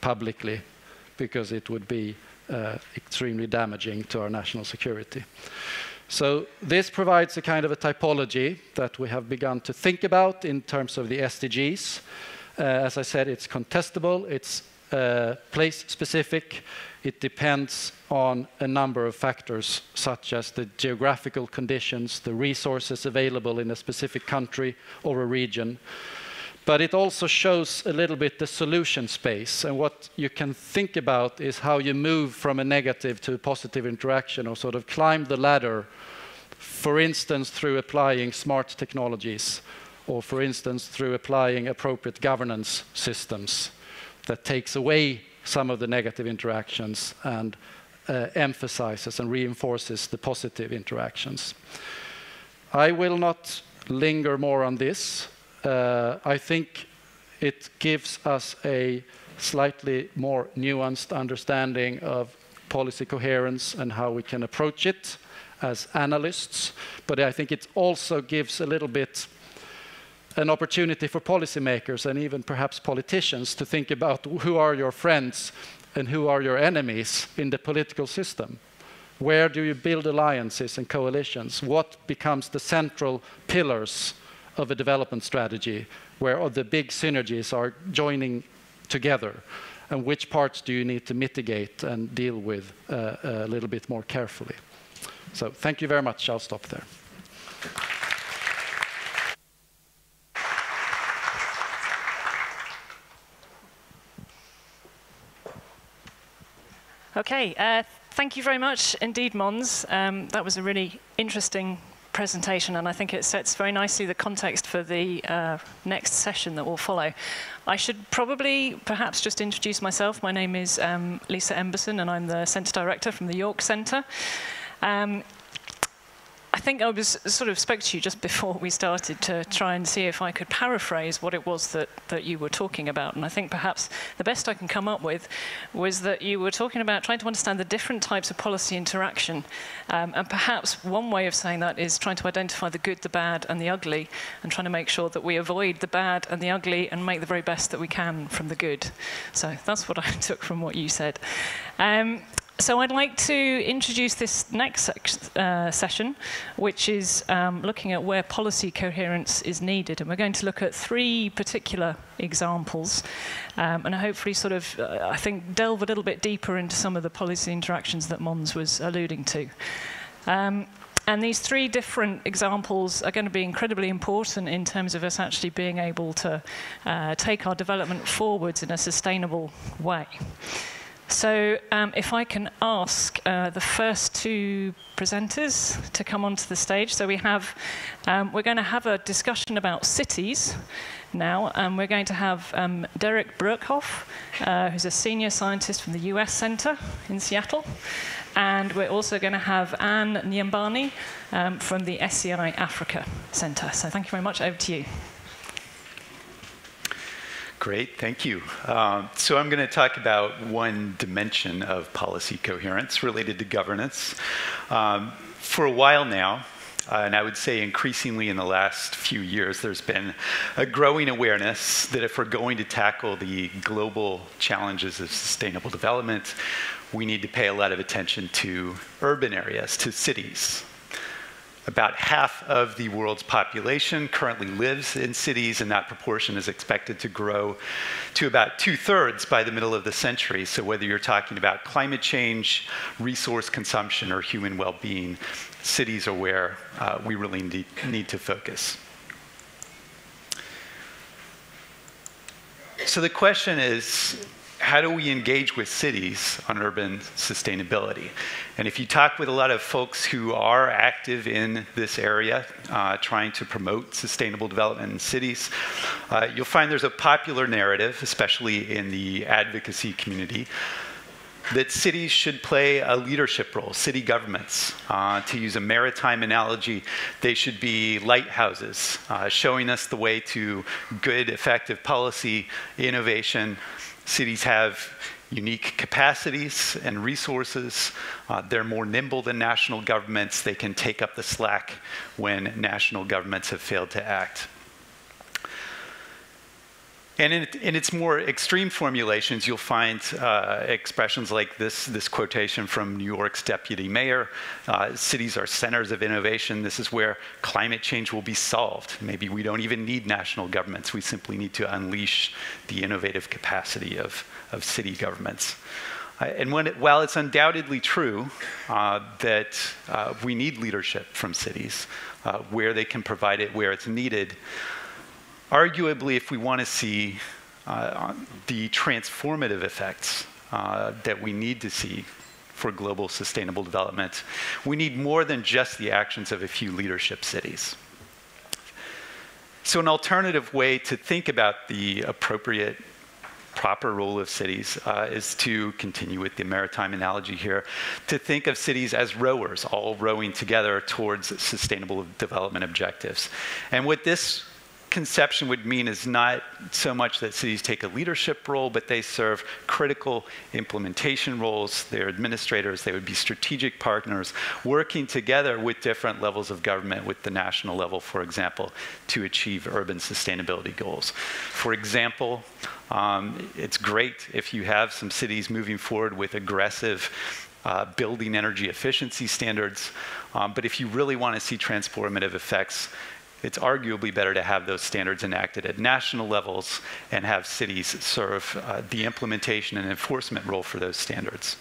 publicly because it would be uh, extremely damaging to our national security. So this provides a kind of a typology that we have begun to think about in terms of the SDGs. Uh, as I said, it's contestable, it's uh, place specific, it depends on a number of factors, such as the geographical conditions, the resources available in a specific country or a region. but it also shows a little bit the solution space. And what you can think about is how you move from a negative to a positive interaction or sort of climb the ladder, for instance, through applying smart technologies or, for instance, through applying appropriate governance systems that takes away some of the negative interactions and uh, emphasizes and reinforces the positive interactions. I will not linger more on this uh, I think it gives us a slightly more nuanced understanding of policy coherence and how we can approach it as analysts. But I think it also gives a little bit an opportunity for policymakers and even perhaps politicians to think about who are your friends and who are your enemies in the political system. Where do you build alliances and coalitions? What becomes the central pillars of a development strategy where the big synergies are joining together and which parts do you need to mitigate and deal with uh, a little bit more carefully. So thank you very much. I'll stop there. Okay, uh, thank you very much indeed, Måns. Um, that was a really interesting presentation, and I think it sets very nicely the context for the uh, next session that will follow. I should probably perhaps just introduce myself. My name is um, Lisa Emberson, and I'm the Centre Director from the York Centre. Um, I think I was sort of spoke to you just before we started to try and see if I could paraphrase what it was that, that you were talking about. And I think perhaps the best I can come up with was that you were talking about trying to understand the different types of policy interaction. Um, and perhaps one way of saying that is trying to identify the good, the bad, and the ugly, and trying to make sure that we avoid the bad and the ugly and make the very best that we can from the good. So that's what I took from what you said. Um, so I'd like to introduce this next uh, session, which is um, looking at where policy coherence is needed. And we're going to look at three particular examples um, and hopefully sort of, uh, I think, delve a little bit deeper into some of the policy interactions that Måns was alluding to. Um, and these three different examples are going to be incredibly important in terms of us actually being able to uh, take our development forwards in a sustainable way. So um, if I can ask uh, the first two presenters to come onto the stage. So we have, um, we're going to have a discussion about cities now. and we're going to have um, Derek Broekhoff, uh, who's a senior scientist from the US Center in Seattle. And we're also going to have Anne Nyambane um, from the SEI Africa Center. So thank you very much. Over to you. Great, thank you. Uh, so I'm going to talk about one dimension of policy coherence related to governance. Um, for a while now, uh, and I would say increasingly in the last few years, there's been a growing awareness that if we're going to tackle the global challenges of sustainable development, we need to pay a lot of attention to urban areas, to cities, about half of the world's population currently lives in cities, and that proportion is expected to grow to about two thirds by the middle of the century. So, whether you're talking about climate change, resource consumption, or human well being, cities are where uh, we really need, need to focus. So, the question is how do we engage with cities on urban sustainability? And if you talk with a lot of folks who are active in this area, uh, trying to promote sustainable development in cities, uh, you'll find there's a popular narrative, especially in the advocacy community, that cities should play a leadership role, city governments. Uh, to use a maritime analogy, they should be lighthouses, uh, showing us the way to good, effective policy, innovation, Cities have unique capacities and resources. Uh, they're more nimble than national governments. They can take up the slack when national governments have failed to act. And in, in, its more extreme formulations, you'll find uh, expressions like this, this quotation from New York's deputy mayor uh, Cities are centers of innovation. This is where climate change will be solved. Maybe we don't even need national governments. We simply need to unleash the innovative capacity of, of city governments. Uh, and it, while it's undoubtedly true uh, that uh, we need leadership from cities, uh, where they can provide it where it's needed, arguably, if we want to see uh, the transformative effects uh, that we need to see for global sustainable development, we need more than just the actions of a few leadership cities. So, an alternative way to think about the appropriate proper role of cities uh, is to continue with the maritime analogy here, to think of cities as rowers, all rowing together towards sustainable development objectives. And what this conception would mean is not so much that cities take a leadership role, but they serve critical implementation roles. They're administrators, they would be strategic partners, working together with different levels of government, with the national level, for example, to achieve urban sustainability goals. For example, um, it's great if you have some cities moving forward with aggressive uh, building energy efficiency standards. Um, but if you really want to see transformative effects, it's arguably better to have those standards enacted at national levels and have cities serve uh, the implementation and enforcement role for those standards.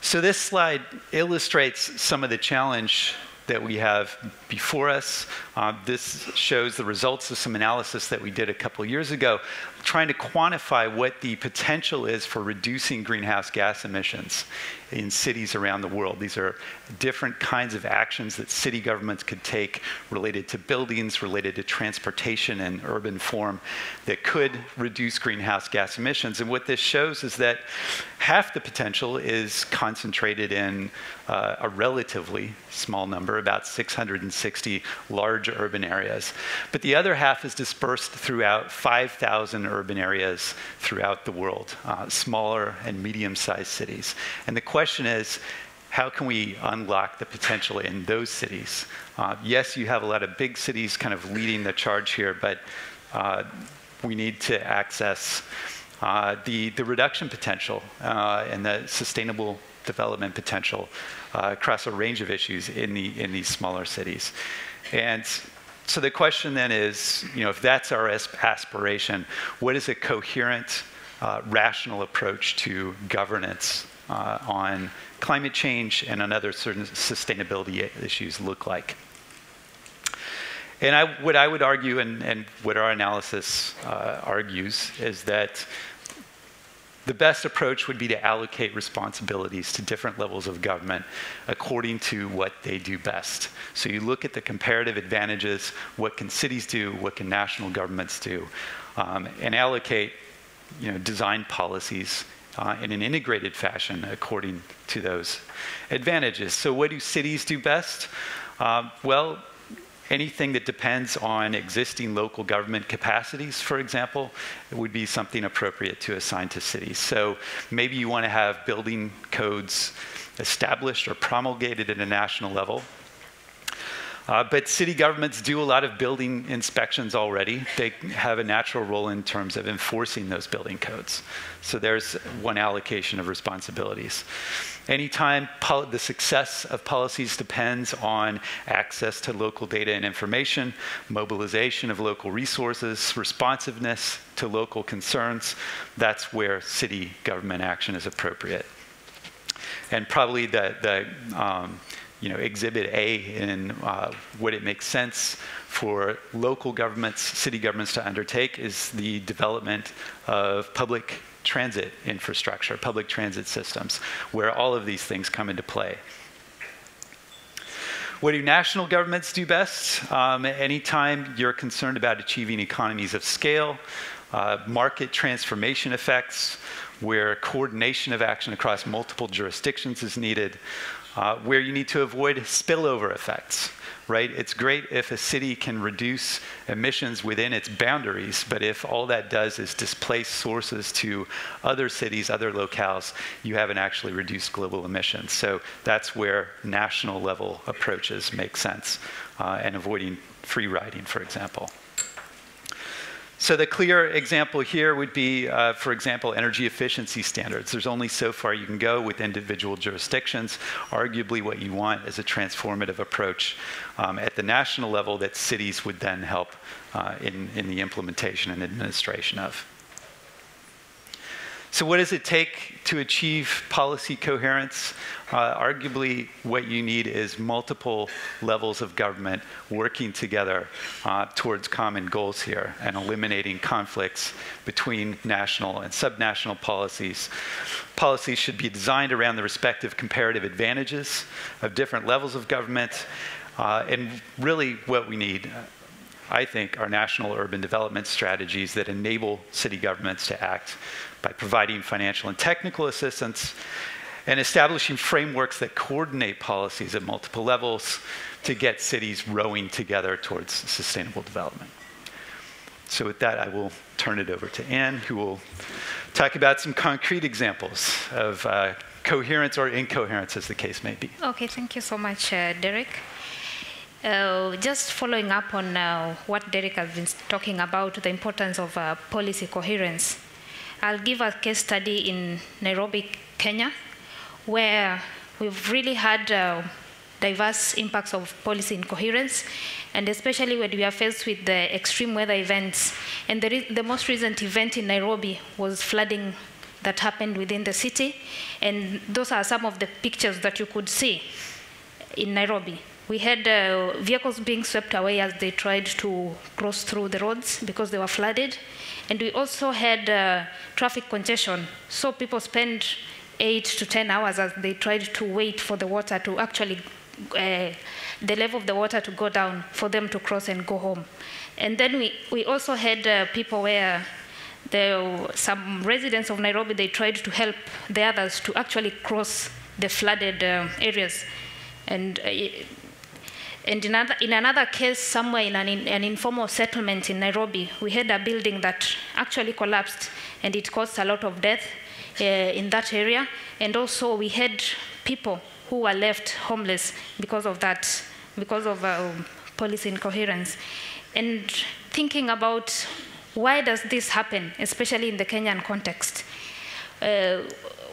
So this slide illustrates some of the challenge that we have before us. Uh, this shows the results of some analysis that we did a couple years ago, trying to quantify what the potential is for reducing greenhouse gas emissions in cities around the world. These are different kinds of actions that city governments could take related to buildings, related to transportation and urban form that could reduce greenhouse gas emissions. And what this shows is that half the potential is concentrated in uh, a relatively small number, about 660 large urban areas. But the other half is dispersed throughout 5,000 urban areas throughout the world, uh, smaller and medium sized cities. And the question is, how can we unlock the potential in those cities? Uh, yes, you have a lot of big cities kind of leading the charge here, but uh, we need to access uh, the, the reduction potential uh, and the sustainable development potential uh, across a range of issues in, the, in these smaller cities. And so the question then is, you know, if that's our aspiration, what is a coherent, uh, rational approach to governance uh, on climate change and on other certain sustainability issues look like? And I, what I would argue, and, and what our analysis uh, argues, is that the best approach would be to allocate responsibilities to different levels of government according to what they do best. So you look at the comparative advantages, what can cities do, what can national governments do, um, and allocate you know, design policies uh, in an integrated fashion according to those advantages. So what do cities do best? Uh, well, anything that depends on existing local government capacities, for example, would be something appropriate to assign to cities. So maybe you want to have building codes established or promulgated at a national level. Uh, but city governments do a lot of building inspections already. They have a natural role in terms of enforcing those building codes. So there's one allocation of responsibilities. Anytime the success of policies depends on access to local data and information, mobilization of local resources, responsiveness to local concerns, that's where city government action is appropriate. And probably the, the um, you know, exhibit A in uh, what it makes sense for local governments, city governments to undertake is the development of public transit infrastructure, public transit systems, where all of these things come into play. What do national governments do best? Um, anytime you're concerned about achieving economies of scale, uh, market transformation effects, where coordination of action across multiple jurisdictions is needed, uh, where you need to avoid spillover effects right? It's great if a city can reduce emissions within its boundaries, but if all that does is displace sources to other cities, other locales, you haven't actually reduced global emissions. So that's where national level approaches make sense, uh, and avoiding free riding, for example. So the clear example here would be, uh, for example, energy efficiency standards. There's only so far you can go with individual jurisdictions. Arguably what you want is a transformative approach um, at the national level that cities would then help uh, in, in the implementation and administration of. So, what does it take to achieve policy coherence? Uh, arguably, what you need is multiple levels of government working together uh, towards common goals here and eliminating conflicts between national and subnational policies. Policies should be designed around the respective comparative advantages of different levels of government. Uh, and really, what we need I think, are national urban development strategies that enable city governments to act by providing financial and technical assistance and establishing frameworks that coordinate policies at multiple levels to get cities rowing together towards sustainable development. So, with that, I will turn it over to Anne, who will talk about some concrete examples of uh, coherence or incoherence, as the case may be. Okay, thank you so much, uh, Derek. Uh, just following up on uh, what Derek has been talking about, the importance of uh, policy coherence, I'll give a case study in Nairobi, Kenya, where we've really had uh, diverse impacts of policy incoherence, and especially when we are faced with the extreme weather events. And the, the most recent event in Nairobi was flooding that happened within the city, and those are some of the pictures that you could see in Nairobi. We had uh, vehicles being swept away as they tried to cross through the roads because they were flooded. And we also had uh, traffic congestion. So people spent eight to 10 hours as they tried to wait for the water to actually, uh, the level of the water to go down for them to cross and go home. And then we, we also had uh, people where the, some residents of Nairobi, they tried to help the others to actually cross the flooded uh, areas. And uh, and in another, in another case, somewhere in an, in an, informal settlement in Nairobi, we had a building that actually collapsed and it caused a lot of death uh, in that area. And also, we had people who were left homeless because of that, because of uh, policy incoherence. And thinking about why does this happen, especially in the Kenyan context, uh,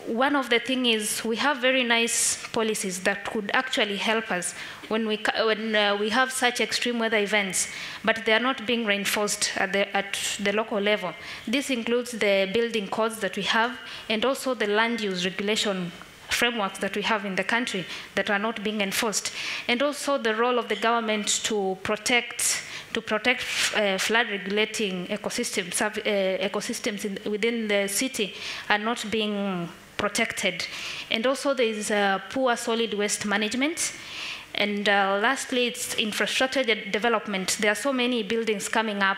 one of the things is we have very nice policies that could actually help us when we, when, uh, we have such extreme weather events, but they are not being reinforced at the, at the local level. This includes the building codes that we have and also the land use regulation frameworks that we have in the country that are not being enforced, and also the role of the government to protect to protect uh, flood regulating ecosystems, uh, ecosystems in, within the city are not being protected. And also there is uh, poor solid waste management. And uh, lastly, it's infrastructure de development. There are so many buildings coming up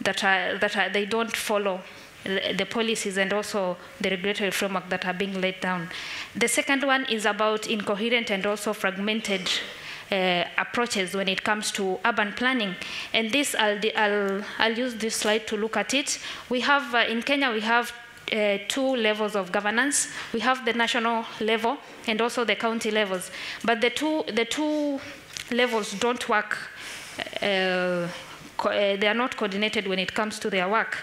that, are, that are, they don't follow the policies and also the regulatory framework that are being laid down. The second one is about incoherent and also fragmented uh, approaches when it comes to urban planning. And this, I'll, I'll, I'll use this slide to look at it. We have, uh, in Kenya, we have uh, two levels of governance. We have the national level and also the county levels. But the two, the two levels don't work. Uh, uh, they are not coordinated when it comes to their work.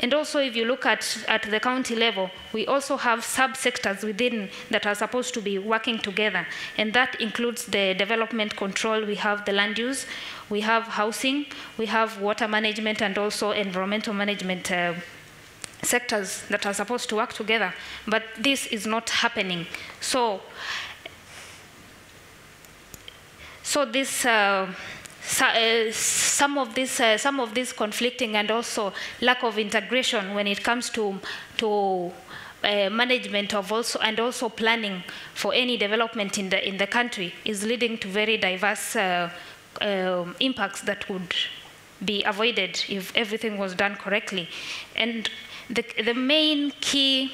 And also, if you look at, at the county level, we also have subsectors within that are supposed to be working together. And that includes the development control, we have the land use, we have housing, we have water management, and also environmental management uh, sectors that are supposed to work together, but this is not happening. So, so this, uh, so, uh, some of this, uh, some of this conflicting and also lack of integration when it comes to to uh, management of also and also planning for any development in the in the country is leading to very diverse uh, um, impacts that would be avoided if everything was done correctly, and the, the main key,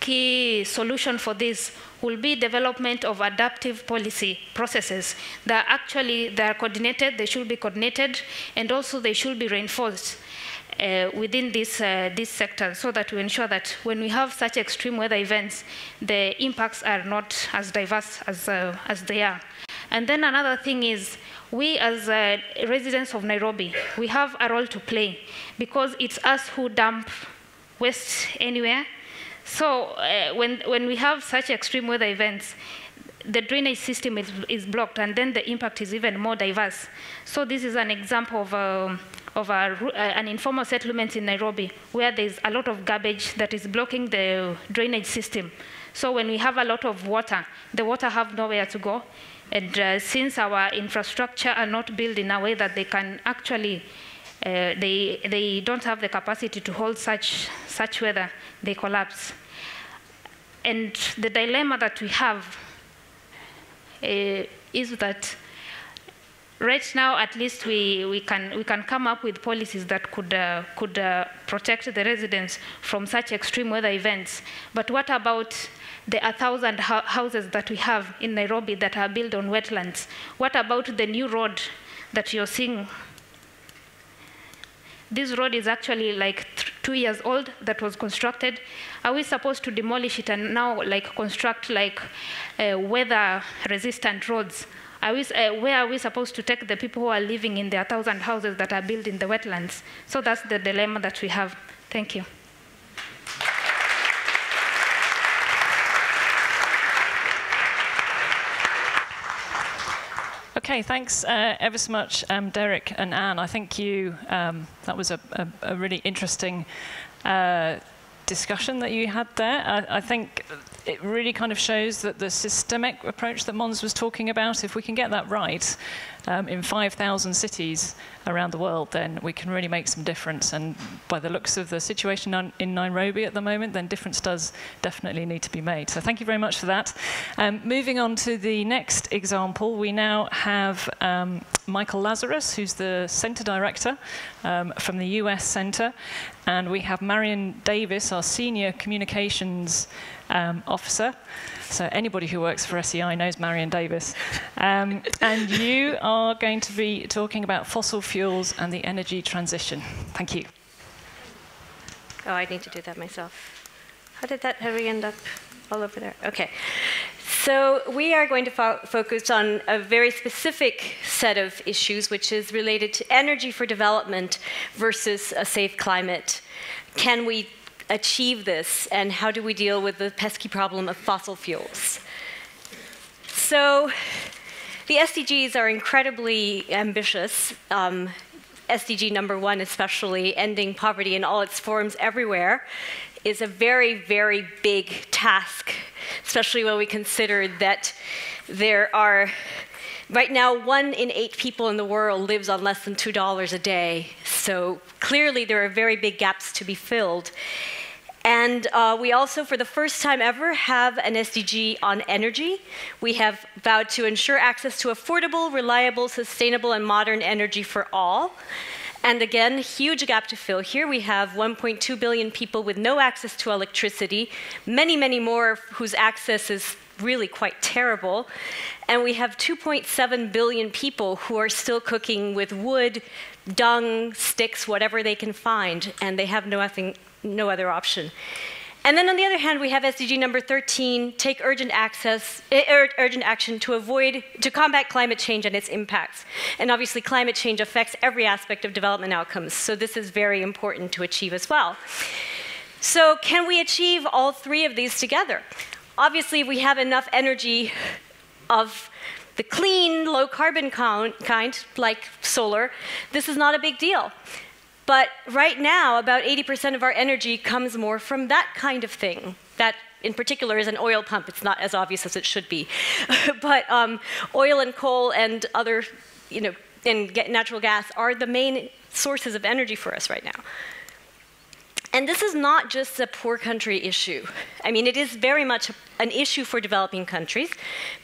key solution for this will be development of adaptive policy processes that actually they are coordinated, they should be coordinated, and also they should be reinforced uh, within this, uh, this sector so that we ensure that when we have such extreme weather events, the impacts are not as diverse as, uh, as they are. And then another thing is we as uh, residents of Nairobi, we have a role to play because it's us who dump waste anywhere. So uh, when, when we have such extreme weather events, the drainage system is, is, blocked and then the impact is even more diverse. So this is an example of, uh, of ru- uh, an informal settlement in Nairobi where there's a lot of garbage that is blocking the drainage system. So when we have a lot of water, the water have nowhere to go. And uh, since our infrastructure are not built in a way that they can actually, uh, they, they don't have the capacity to hold such, such weather, they collapse. And the dilemma that we have uh, is that right now at least we, we, can, we can come up with policies that could, uh, could uh, protect the residents from such extreme weather events. But what about the 1,000 houses that we have in Nairobi that are built on wetlands? What about the new road that you're seeing? This road is actually like two years old that was constructed. Are we supposed to demolish it and now like construct like uh, weather resistant roads? Are we, uh, where are we supposed to take the people who are living in their thousand houses that are built in the wetlands? So that's the dilemma that we have. Thank you. Okay, thanks uh, ever so much, um, Derek and Anne. I think you um, that was a, a, a really interesting uh, discussion that you had there. I, I think it really kind of shows that the systemic approach that Måns was talking about, if we can get that right um, in 5,000 cities around the world, then we can really make some difference. And by the looks of the situation in Nairobi at the moment, then difference does definitely need to be made. So thank you very much for that. Um, moving on to the next example, we now have um, Michael Lazarus, who's the center director um, from the US Center, and we have Marion Davis, our senior communications um, officer. So anybody who works for SEI knows Marion Davis. Um, and you are going to be talking about fossil fuels and the energy transition. Thank you. Oh, I need to do that myself. How did that hurry end up all over there? Okay. So we are going to fo- focus on a very specific set of issues, which is related to energy for development versus a safe climate. Can we achieve this, and how do we deal with the pesky problem of fossil fuels? So the SDGs are incredibly ambitious. Um, SDG number one, especially ending poverty in all its forms everywhere, is a very, very big task, especially when we consider that there are, right now, one in eight people in the world lives on less than $2 a day. So clearly, there are very big gaps to be filled. And uh, we also, for the first time ever, have an SDG on energy. We have vowed to ensure access to affordable, reliable, sustainable, and modern energy for all. And again, huge gap to fill here. We have 1.2 billion people with no access to electricity, many, many more whose access is really quite terrible. And we have 2.7 billion people who are still cooking with wood, dung, sticks, whatever they can find, and they have nothing, no other option. And then on the other hand, we have SDG number 13, take urgent access, eh, ur- urgent action to avoid, to combat climate change and its impacts. And obviously climate change affects every aspect of development outcomes, so this is very important to achieve as well. So can we achieve all three of these together? Obviously, if we have enough energy of the clean, low carbon kind, like solar. This is not a big deal. But right now, about 80% of our energy comes more from that kind of thing. That, in particular, is an oil pump. It's not as obvious as it should be. but um, oil and coal and other, you know, and natural gas are the main sources of energy for us right now. And this is not just a poor country issue. I mean, it is very much an issue for developing countries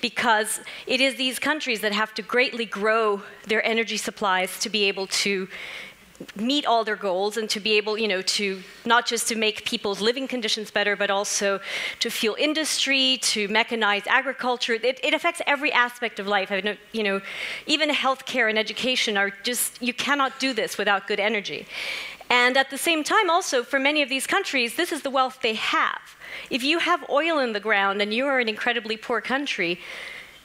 because it is these countries that have to greatly grow their energy supplies to be able to meet all their goals and to be able, you know, to not just to make people's living conditions better, but also to fuel industry, to mechanize agriculture. It, it affects every aspect of life. I know, you know, even healthcare and education are just, you cannot do this without good energy. And at the same time, also, for many of these countries, this is the wealth they have. If you have oil in the ground and you are an incredibly poor country,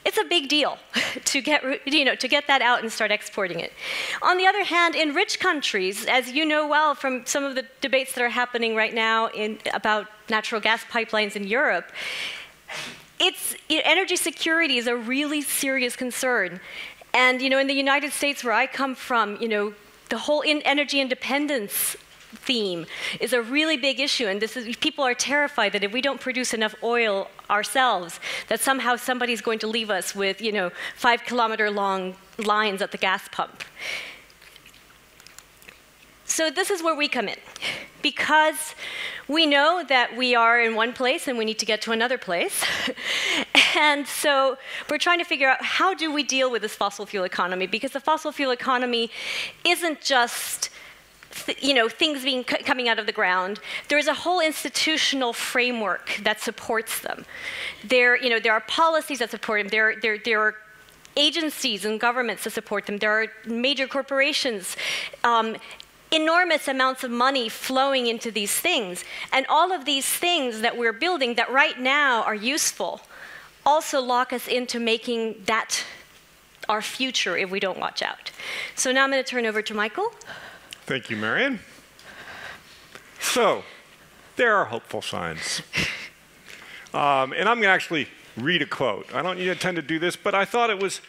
it's a big deal to get, you know, to get that out and start exporting it. On the other hand, in rich countries, as you know well from some of the debates that are happening right now in, about natural gas pipelines in Europe, it's, you know, energy security is a really serious concern. And you know, in the United States, where I come from, you know, the whole in energy independence theme is a really big issue and this is people are terrified that if we don't produce enough oil ourselves that somehow somebody's going to leave us with you know five kilometer long lines at the gas pump. So this is where we come in. Because we know that we are in one place and we need to get to another place. And so we're trying to figure out how do we deal with this fossil fuel economy? Because the fossil fuel economy isn't just you know, things being coming out of the ground. There is a whole institutional framework that supports them. There, you know, there are policies that support them. There, there, there are agencies and governments that support them. There are major corporations. Um, enormous amounts of money flowing into these things. And all of these things that we're building that right now are useful also lock us into making that our future if we don't watch out. So now I'm going to turn over to Michael. Thank you, Marion. So, there are hopeful signs. Um, and I'm going to actually read a quote. I don't intend to do this, but I thought it was,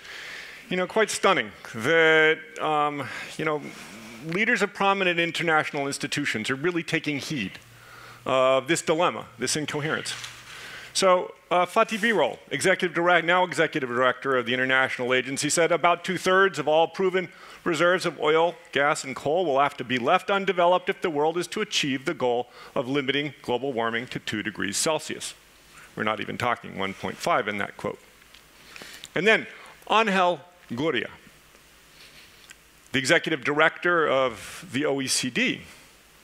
you know, quite stunning that, um, you know, leaders of prominent international institutions are really taking heed of this dilemma, this incoherence. So uh, Fatih Birol, executive direct, now executive director of the International Agency, said about two-thirds of all proven reserves of oil, gas, and coal will have to be left undeveloped if the world is to achieve the goal of limiting global warming to 2 degrees Celsius. We're not even talking 1.5 in that quote. And then Angel Gurria, the executive director of the OECD,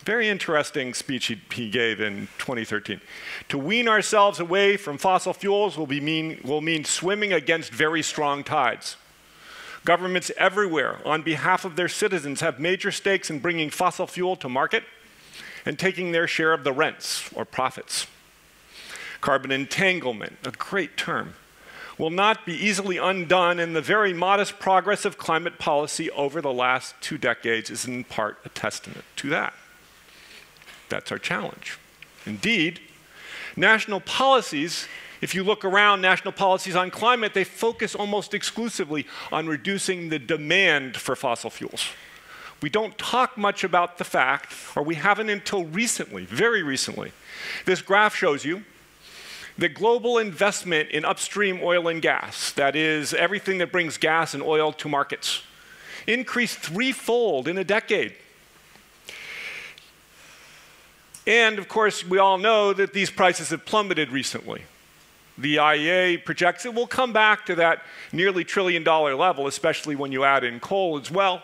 very interesting speech he, he, gave in 2013. To wean ourselves away from fossil fuels will, mean, will mean swimming against very strong tides. Governments everywhere, on behalf of their citizens, have major stakes in bringing fossil fuel to market and taking their share of the rents or profits. Carbon entanglement, a great term, will not be easily undone, and the very modest progress of climate policy over the last two decades is in part a testament to that. That's our challenge. Indeed, national policies, if you look around national policies on climate, they focus almost exclusively on reducing the demand for fossil fuels. We don't talk much about the fact, or we haven't until recently, very recently. This graph shows you that global investment in upstream oil and gas, that is, everything that brings gas and oil to markets, increased threefold in a decade and of course, we all know that these prices have plummeted recently. The IEA projects it will come back to that nearly trillion dollar level, especially when you add in coal as well.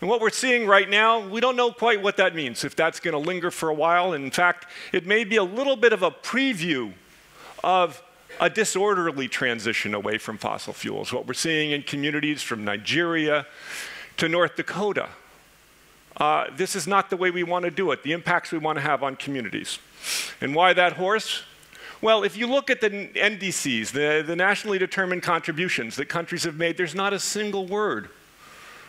And what we're seeing right now, we don't know quite what that means, if that's going to linger for a while. And in fact, it may be a little bit of a preview of a disorderly transition away from fossil fuels, what we're seeing in communities from Nigeria to North Dakota uh, this is not the way we want to do it, the impacts we want to have on communities. And why that horse? Well, if you look at the NDCs, the, the nationally determined contributions that countries have made, there's not a single word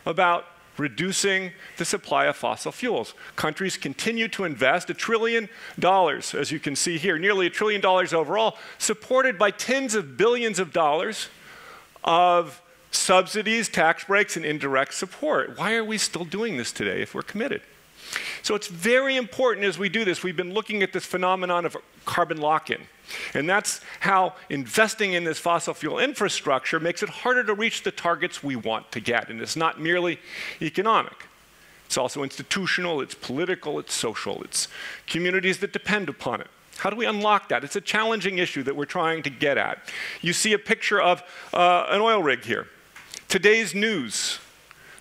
about reducing the supply of fossil fuels. Countries continue to invest a trillion dollars, as you can see here, nearly a trillion dollars overall, supported by tens of billions of dollars of subsidies, tax breaks, and indirect support. Why are we still doing this today if we're committed? So it's very important as we do this. We've been looking at this phenomenon of carbon lock in. And that's how investing in this fossil fuel infrastructure makes it harder to reach the targets we want to get. And it's not merely economic. It's also institutional, it's political, it's social, it's communities that depend upon it. How do we unlock that? It's a challenging issue that we're trying to get at. You see a picture of uh, an oil rig here. Today's news.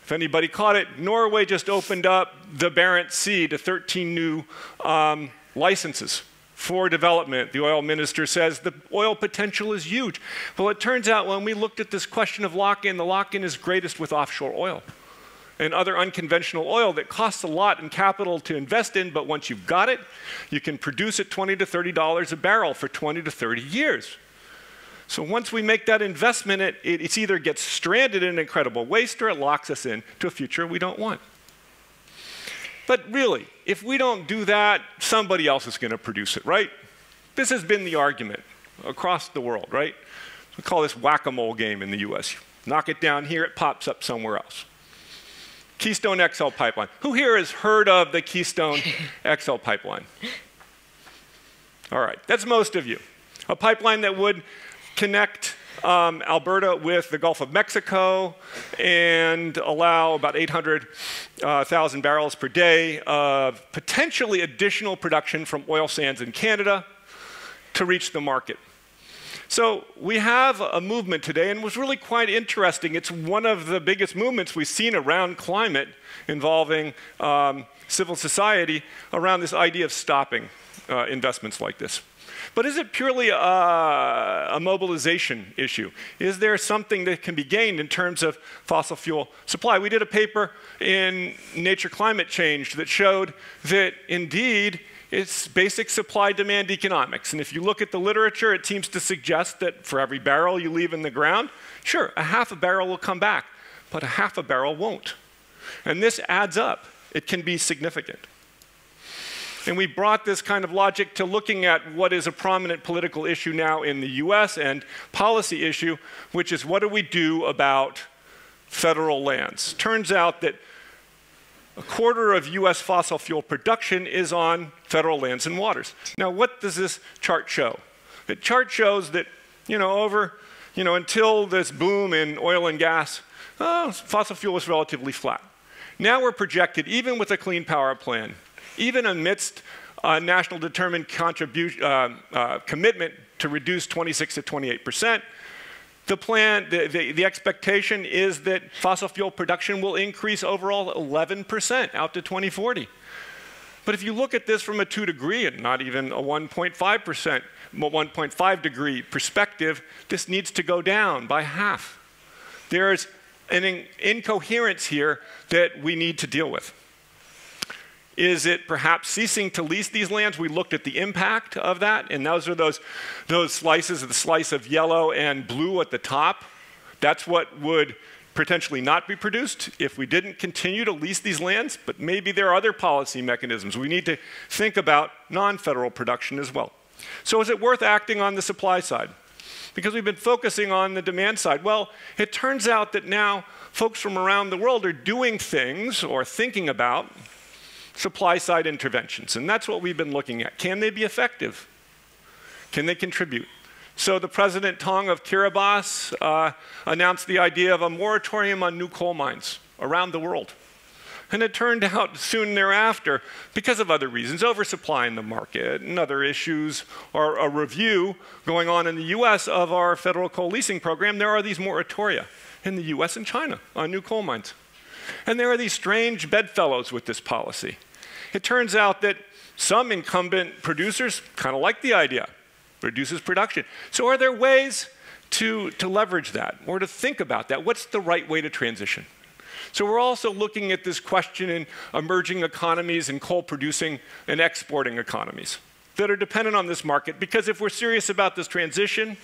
If anybody caught it, Norway just opened up the Barents Sea to 13 new um, licenses for development. The oil minister says the oil potential is huge. Well, it turns out when we looked at this question of lock in, the lock in is greatest with offshore oil and other unconventional oil that costs a lot in capital to invest in, but once you've got it, you can produce it 20 to $30 a barrel for 20 to 30 years. So once we make that investment, it, it either gets stranded in an incredible waste or it locks us in to a future we don't want. But really, if we don't do that, somebody else is going to produce it, right? This has been the argument across the world, right? We call this whack-a-mole game in the US. Knock it down here, it pops up somewhere else. Keystone XL pipeline. Who here has heard of the Keystone XL pipeline? All right, that's most of you. A pipeline that would connect um, Alberta with the Gulf of Mexico and allow about 800,000 uh, barrels per day of potentially additional production from oil sands in Canada to reach the market. So we have a movement today, and it was really quite interesting. It's one of the biggest movements we've seen around climate involving um, civil society around this idea of stopping uh, investments like this. But is it purely a, a, mobilization issue? Is there something that can be gained in terms of fossil fuel supply? We did a paper in Nature Climate Change that showed that indeed it's basic supply demand economics. And if you look at the literature, it seems to suggest that for every barrel you leave in the ground, sure, a half a barrel will come back, but a half a barrel won't. And this adds up. It can be significant. And we brought this kind of logic to looking at what is a prominent political issue now in the US and policy issue, which is what do we do about federal lands? Turns out that a quarter of US fossil fuel production is on federal lands and waters. Now, what does this chart show? The chart shows that, you know, over, you know, until this boom in oil and gas, oh, fossil fuel was relatively flat. Now we're projected, even with a clean power plan, even amidst a national determined uh, uh, commitment to reduce 26 to 28 percent, the plan, the, the, the, expectation is that fossil fuel production will increase overall 11% out to 2040. But if you look at this from a two degree and not even a 1.5%, 1.5 degree perspective, this needs to go down by half. There's an in incoherence here that we need to deal with. Is it perhaps ceasing to lease these lands? We looked at the impact of that, and those are those, those slices of the slice of yellow and blue at the top. That's what would potentially not be produced if we didn't continue to lease these lands, but maybe there are other policy mechanisms. We need to think about non-federal production as well. So is it worth acting on the supply side? Because we've been focusing on the demand side. Well, it turns out that now folks from around the world are doing things or thinking about supply side interventions. And that's what we've been looking at. Can they be effective? Can they contribute? So the President Tong of Kiribati uh, announced the idea of a moratorium on new coal mines around the world. And it turned out soon thereafter, because of other reasons, oversupply in the market and other issues, or a review going on in the US of our federal coal leasing program, there are these moratoria in the US and China on new coal mines. And there are these strange bedfellows with this policy. It turns out that some incumbent producers kind of like the idea, reduces production. So, are there ways to, to leverage that or to think about that? What's the right way to transition? So, we're also looking at this question in emerging economies and coal producing and exporting economies that are dependent on this market because if we're serious about this transition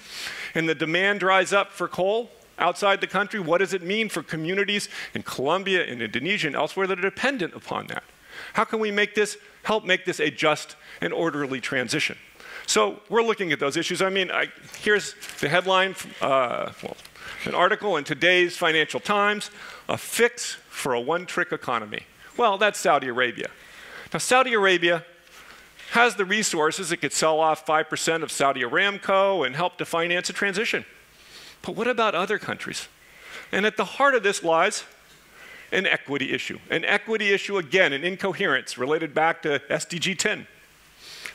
and the demand dries up for coal, outside the country? What does it mean for communities in Colombia, in Indonesia, and elsewhere that are dependent upon that? How can we make this, help make this a just and orderly transition? So we're looking at those issues. I mean, I, here's the headline, uh, well, an article in today's Financial Times, a fix for a one-trick economy. Well, that's Saudi Arabia. Now, Saudi Arabia has the resources. It could sell off 5% of Saudi Aramco and help to finance a transition. But what about other countries? And at the heart of this lies an equity issue. An equity issue, again, an incoherence related back to SDG 10,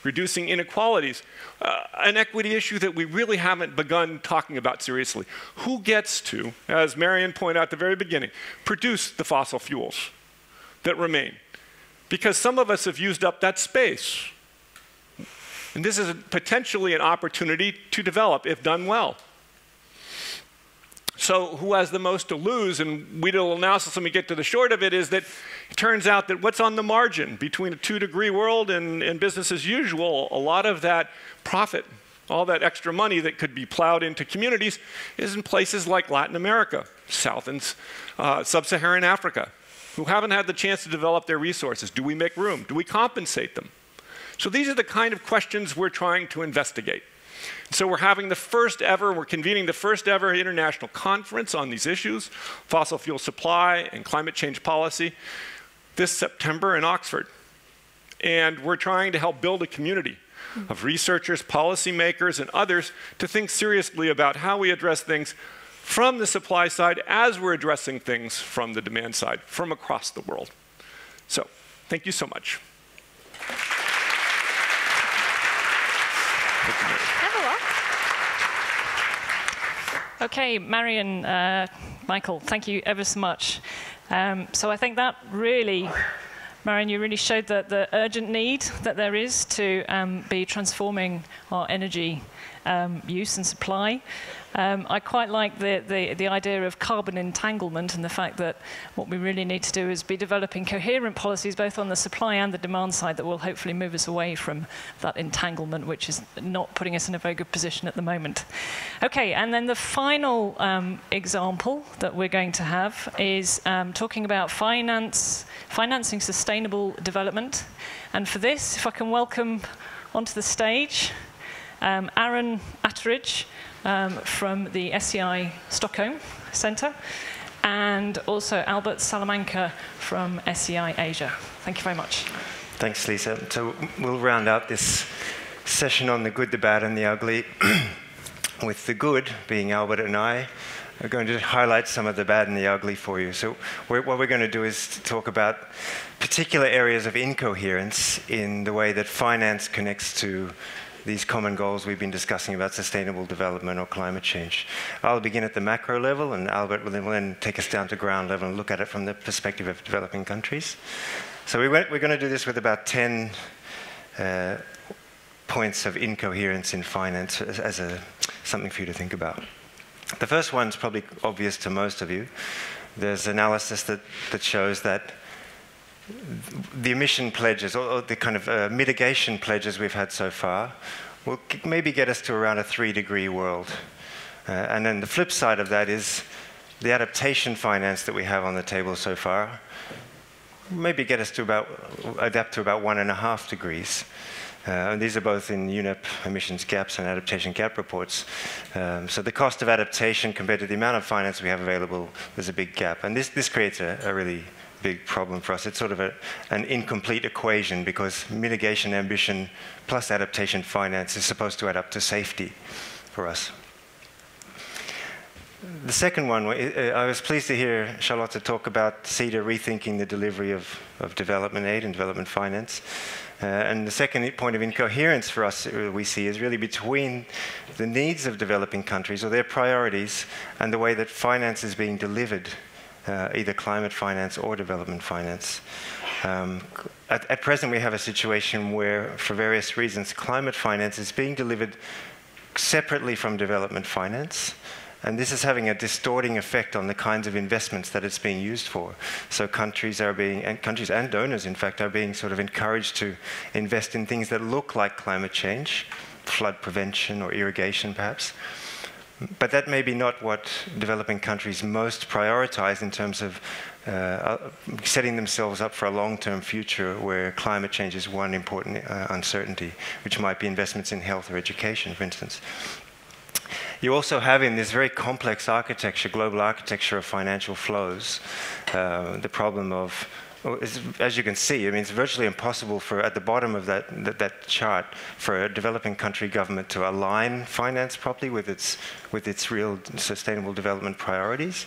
reducing inequalities. Uh, an equity issue that we really haven't begun talking about seriously. Who gets to, as Marion pointed out at the very beginning, produce the fossil fuels that remain? Because some of us have used up that space. And this is potentially an opportunity to develop if done well. So, who has the most to lose? And we did a little analysis, let we get to the short of it, is that it turns out that what's on the margin between a two degree world and, and business as usual, a lot of that profit, all that extra money that could be plowed into communities, is in places like Latin America, South and uh, Sub Saharan Africa, who haven't had the chance to develop their resources. Do we make room? Do we compensate them? So, these are the kind of questions we're trying to investigate. So we're having the first ever, we're convening the first ever international conference on these issues, fossil fuel supply and climate change policy, this September in Oxford. And we're trying to help build a community of researchers, policymakers, and others to think seriously about how we address things from the supply side as we're addressing things from the demand side from across the world. So, thank you so much. Okay, Marion, uh, Michael, thank you ever so much. Um, so I think that really, Marion, you really showed that the urgent need that there is to um, be transforming our energy um, use and supply. Um, I quite like the, the, the, idea of carbon entanglement and the fact that what we really need to do is be developing coherent policies both on the supply and the demand side that will hopefully move us away from that entanglement, which is not putting us in a very good position at the moment. Okay, and then the final um, example that we're going to have is um, talking about finance, financing sustainable development. And for this, if I can welcome onto the stage um, Aaron Atteridge, um, from the SEI Stockholm Centre, and also Albert Salamanca from SEI Asia. Thank you very much. Thanks, Lisa. So we'll round out this session on the good, the bad, and the ugly with the good being Albert and I are going to highlight some of the bad and the ugly for you. So we're, what we're going to do is talk about particular areas of incoherence in the way that finance connects to these common goals we've been discussing about sustainable development or climate change. I'll begin at the macro level, and Albert will then take us down to ground level and look at it from the perspective of developing countries. So we went, we're going to do this with about 10 uh, points of incoherence in finance as, as a, something for you to think about. The first one's probably obvious to most of you. There's analysis that, that shows that the emission pledges, or, the kind of uh, mitigation pledges we've had so far, will maybe get us to around a three degree world. Uh, and then the flip side of that is the adaptation finance that we have on the table so far, maybe get us to about, adapt to about one and a half degrees. Uh, and these are both in UNEP emissions gaps and adaptation gap reports. Um, so the cost of adaptation compared to the amount of finance we have available, there's a big gap. And this, this creates a, a really big problem for us. It's sort of a, an incomplete equation because mitigation ambition plus adaptation finance is supposed to add up to safety for us. The second one, I was pleased to hear Charlotte talk about Sida rethinking the delivery of, of development aid and development finance. Uh, and the second point of incoherence for us uh, we see is really between the needs of developing countries or their priorities and the way that finance is being delivered uh, either climate finance or development finance. Um, at, at, present, we have a situation where, for various reasons, climate finance is being delivered separately from development finance. And this is having a distorting effect on the kinds of investments that it's being used for. So countries are being, and countries and donors, in fact, are being sort of encouraged to invest in things that look like climate change, flood prevention or irrigation, perhaps. But that may be not what developing countries most prioritize in terms of uh, uh setting themselves up for a long-term future where climate change is one important uh, uncertainty, which might be investments in health or education, for instance. You also have in this very complex architecture, global architecture of financial flows, uh, the problem of as you can see, I mean, it's virtually impossible for, at the bottom of that, that, that, chart, for a developing country government to align finance properly with its, with its real sustainable development priorities.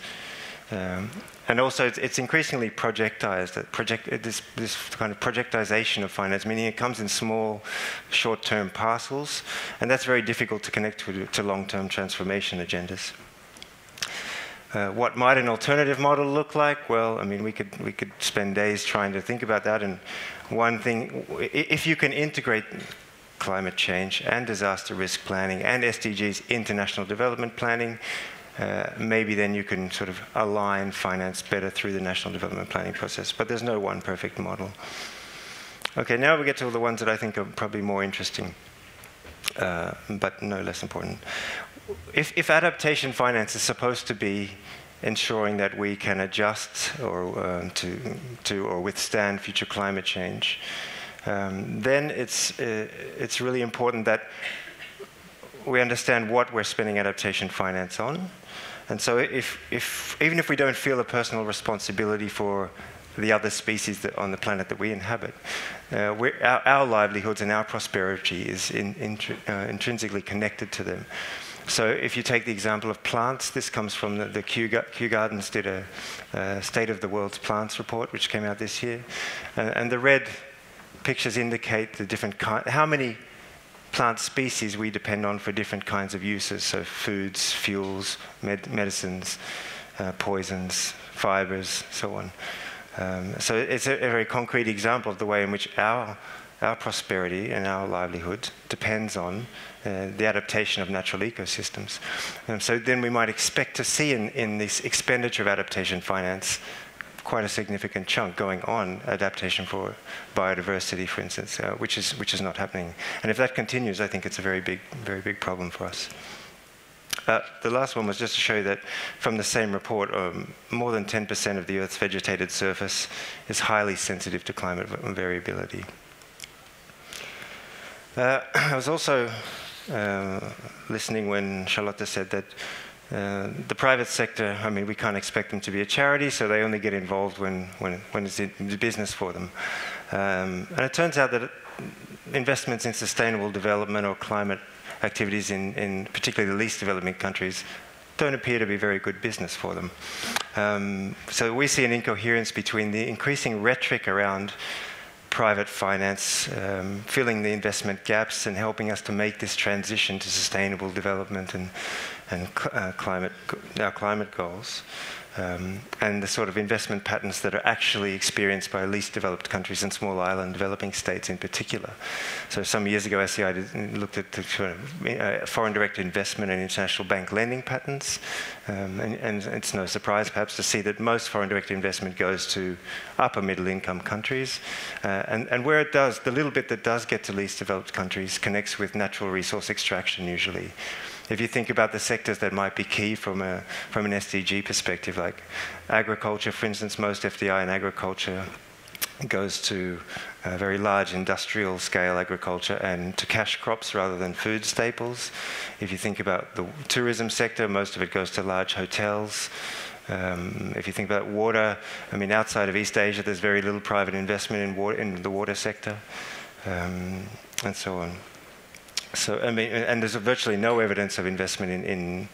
Um, and also, it's, it's, increasingly projectized, project, this, this kind of projectization of finance, meaning it comes in small, short-term parcels, and that's very difficult to connect to, to long-term transformation agendas. Uh, what might an alternative model look like? Well, I mean, we could, we could spend days trying to think about that. And one thing, if you can integrate climate change and disaster risk planning and SDGs international development planning, uh, maybe then you can sort of align finance better through the national development planning process. But there's no one perfect model. Okay, now we get to all the ones that I think are probably more interesting, uh, but no less important if, if adaptation finance is supposed to be ensuring that we can adjust or um, to, to or withstand future climate change, um, then it's uh, it's really important that we understand what we're spending adaptation finance on. And so if, if, even if we don't feel a personal responsibility for the other species on the planet that we inhabit, uh, our, our, livelihoods and our prosperity is in, in, uh, intrinsically connected to them. So if you take the example of plants, this comes from the, the Kew, Kew Gardens did a, a, State of the World's Plants report, which came out this year. Uh, and the red pictures indicate the different kind, how many plant species we depend on for different kinds of uses, so foods, fuels, med medicines, uh, poisons, fibers, so on. Um, so it's a, a, very concrete example of the way in which our, our prosperity and our livelihood depends on uh, the adaptation of natural ecosystems. So then we might expect to see in, in this expenditure of adaptation finance quite a significant chunk going on adaptation for biodiversity, for instance, uh, which is which is not happening. And if that continues, I think it's a very big, very big problem for us. Uh, the last one was just to show you that from the same report, um, more than 10% of the Earth's vegetated surface is highly sensitive to climate variability. Uh, I was also listening when Charlotte said that uh, the private sector, I mean, we can't expect them to be a charity, so they only get involved when, when, when it's in business for them. Um, and it turns out that investments in sustainable development or climate activities in, in particularly the least developing countries don't appear to be very good business for them. Um, so we see an incoherence between the increasing rhetoric around private finance, um, filling the investment gaps and helping us to make this transition to sustainable development and, and uh, climate, our climate goals. Um, and the sort of investment patterns that are actually experienced by least developed countries and small island developing states in particular. So some years ago, SEI did, looked at the sort of, uh, foreign direct investment and international bank lending patterns, um, and, and, it's no surprise perhaps to see that most foreign direct investment goes to upper middle income countries, uh, and, and where it does, the little bit that does get to least developed countries connects with natural resource extraction usually if you think about the sectors that might be key from, a, from an SDG perspective, like agriculture, for instance, most FDI in agriculture goes to very large industrial scale agriculture and to cash crops rather than food staples. If you think about the tourism sector, most of it goes to large hotels. Um, if you think about water, I mean, outside of East Asia, there's very little private investment in, water, in the water sector, um, and so on. So, I mean, and there's virtually no evidence of investment in, in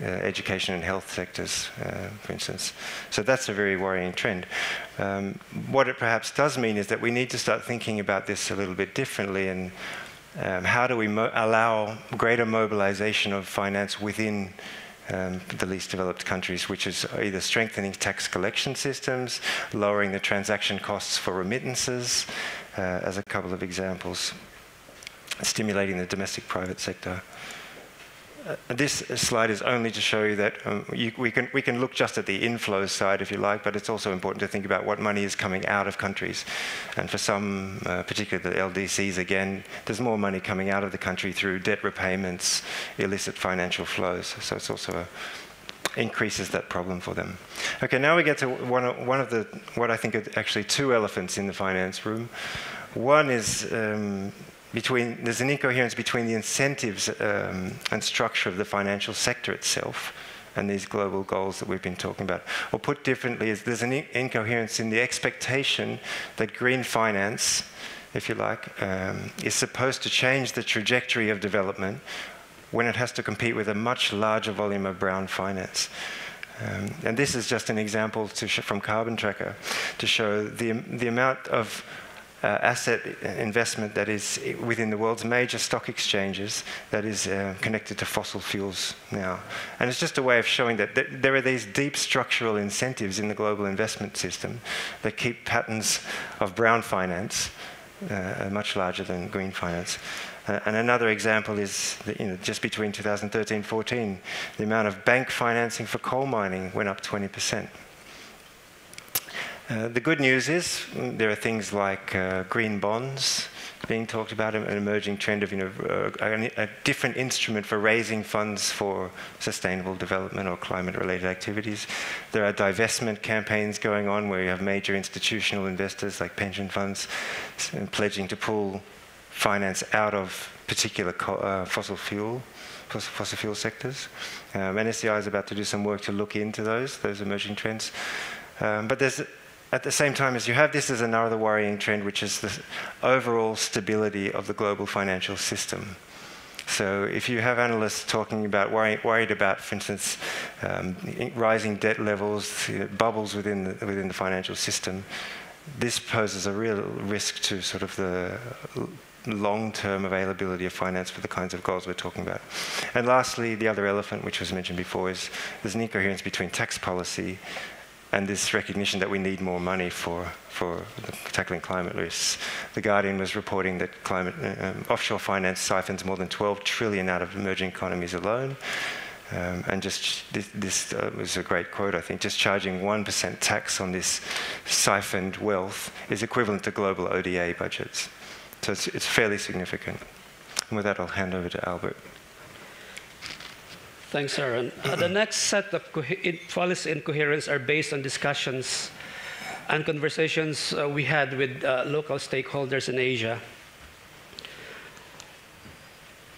uh, education and health sectors, uh, for instance. So that's a very worrying trend. Um, what it perhaps does mean is that we need to start thinking about this a little bit differently and um, how do we allow greater mobilization of finance within um, the least developed countries, which is either strengthening tax collection systems, lowering the transaction costs for remittances, uh, as a couple of examples stimulating the domestic private sector. Uh, this slide is only to show you that um, you, we, can, we can look just at the inflows side if you like, but it's also important to think about what money is coming out of countries. And for some, uh, particularly the LDCs again, there's more money coming out of the country through debt repayments, illicit financial flows. So it's also a, increases that problem for them. Okay, now we get to one of, one of the, what I think are actually two elephants in the finance room. One is um, between, there's an incoherence between the incentives um, and structure of the financial sector itself and these global goals that we've been talking about. Or put differently, is there's an incoherence in the expectation that green finance, if you like, um, is supposed to change the trajectory of development when it has to compete with a much larger volume of brown finance. Um, and this is just an example from Carbon Tracker to show the, the amount of uh, asset investment that is within the world's major stock exchanges that is uh, connected to fossil fuels now. And it's just a way of showing that th there are these deep structural incentives in the global investment system that keep patterns of brown finance uh, much larger than green finance. Uh, and another example is that, you know, just between 2013-14, the amount of bank financing for coal mining went up 20 percent. Uh, the good news is mm, there are things like uh, green bonds being talked about, an emerging trend of you know, uh, a, a, different instrument for raising funds for sustainable development or climate-related activities. There are divestment campaigns going on where you have major institutional investors like pension funds pledging to pull finance out of particular uh, fossil fuel. fossil fuel sectors. Um, and SEI is about to do some work to look into those, those emerging trends. Um, but there's, at the same time as you have this, there's another worrying trend, which is the overall stability of the global financial system. So if you have analysts talking about worry, worried about, for instance, um, rising debt levels, you know, bubbles within the, within the financial system, this poses a real risk to sort of the long-term availability of finance for the kinds of goals we're talking about. And lastly, the other elephant, which was mentioned before, is there's an incoherence between tax policy and this recognition that we need more money for, for tackling climate risks. The Guardian was reporting that climate, um, offshore finance siphons more than 12 trillion out of emerging economies alone. Um, and just this, this uh, was a great quote, I think. Just charging 1% tax on this siphoned wealth is equivalent to global ODA budgets. So it's, it's fairly significant. And with that, I'll hand over to Albert. Thanks, Aaron. Uh, the next set of policy incoherence are based on discussions and conversations uh, we had with uh, local stakeholders in Asia.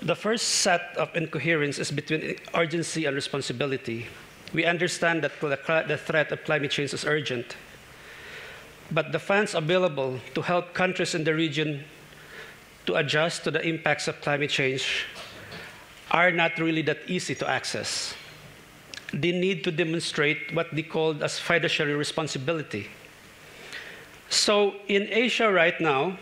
The first set of incoherence is between urgency and responsibility. We understand that the threat of climate change is urgent, but the funds available to help countries in the region to adjust to the impacts of climate change are not really that easy to access. They need to demonstrate what they call as fiduciary responsibility. So in Asia right now,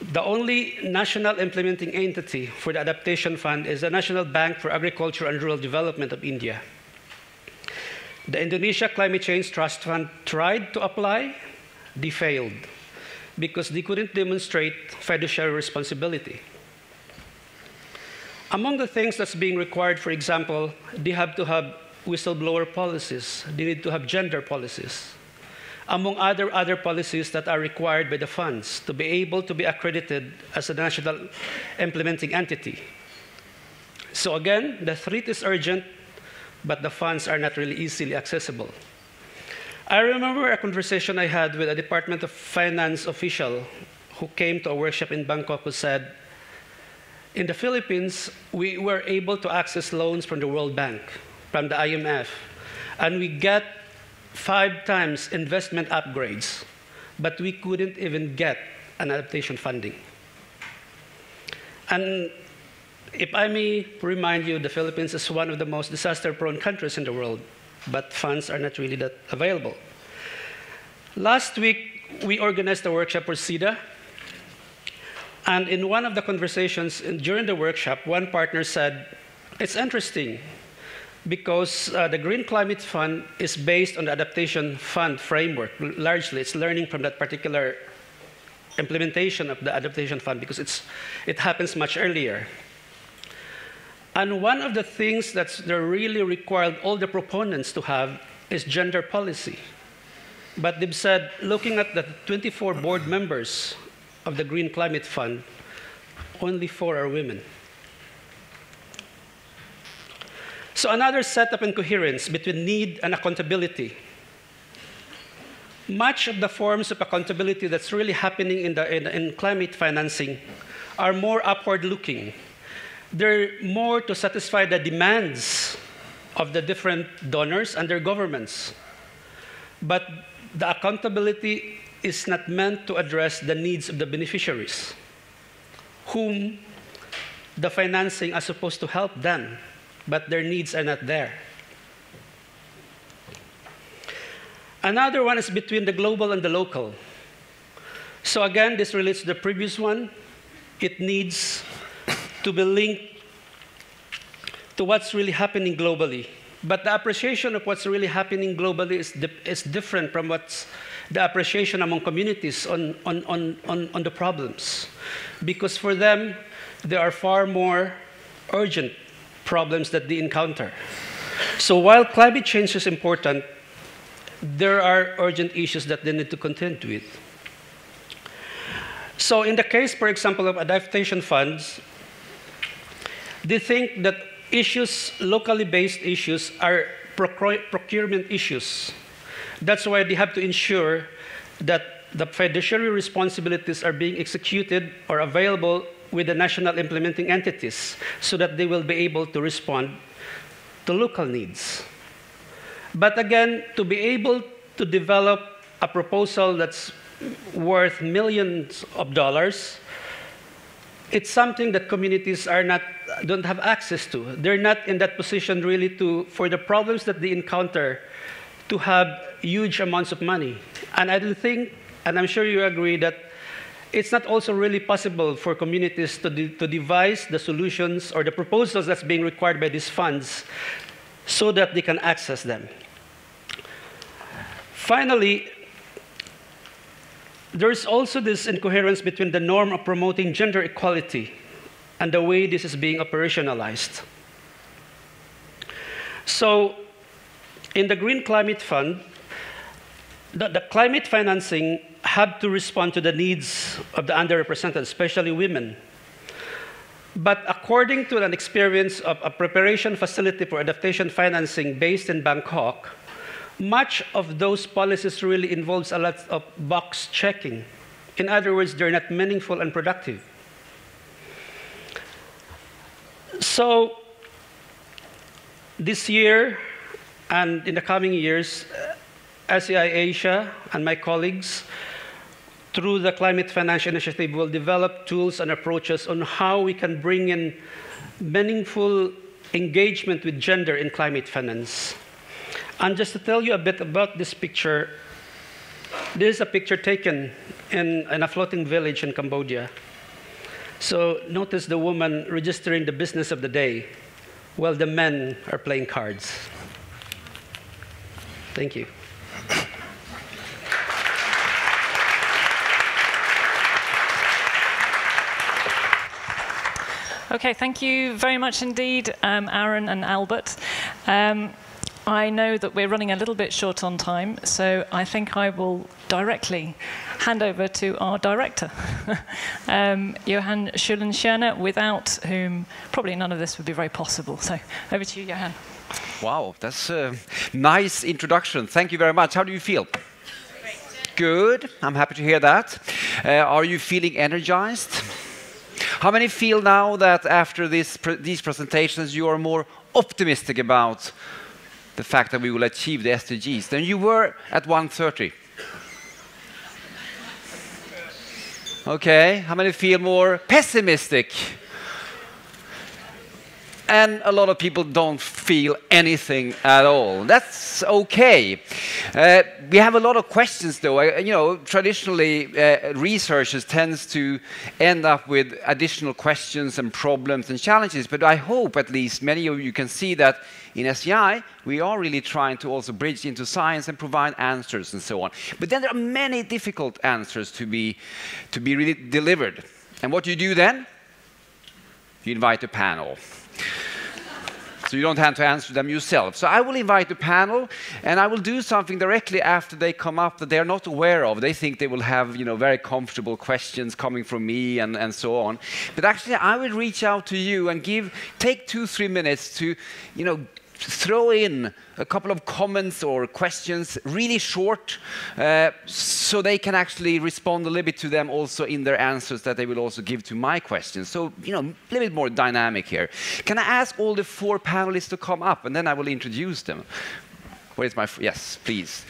the only national implementing entity for the Adaptation Fund is the National Bank for Agriculture and Rural Development of India. The Indonesia Climate Change Trust Fund tried to apply, they failed because they couldn't demonstrate fiduciary responsibility. Among the things that's being required, for example, they have to have whistleblower policies. They need to have gender policies. Among other, other policies that are required by the funds to be able to be accredited as a national implementing entity. So again, the threat is urgent, but the funds are not really easily accessible. I remember a conversation I had with a Department of Finance official who came to a workshop in Bangkok who said, in the Philippines, we were able to access loans from the World Bank, from the IMF, and we get five times investment upgrades, but we couldn't even get an adaptation funding. And if I may remind you, the Philippines is one of the most disaster-prone countries in the world, but funds are not really that available. Last week, we organized a workshop for Sida, and in one of the conversations during the workshop, one partner said, It's interesting because uh, the Green Climate Fund is based on the Adaptation Fund framework. Largely, it's learning from that particular implementation of the Adaptation Fund because it's, it happens much earlier. And one of the things that they really required all the proponents to have is gender policy. But they've said, looking at the 24 board members of the Green Climate Fund, only four are women. So another setup and coherence between need and accountability. Much of the forms of accountability that's really happening in, the, in, in climate financing are more upward looking. They're more to satisfy the demands of the different donors and their governments. But the accountability is not meant to address the needs of the beneficiaries, whom the financing are supposed to help them, but their needs are not there. Another one is between the global and the local. So again, this relates to the previous one. It needs to be linked to what's really happening globally. But the appreciation of what's really happening globally is, di is different from what's the appreciation among communities on, on, on, on, on the problems. Because for them, there are far more urgent problems that they encounter. So while climate change is important, there are urgent issues that they need to contend with. So in the case, for example, of adaptation funds, they think that issues, locally based issues, are procurement issues. That's why they have to ensure that the fiduciary responsibilities are being executed or available with the national implementing entities so that they will be able to respond to local needs. But again, to be able to develop a proposal that's worth millions of dollars, it's something that communities are not, don't have access to. They're not in that position really to, for the problems that they encounter, to have huge amounts of money. And I don't think, and I'm sure you agree, that it's not also really possible for communities to, de to devise the solutions or the proposals that's being required by these funds so that they can access them. Finally, there's also this incoherence between the norm of promoting gender equality and the way this is being operationalized. So, in the Green Climate Fund, the, the climate financing had to respond to the needs of the underrepresented, especially women. But according to an experience of a preparation facility for adaptation financing based in Bangkok, much of those policies really involves a lot of box checking. In other words, they're not meaningful and productive. So, this year and in the coming years, SEI Asia and my colleagues, through the Climate Finance Initiative, will develop tools and approaches on how we can bring in meaningful engagement with gender in climate finance. And just to tell you a bit about this picture, this is a picture taken in, in a floating village in Cambodia. So notice the woman registering the business of the day while the men are playing cards. Thank you. Okay, thank you very much indeed, um, Aaron and Albert. Um, I know that we're running a little bit short on time, so I think I will directly hand over to our director, um, Johan Kuylenstierna without whom probably none of this would be very possible. So over to you, Johan. Wow, that's a nice introduction. Thank you very much. How do you feel? Good. I'm happy to hear that. Uh, are you feeling energized? How many feel now that after this, these presentations you are more optimistic about the fact that we will achieve the SDGs than you were at 1.30? Okay, how many feel more pessimistic? And a lot of people don't feel anything at all. That's okay. Uh, we have a lot of questions, though. I, you know, traditionally, uh, researchers tends to end up with additional questions and problems and challenges. But I hope, at least, many of you can see that in SEI, we are really trying to also bridge into science and provide answers and so on. But then there are many difficult answers to be to be really delivered. And what do you do then? You invite a panel. So you don't have to answer them yourself. So I will invite the panel, and I will do something directly after they come up that they're not aware of. They think they will have, you know, very comfortable questions coming from me and, and so on. But actually, I will reach out to you and give, take two, three minutes to, you know, throw in a couple of comments or questions, really short, uh, so they can actually respond a little bit to them also in their answers that they will also give to my questions. So, you know, a little bit more dynamic here. Can I ask all the four panelists to come up and then I will introduce them? Where is my, yes, please.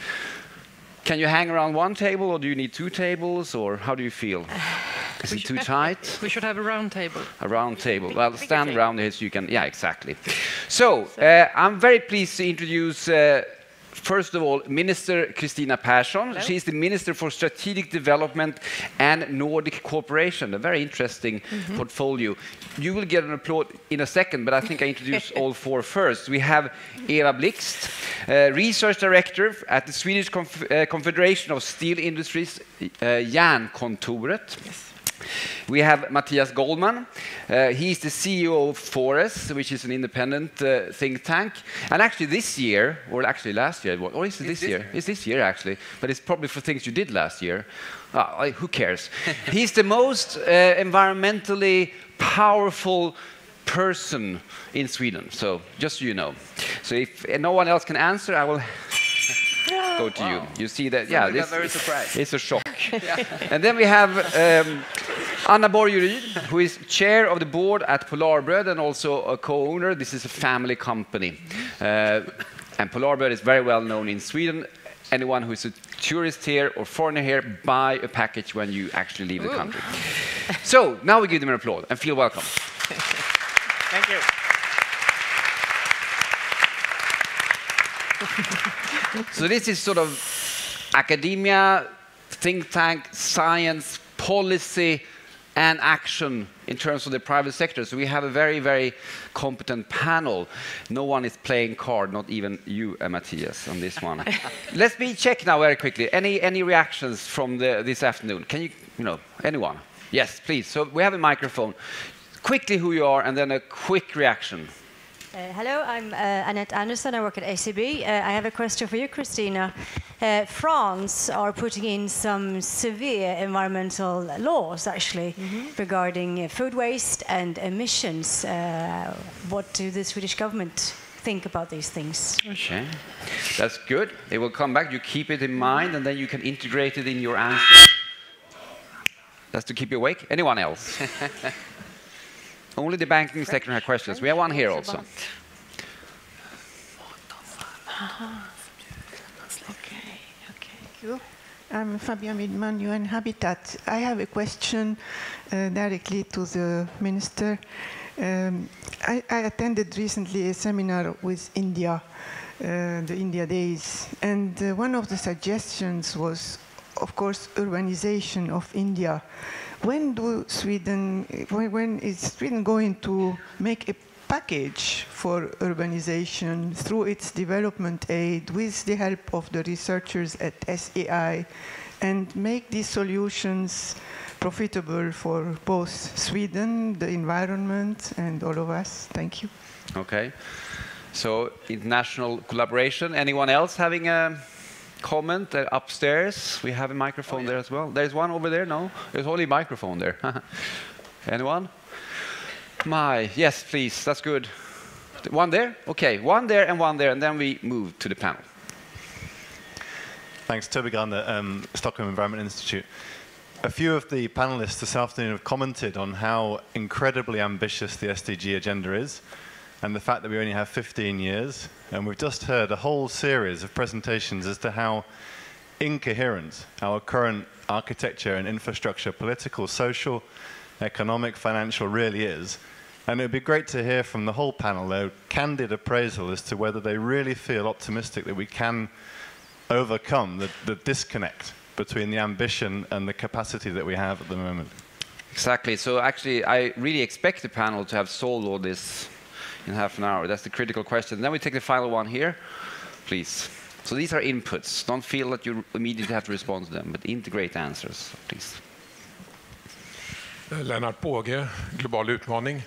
Can you hang around one table or do you need two tables or how do you feel? Is it too tight? We should have a round table. A round table. Well, stand around here so you can, yeah, exactly. So, uh, I'm very pleased to introduce uh, First of all, Minister Kristina Persson. Hello. She's the Minister for Strategic Development and Nordic Cooperation, a very interesting mm -hmm. portfolio. You will get an applause in a second, but I think I introduce all four first. We have Eva Blixt, uh, Research Director at the Swedish Conf uh, Confederation of Steel Industries, uh, Jernkontoret. Yes. We have Mattias Goldmann. Uh, he's the CEO of Fores, which is an independent uh, think tank. And actually this year, or actually last year, or is it this, this year? year? It's this year actually, but it's probably for things you did last year. Oh, who cares? he's the most uh, environmentally powerful person in Sweden. So just so you know. So if no one else can answer, I will go to wow. you. You see that, yeah, this, very surprised. it's a shock. yeah. And then we have um, Anna Borgeryd, who is chair of the board at Polarbröd and also a co-owner. This is a family company. Uh, and Polarbröd is very well known in Sweden. Anyone who is a tourist here or foreigner here, buy a package when you actually leave the country. so now we give them an applause and feel welcome. Thank you. so this is sort of academia, think tank, science, policy, and action in terms of the private sector. So we have a very, very competent panel. No one is playing card, not even you, uh, Mattias, on this one. Let me check now very quickly. Any any reactions from the, this afternoon? Can you, you know, anyone? Yes, please. So we have a microphone. Quickly who you are, and then a quick reaction. Uh, hello, I'm uh, Annette Anderson. I work at ACB. Uh, I have a question for you, Kristina. Uh, France are putting in some severe environmental laws, actually, regarding uh, food waste and emissions. Uh, what do the Swedish government think about these things? Okay. That's good. It will come back. You keep it in mind, and then you can integrate it in your answer. That's to keep you awake. Anyone else? Only the banking sector had questions. We have one here also. Okay, Thank you. I'm Fabian Widman, UN Habitat. I have a question uh, directly to the minister. Um, I, I attended recently a seminar with India, uh, the India Days, and uh, one of the suggestions was, of course, urbanization of India. When do Sweden, when, when is Sweden going to make a package for urbanization through its development aid with the help of the researchers at SEI and make these solutions profitable for both Sweden, the environment, and all of us? Thank you. Okay. So international collaboration. Anyone else having a comment uh, upstairs? We have a microphone there as well. There's one over there. No, there's only a microphone there. Anyone? My yes, please. That's good. One there. Okay, one there and one there, and then we move to the panel. Thanks, Toby Gardner, um, Stockholm Environment Institute. A few of the panelists this afternoon have commented on how incredibly ambitious the SDG agenda is and the fact that we only have 15 years. And we've just heard a whole series of presentations as to how incoherent our current architecture and infrastructure, political, social, economic, financial, really is. And it would be great to hear from the whole panel their candid appraisal as to whether they really feel optimistic that we can overcome the, the disconnect between the ambition and the capacity that we have at the moment. Exactly. So actually, I really expect the panel to have solved all this in half an hour. That's the critical question. Then we take the final one here, please. So these are inputs. Don't feel that you immediately have to respond to them, but integrate answers, please. Uh, Lennart Båge, Global Utmaning.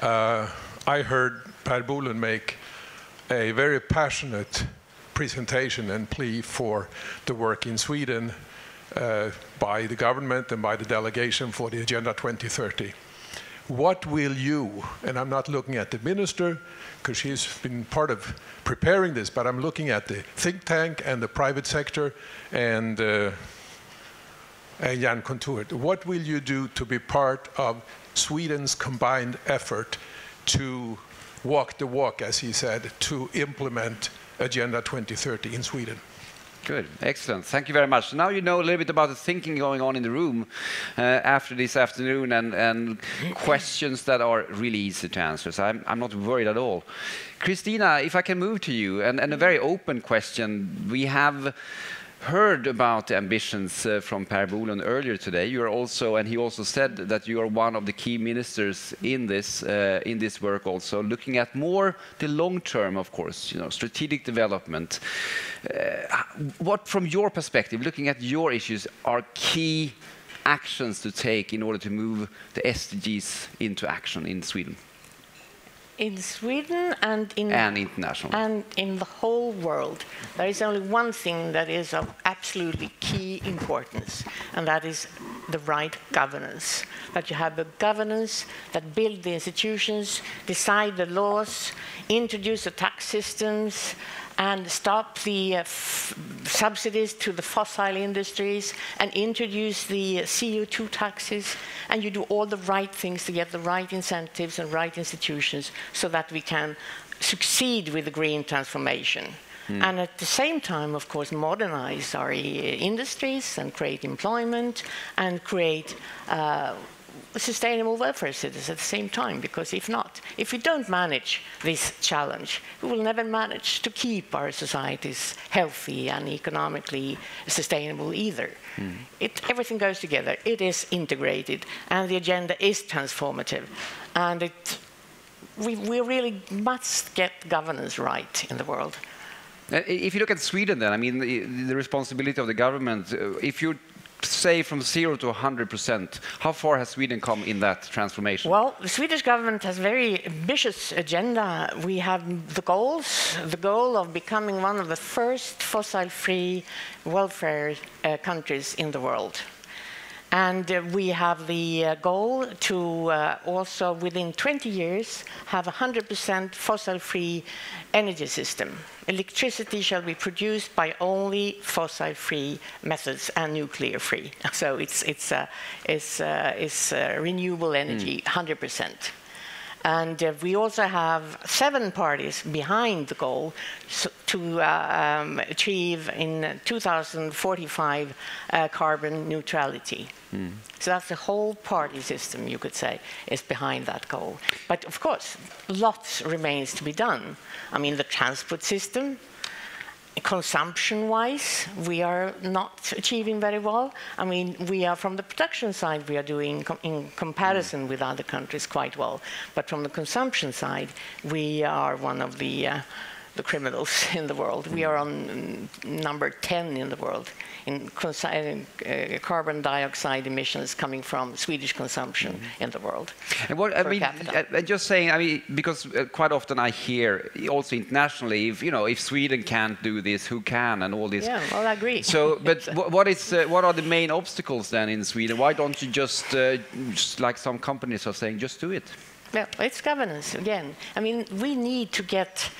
Uh, I heard Per Bolund make a very passionate presentation and plea for the work in Sweden uh, by the government and by the delegation for the Agenda 2030. What will you, and I'm not looking at the minister because she's been part of preparing this, but I'm looking at the think tank and the private sector and uh, and Jernkontoret. What will you do to be part of Sweden's combined effort to walk the walk, as he said, to implement Agenda 2030 in Sweden? Good, excellent. Thank you very much. Now you know a little bit about the thinking going on in the room uh, after this afternoon and, and questions that are really easy to answer. So I'm, I'm not worried at all. Kristina, if I can move to you, and, and a very open question. We have heard about the ambitions uh, from Per Bolund earlier today. You are also, and he also said that you are one of the key ministers in this uh, in this work. Also looking at more the long term, of course, you know, strategic development. Uh, what, from your perspective, looking at your issues, are key actions to take in order to move the SDGs into action in Sweden? In Sweden and in and international and in the whole world, there is only one thing that is of absolutely key importance, and that is the right governance. That you have a governance that build the institutions, decide the laws, introduce the tax systems, and stop the uh, subsidies to the fossil industries and introduce the CO2 taxes. And you do all the right things to get the right incentives and right institutions so that we can succeed with the green transformation. Mm. And at the same time, of course, modernize our industries and create employment and create uh, sustainable welfare cities at the same time, because if not, if we don't manage this challenge, we will never manage to keep our societies healthy and economically sustainable either. Mm. It, everything goes together. It is integrated, and the agenda is transformative. And it, we, we really must get governance right in the world. Uh, if you look at Sweden, then, I mean, the, the responsibility of the government, uh, if you say from zero to 100%, how far has Sweden come in that transformation? Well, the Swedish government has a very ambitious agenda. We have the goals, the goal of becoming one of the first fossil-free welfare uh, countries in the world. And uh, we have the uh, goal to uh, also, within 20 years, have a 100% fossil-free energy system. Electricity shall be produced by only fossil-free methods and nuclear-free. So it's, it's, uh, it's, uh, it's uh, renewable energy, mm. 100%. And uh, we also have seven parties behind the goal so to uh, um, achieve in 2045 uh, carbon neutrality. Mm. So that's the whole party system, you could say, is behind that goal. But of course, lots remains to be done. I mean, the transport system, consumption-wise, we are not achieving very well. I mean, we are from the production side, we are doing com in comparison mm. with other countries quite well. But from the consumption side, we are one of the uh, the criminals in the world. We are on number 10 in the world in uh, carbon dioxide emissions coming from Swedish consumption mm -hmm. in the world. And what I mean, I, just saying, I mean, because uh, quite often I hear also internationally, if you know, if Sweden can't do this, who can, and all this. Yeah, well, I agree. So, but what is uh, what are the main obstacles then in Sweden? Why don't you just, uh, just like some companies are saying, just do it? Well, it's governance again. I mean, we need to get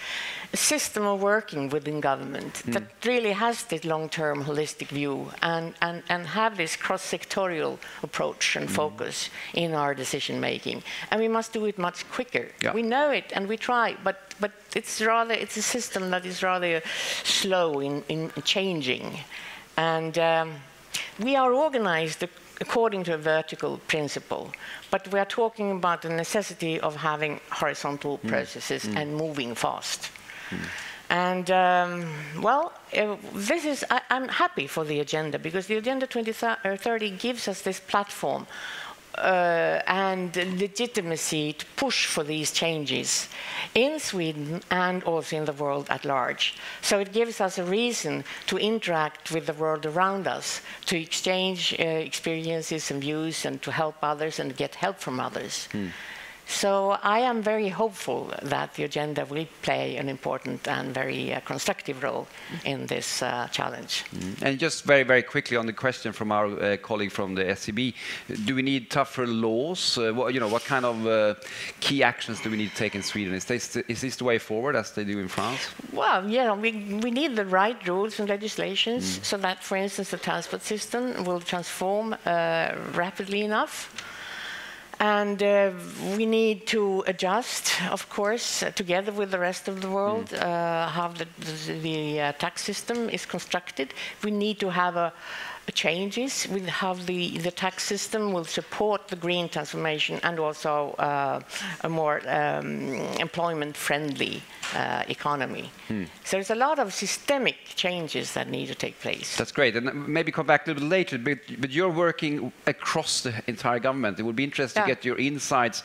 system of working within government mm. that really has this long-term holistic view and, and, and have this cross-sectorial approach and mm. focus in our decision making. And we must do it much quicker. Yeah. We know it and we try, but, but it's rather it's a system that is rather slow in, in changing. And um, we are organized according to a vertical principle. But we are talking about the necessity of having horizontal mm. processes mm. and moving fast. And um, well, uh, this is, I, am happy for the agenda because the Agenda 2030 gives us this platform uh, and legitimacy to push for these changes in Sweden and also in the world at large. So it gives us a reason to interact with the world around us, to exchange uh, experiences and views, and to help others and get help from others. Hmm. So I am very hopeful that the agenda will play an important and very uh, constructive role in this uh, challenge. Mm. And just very, very quickly on the question from our uh, colleague from the SCB, do we need tougher laws? Uh, what, you know, what kind of uh, key actions do we need to take in Sweden? Is this, is this the way forward as they do in France? Well, yeah, we, we need the right rules and legislations mm. so that, for instance, the transport system will transform uh, rapidly enough. And uh, we need to adjust, of course, uh, together with the rest of the world, mm. uh, how the, the, the uh, tax system is constructed. We need to have a, changes with how the, the tax system will support the green transformation and also uh, a more um, employment-friendly uh, economy. Hmm. So there's a lot of systemic changes that need to take place. That's great. And maybe come back a little bit later, but, but you're working across the entire government. It would be interesting yeah. to get your insights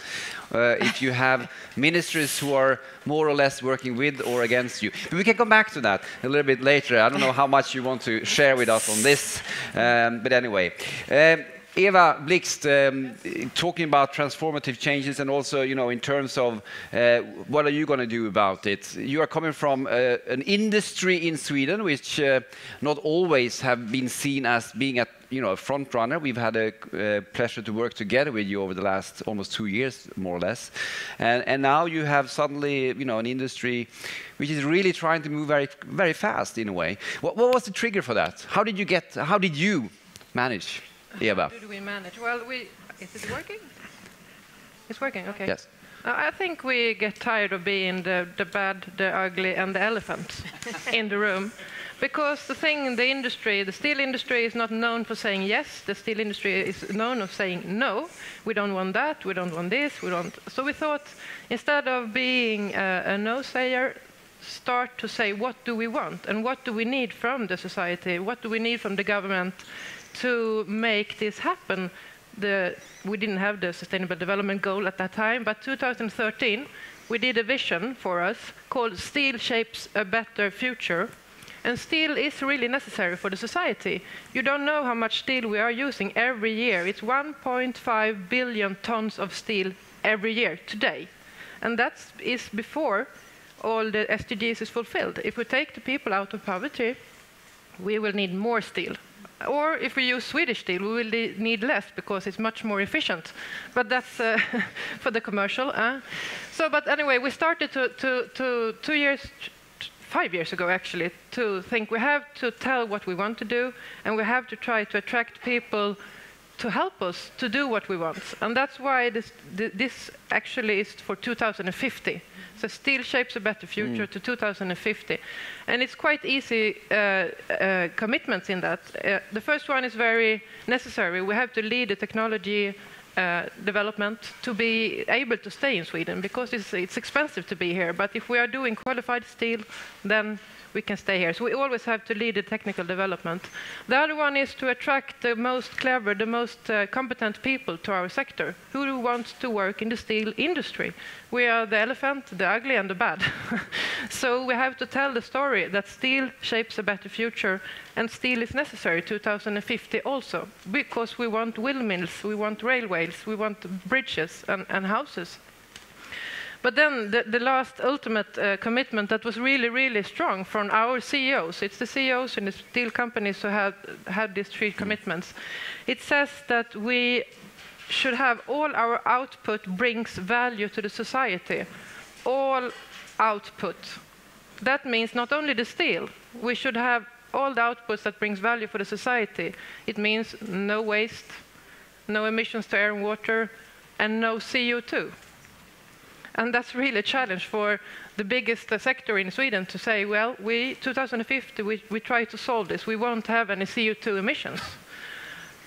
uh, if you have ministries who are more or less working with or against you. But we can come back to that a little bit later. I don't know how much you want to share with us on this, um, but anyway. Um, Eva Blixt, um, talking about transformative changes and also, you know, in terms of uh, what are you going to do about it? You are coming from uh, an industry in Sweden which uh, not always have been seen as being at you know, a front runner. We've had a uh, pleasure to work together with you over the last almost two years, more or less. And, and now you have suddenly, you know, an industry which is really trying to move very, very fast in a way. What, what was the trigger for that? How did you get, how did you manage, Eva? How did we manage? Well, we, is it working? It's working, okay. Yes. Uh, I think we get tired of being the, the bad, the ugly, and the elephant in the room. Because the thing in the industry, the steel industry is not known for saying yes. The steel industry is known of saying no. We don't want that. We don't want this. We don't. So we thought instead of being a, a no sayer, start to say what do we want and what do we need from the society? What do we need from the government to make this happen? The, we didn't have the Sustainable Development Goal at that time, but 2013 we did a vision for us called Steel Shapes a Better Future and steel is really necessary for the society. You don't know how much steel we are using every year. It's 1.5 billion tons of steel every year today. And that is before all the SDGs is fulfilled. If we take the people out of poverty, we will need more steel. Or if we use Swedish steel, we will need less because it's much more efficient. But that's uh, for the commercial. Uh. So, but anyway, we started to, to, to two years five years ago actually to think we have to tell what we want to do and we have to try to attract people to help us to do what we want. And that's why this, this actually is for 2050. So steel shapes a better future mm. to 2050. And it's quite easy uh, uh, commitments in that. Uh, the first one is very necessary. We have to lead the technology uh, development to be able to stay in Sweden because it's, it's expensive to be here. But if we are doing qualified steel, then we can stay here. So we always have to lead the technical development. The other one is to attract the most clever, the most uh, competent people to our sector who wants to work in the steel industry. We are the elephant, the ugly, and the bad. so we have to tell the story that steel shapes a better future, and steel is necessary 2050 also, because we want windmills, we want railways, we want bridges and, and houses. But then the, the last ultimate uh, commitment that was really, really strong from our CEOs, it's the CEOs in the steel companies who have had these three commitments. It says that we should have all our output brings value to the society. All output. That means not only the steel, we should have all the outputs that brings value for the society. It means no waste, no emissions to air and water, and no CO2. And that's really a challenge for the biggest uh, sector in Sweden to say, well, we, 2050, we, we try to solve this. We won't have any CO2 emissions.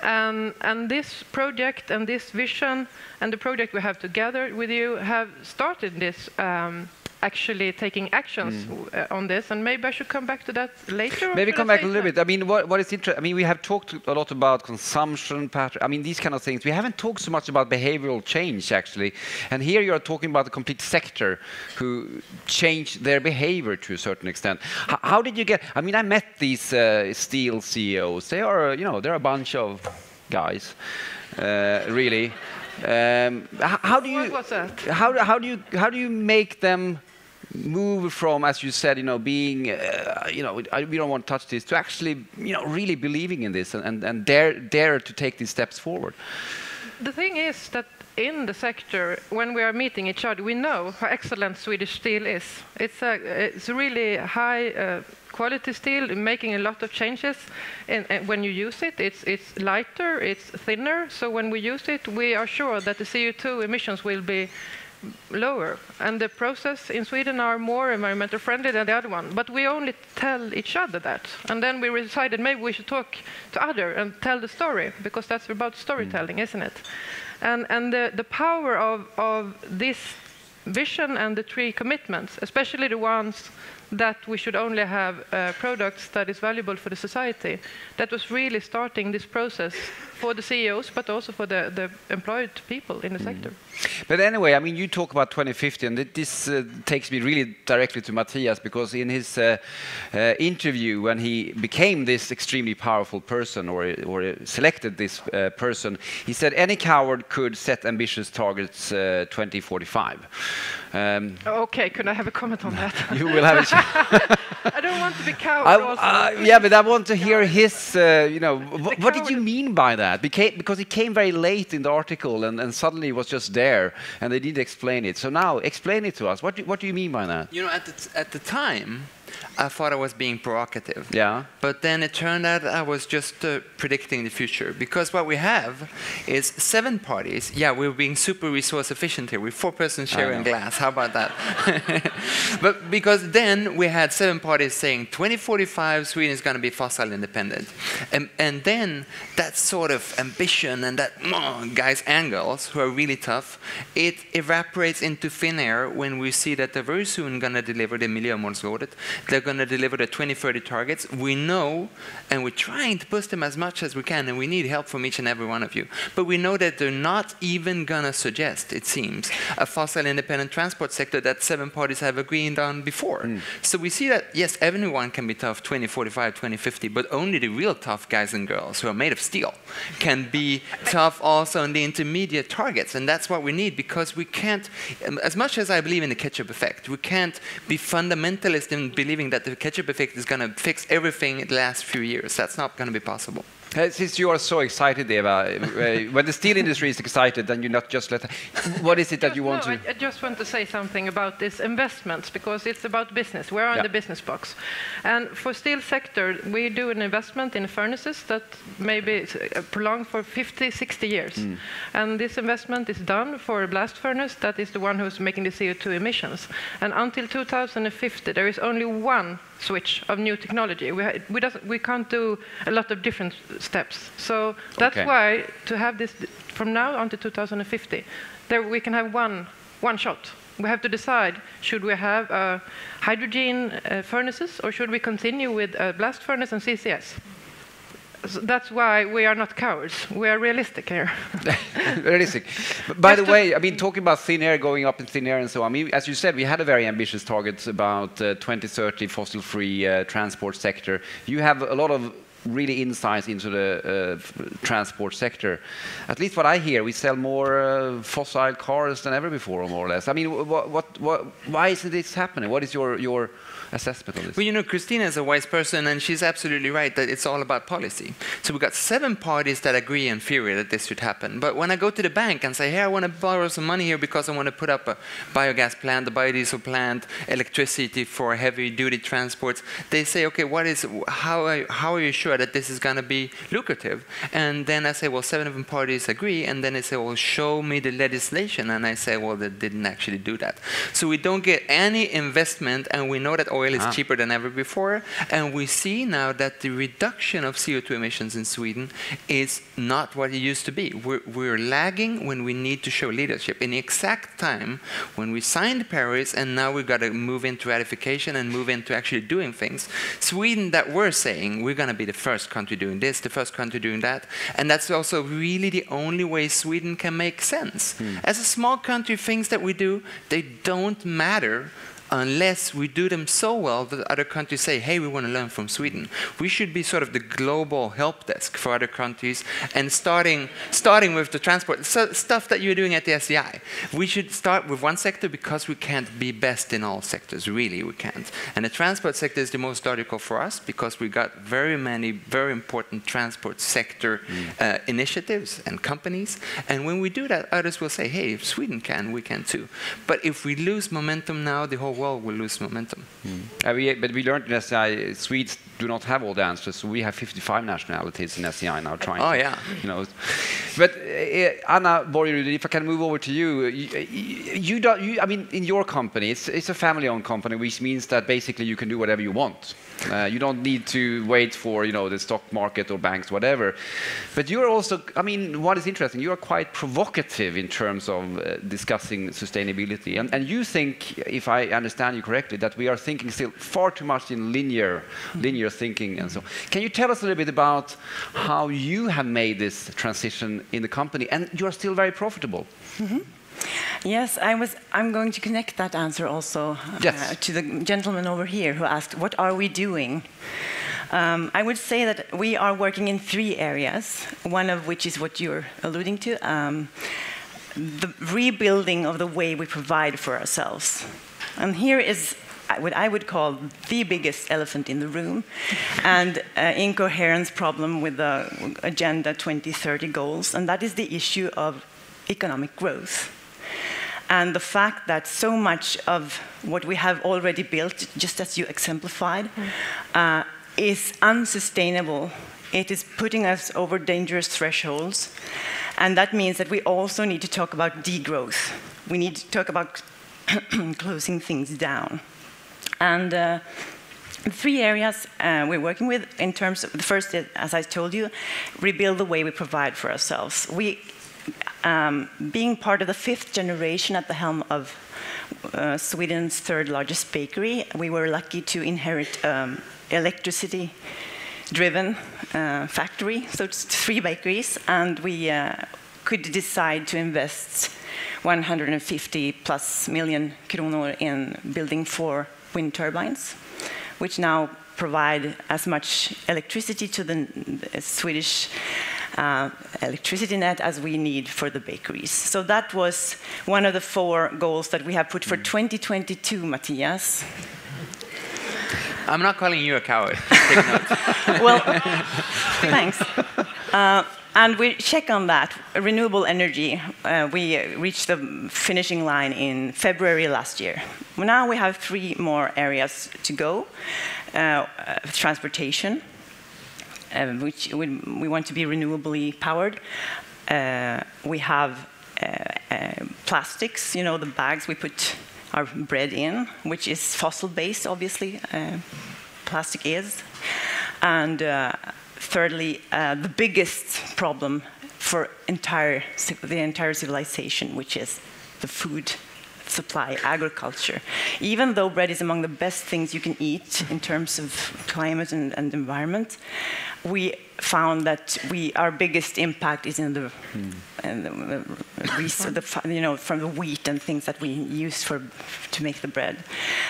And, this project and this vision and the project we have together with you have started this um, actually taking actions mm. on this, and maybe I should come back to that later. Maybe come back a little bit. I mean, what, what is interesting? I mean, we have talked a lot about consumption pattern. I mean, these kind of things. We haven't talked so much about behavioral change actually, and here you are talking about the complete sector who changed their behavior to a certain extent. H how did you get? I mean, I met these uh, steel CEOs. They are, you know, they're a bunch of guys, uh, really. Um, how do you how, how do you how do you make them move from, as you said, you know, being, uh, you know, I, we don't want to touch this, to actually, you know, really believing in this and, and, and dare, dare to take these steps forward? The thing is that in the sector, when we are meeting each other, we know how excellent Swedish steel is. It's a, it's really high uh, quality steel, making a lot of changes. And, and, when you use it, it's, it's lighter, it's thinner. So when we use it, we are sure that the CO2 emissions will be lower. And the process in Sweden are more environmental friendly than the other one. But we only tell each other that. And then we decided maybe we should talk to other and tell the story, because that's about storytelling, mm. isn't it? And, and the, the power of, of this vision and the three commitments, especially the ones that we should only have uh, products that is valuable for the society. That was really starting this process for the CEOs, but also for the, the employed people in the Mm. sector. But anyway, I mean, you talk about 2050, and th- this uh, takes me really directly to Mattias because in his uh, uh, interview, when he became this extremely powerful person or, or selected this uh, person, he said any coward could set ambitious targets uh, 2045. Um, Okay, could I have a comment on that? you will have a chance. I don't want to be coward I, uh, yeah, but I want to hear his, you know, wh- what did you mean by that? Beca- because it came very late in the article and, and suddenly it was just there and they didn't explain it. So now, explain it to us. What do, what do you mean by that? You know, at the, at the time, I thought I was being provocative. Yeah. But then it turned out I was just uh, predicting the future. Because what we have is seven parties. Yeah, we're being super resource efficient here. We're four persons sharing glass. How about that? but because then we had seven parties saying 2045 Sweden is going to be fossil independent. And, and then that sort of ambition and that guys and girls who are really tough, it evaporates into thin air when we see that they're very soon going to deliver the miljömålsrådet. They're going to deliver the 2030 targets. We know, and we're trying to push them as much as we can, and we need help from each and every one of you. But we know that they're not even going to suggest, it seems, a fossil independent transport sector that seven parties have agreed on before. So we see that, yes, everyone can be tough 2045, 2050, but only the real tough guys and girls who are made of steel can be tough also on the intermediate targets. And that's what we need because we can't, um, as much as I believe in the ketchup effect, we can't be fundamentalist in believing that the ketchup effect is going to fix everything in the last few years. That's not going to be possible. Since you are so excited, Eva, uh, when the steel industry is excited, then you not just let. What is it that you want no, to? I, I just want to say something about this investments because it's about business. We're on Yeah. the business box. And for steel sector, we do an investment in furnaces that maybe uh, prolonged for 50, 60 years. Mm. And this investment is done for a blast furnace that is the one who's making the CO2 emissions. And until 2050, there is only one switch of new technology. We, ha- we, doesn't, we can't do a lot of different steps. So that's Okay. why to have this from now until 2050, there we can have one, one shot. We have to decide, should we have uh, hydrogen uh, furnaces or should we continue with uh, blast furnace and CCS? So that's why we are not cowards. We are realistic here. Realistic. By the way, I mean, talking about thin air, going up in thin air and so on, I mean, as you said, we had a very ambitious target about uh, 2030 fossil-free uh, transport sector. You have a lot of really insights into the uh, transport sector. At least what I hear, we sell more uh, fossil cars than ever before, more or less. I mean, what, what, what, why isn't this happening? What is your, your assessment of this? Well, you know, Kristina is a wise person, and she's absolutely right that it's all about policy. So we've got seven parties that agree in theory that this should happen. But when I go to the bank and say, hey, I want to borrow some money here because I want to put up a biogas plant, a biodiesel plant, electricity for heavy-duty transports, they say, okay, what is, how are, how are you sure that this is going to be lucrative? And then I say, well, seven of them parties agree, and then they say, well, show me the legislation. And I say, well, they didn't actually do that. So we don't get any investment, and we know that oil is Ah. cheaper than ever before. And we see now that the reduction of CO2 emissions in Sweden is not what it used to be. We're, we're lagging when we need to show leadership. In the exact time when we signed Paris, and now we've got to move into ratification and move into actually doing things. Sweden, that we're saying we're going to be the first country doing this, the first country doing that, and that's also really the only way Sweden can make sense. As a small country, things that we do, they don't matter unless we do them so well that other countries say, hey, we want to learn from Sweden. We should be sort of the global help desk for other countries and starting, starting with the transport, so stuff that you're doing at the SEI. We should start with one sector because we can't be best in all sectors, really, we can't. And the transport sector is the most logical for us because we got very many very important transport sector uh, initiatives and companies. And when we do that, others will say, hey, if Sweden can, we can too. But if we lose momentum now, the whole world will lose momentum. Uh, we, but we learned in SEI, Swedes do not have all the answers, so we have 55 nationalities in SEI now trying. Oh, to, yeah. You know, but uh, Anna Borgeryd, if I can move over to you, you, you, you don't. You, I mean, in your company, it's, it's a family-owned company, which means that basically you can do whatever you want. Uh, you don't need to wait for you know the stock market or banks, whatever. But you're also, I mean, what is interesting, you are quite provocative in terms of uh, discussing sustainability, and, and you think, if I understand you correctly, that we are thinking still far too much in linear, linear thinking, and so. Can you tell us a little bit about how you have made this transition in the company, and you are still very profitable? Mhm. Yes, I was. I'm going to connect that answer also uh, to the gentleman over here who asked, "What are we doing?" Um, I would say that we are working in three areas. One of which is what you're alluding to: um, the rebuilding of the way we provide for ourselves. And here is uh, what I would call the biggest elephant in the room, and uh, incoherence problem with the Agenda 2030 goals, and that is the issue of economic growth. And the fact that so much of what we have already built, just as you exemplified, uh, is unsustainable. It is putting us over dangerous thresholds. And that means that we also need to talk about degrowth. We need to talk about closing things down. And uh, three areas uh, we're working with in terms of the first, is, as I told you, rebuild the way we provide for ourselves. We, um, being part of the fifth generation at the helm of uh, Sweden's third largest bakery, we were lucky to inherit um, electricity driven uh, factory, so it's three bakeries, and we uh, could decide to invest 150 plus million kronor in building four wind turbines, which now provide as much electricity to the the Swedish uh, electricity net as we need for the bakeries. So that was one of the four goals that we have put for 2022, Mattias. I'm not calling you a coward. Well, thanks. Uh, and we check on that. Renewable energy, uh, we reached the finishing line in February last year. Now we have three more areas to go. Uh, uh, transportation, which we, we want to be renewably powered. Uh, we have uh, uh, plastics, you know, the bags we put our bread in, which is fossil-based, obviously. Plastic is. And thirdly, the biggest problem for entire, the entire civilization, which is the food supply, agriculture. Even though bread is among the best things you can eat in terms of climate and, and environment, we found that we, our biggest impact is in the, in the, uh, res- the you know, from the wheat and things that we use for, to make the bread.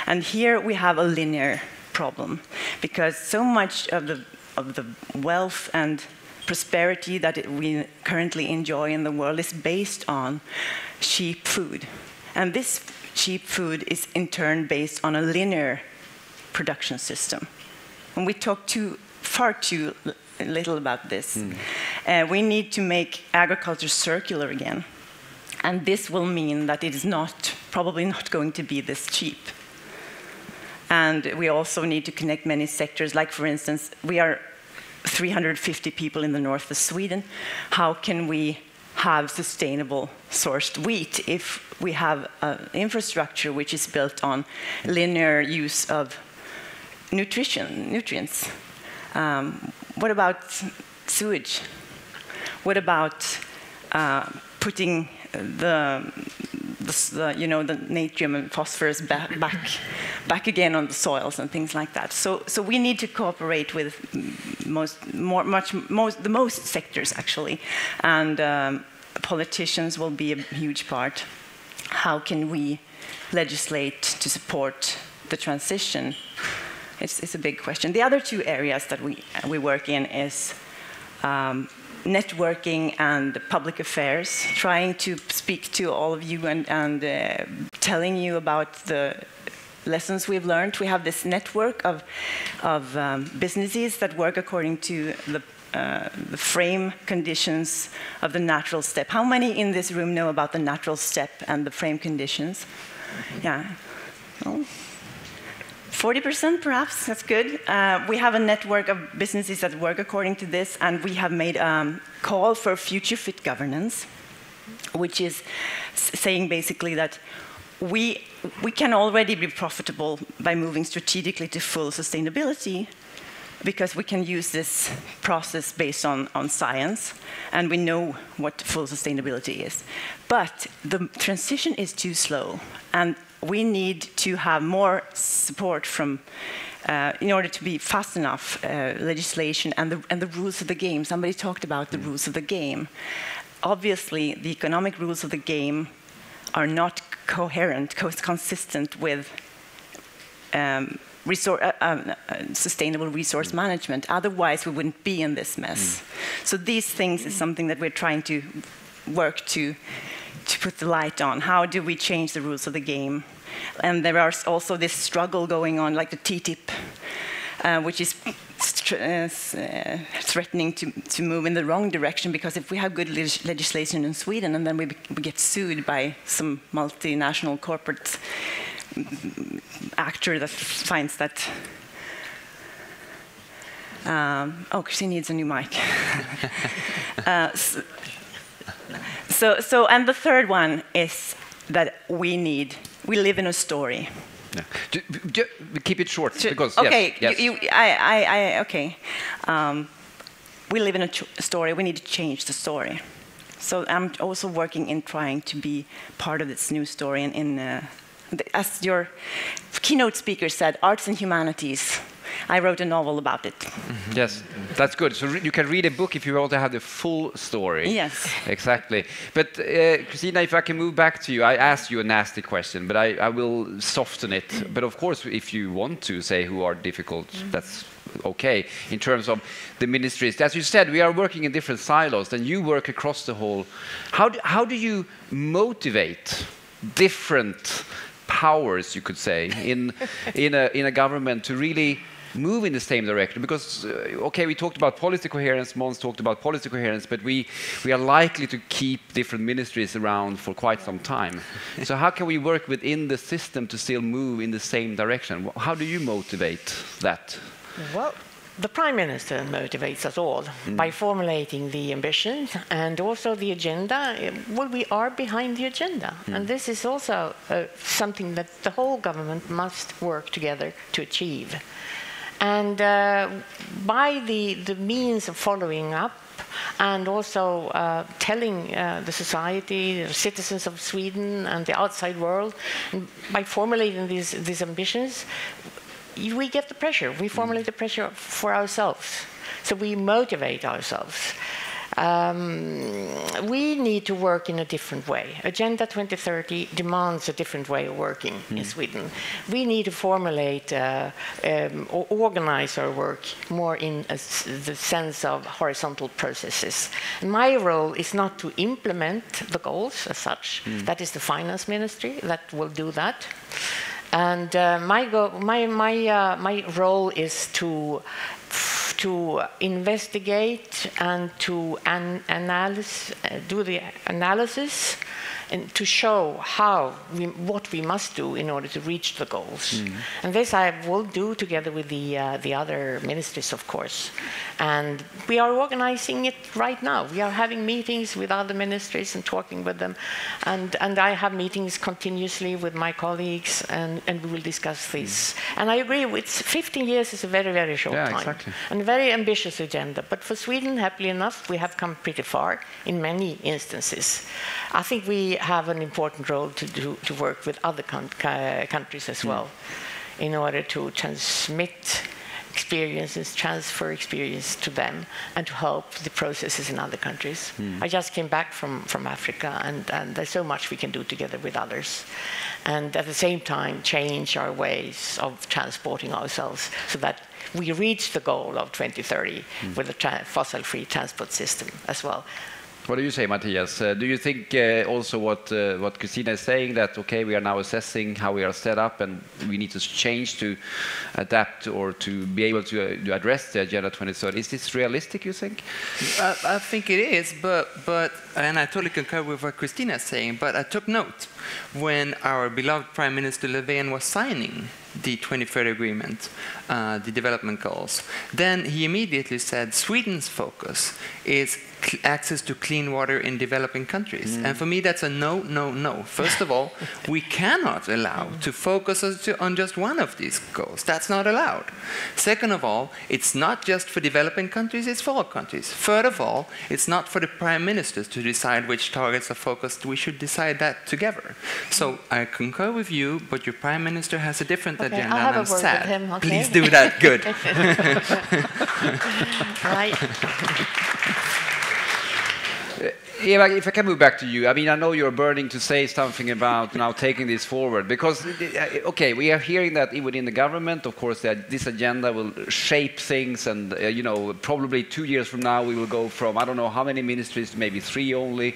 And here we have a linear problem because so much of the, of the wealth and prosperity that it- we currently enjoy in the world is based on cheap food. And this cheap food is in turn based on a linear production system. And we talk too, far too little about this. Uh, we need to make agriculture circular again. And this will mean that it is not, probably not going to be this cheap. And we also need to connect many sectors, like for instance, we are 350 people in the north of Sweden. How can we have sustainable sourced wheat if we have an infrastructure which is built on linear use of nutrition, nutrients? Um, what about sewage? What about uh, putting the, the, you know, the natrium and phosphorus back, back, back again on the soils and things like that? So, so we need to cooperate with most, more, much, most, the most sectors actually, and um, politicians will be a huge part. How can we legislate to support the transition? It's, it's a big question. The other two areas that we, we work in is um, networking and public affairs, trying to speak to all of you and, and uh, telling you about the lessons we've learned. We have this network of, of um, businesses that work according to the, uh, the frame conditions of the natural step. How many in this room know about the natural step and the frame conditions? Yeah. Oh. 40% perhaps, that's good. Uh, we have a network of businesses that work according to this, and we have made a um, call for future fit governance, which is saying basically that we, we can already be profitable by moving strategically to full sustainability because we can use this process based on, on science and we know what full sustainability is. But the transition is too slow and we need to have more support from uh, in order to be fast enough uh, legislation and the, and the rules of the game. Somebody talked about the rules of the game. Obviously, the economic rules of the game are not coherent, co consistent with um, resor uh, um, uh, sustainable resource mm. management. Otherwise, we wouldn't be in this mess. Mm. So these things is something that we're trying to work to, to put the light on. How do we change the rules of the game? And there is also this struggle going on, like the TTIP, uh, which is uh, threatening to, to move in the wrong direction because if we have good legislation in Sweden and then we, we get sued by some multinational corporate actor that finds that. Um, oh, she needs a new mic. uh, so, so, and the third one is that we need, we live in a story. Yeah. keep it short, because okay, yes, yes. You, you, I, I, I, okay. Um, we live in a story. We need to change the story. So I'm also working in trying to be part of this new story in, in uh, as your keynote speaker said, arts and humanities. I wrote a novel about it. Mm -hmm. Yes, that's good. So you can read a book if you want to have the full story. Yes. Exactly. But uh, Kristina, if I can move back to you, I asked you a nasty question, but I, I will soften it. But of course, if you want to say who are difficult, mm that's okay in terms of the ministries. As you said, we are working in different silos, and you work across the whole. How do, how do you motivate different powers, you could say, in, in, a, in a government to really move in the same direction because uh, okay we talked about policy coherence Måns talked about policy coherence but we we are likely to keep different ministries around for quite some time so how can we work within the system to still move in the same direction how do you motivate that well the Prime Minister motivates us all mm. by formulating the ambitions and also the agenda. Well, we are behind the agenda. Mm. And this is also uh, something that the whole government must work together to achieve. And uh, by the, the means of following up and also uh, telling uh, the society, the citizens of Sweden and the outside world, by formulating these, these ambitions, we get the pressure. We formulate the pressure for ourselves. So we motivate ourselves. Um, we need to work in a different way. Agenda 2030 demands a different way of working mm. in hmm. Sweden. We need to formulate uh, um, or organize our work more in a, the sense of horizontal processes. My role is not to implement the goals as such. Mm. That is the finance ministry that will do that. And uh, my, my, my, uh, my role is to, to investigate and to an analyze, uh, do the analysis and to show how we, what we must do in order to reach the goals. Mm. And this I will do together with the uh, the other ministries, of course. And we are organizing it right now. We are having meetings with other ministries and talking with them. And and I have meetings continuously with my colleagues, and, and we will discuss this. Mm. And I agree. With 15 years is a very very short yeah, time, exactly. and a very ambitious agenda. But for Sweden, happily enough, we have come pretty far in many instances. I think we have an important role to, do, to work with other countries as hmm. well mm. in order to transmit experiences, transfer experience to them, and to help the processes in other countries. Mm. I just came back from, from Africa, and, and there's so much we can do together with others. And at the same time, change our ways of transporting ourselves so that we reach the goal of 2030 mm. with a fossil free transport system as well. What do you say, Mattias? Uh, do you think uh, also what uh, what Kristina is saying that okay, we are now assessing how we are set up, and we need to change to adapt or to be able to, uh, to address the Agenda 2030? Is this realistic? You think? I, I, think it is, but but and I totally concur with what Kristina is saying. But I took note when our beloved Prime Minister Löfven was signing the 2030 agreement, uh, the development goals, then he immediately said Sweden's focus is access to clean water in developing countries. Mm. And for me, that's a no, no, no. First of all, we cannot allow to focus on just one of these goals. That's not allowed. Second of all, it's not just for developing countries, it's for all countries. Third of all, it's not for the prime ministers to decide which targets are focused. We should decide that together. So I concur with you, but your prime minister has a different Okay, agenda, I'll have and a I'm word sad. with him, okay? Please do that. Good. right. Eva, if I can move back to you, I mean, I know you're burning to say something about now taking this forward because, uh, okay, we are hearing that within the government, of course, that this agenda will shape things, and uh, you know, probably two years from now we will go from I don't know how many ministries to maybe three only.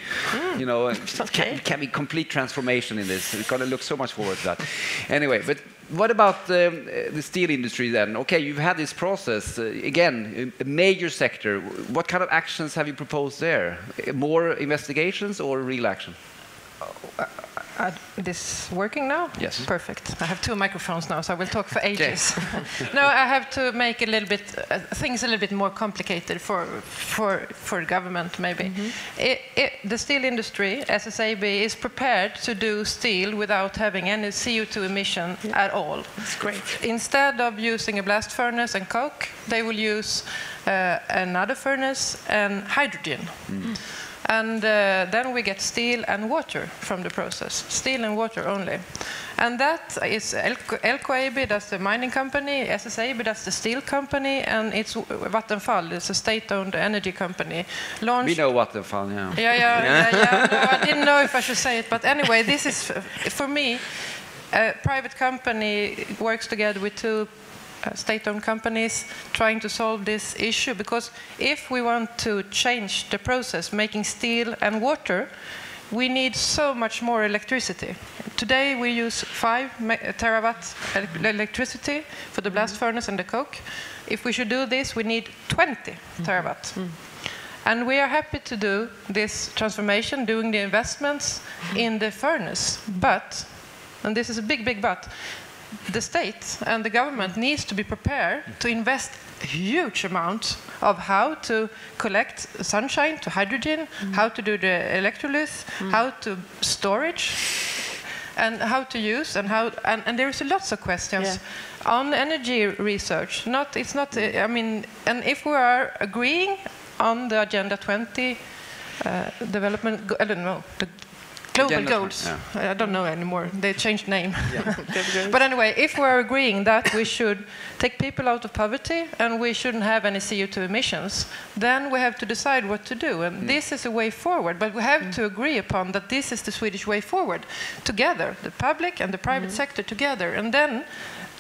You know, and can, can be complete transformation in this. We're going to look so much forward to that. Anyway, but what about uh, the steel industry then? Okay, you've had this process. Uh, again, a major sector. What kind of actions have you proposed there? Uh, More investigations or real action? Uh, this working now? Yes. Perfect. I have two microphones now, so I will talk for ages. no, I have to make a little bit uh, things a little bit more complicated for for for government maybe. It, it, the steel industry, SSAB, is prepared to do steel without having any CO2 emission at all. That's great. Instead of using a blast furnace and coke, they will use uh, another furnace and hydrogen. And uh, then we get steel and water from the process, steel and water only. And that is Elko LKAB, that's the mining company, SSAB, that's the steel company, and it's Vattenfall, it's a state-owned energy company. Launched We know what the fun, yeah. yeah, yeah, yeah, yeah. No, I didn't know if I should say it, but anyway, this is f- for me. A private company works together with two uh, state-owned companies trying to solve this issue because if we want to change the process, making steel and water, we need so much more electricity. Today we use five me- uh, terawatt el- electricity for the blast mm-hmm. furnace and the coke. If we should do this, we need 20 mm-hmm. terawatt. Mm-hmm. And we are happy to do this transformation, doing the investments in the furnace. But, and this is a big, big but, the state and the government needs to be prepared to invest huge amounts of how to collect sunshine to hydrogen, mm-hmm. how to do the electrolysis, mm-hmm. how to storage, and how to use and how and, and there's lots of questions on energy research. Not it's not. I mean, and if we are agreeing on the Agenda 20 uh, development, go- uh, I don't know the global Agenda 20, goals. I don't know anymore. They changed name. but anyway, if we're agreeing that we should take people out of poverty and we shouldn't have any CO2 emissions, then we have to decide what to do. And this is a way forward. But we have to agree upon that this is the Swedish way forward, together, the public and the private sector together. And then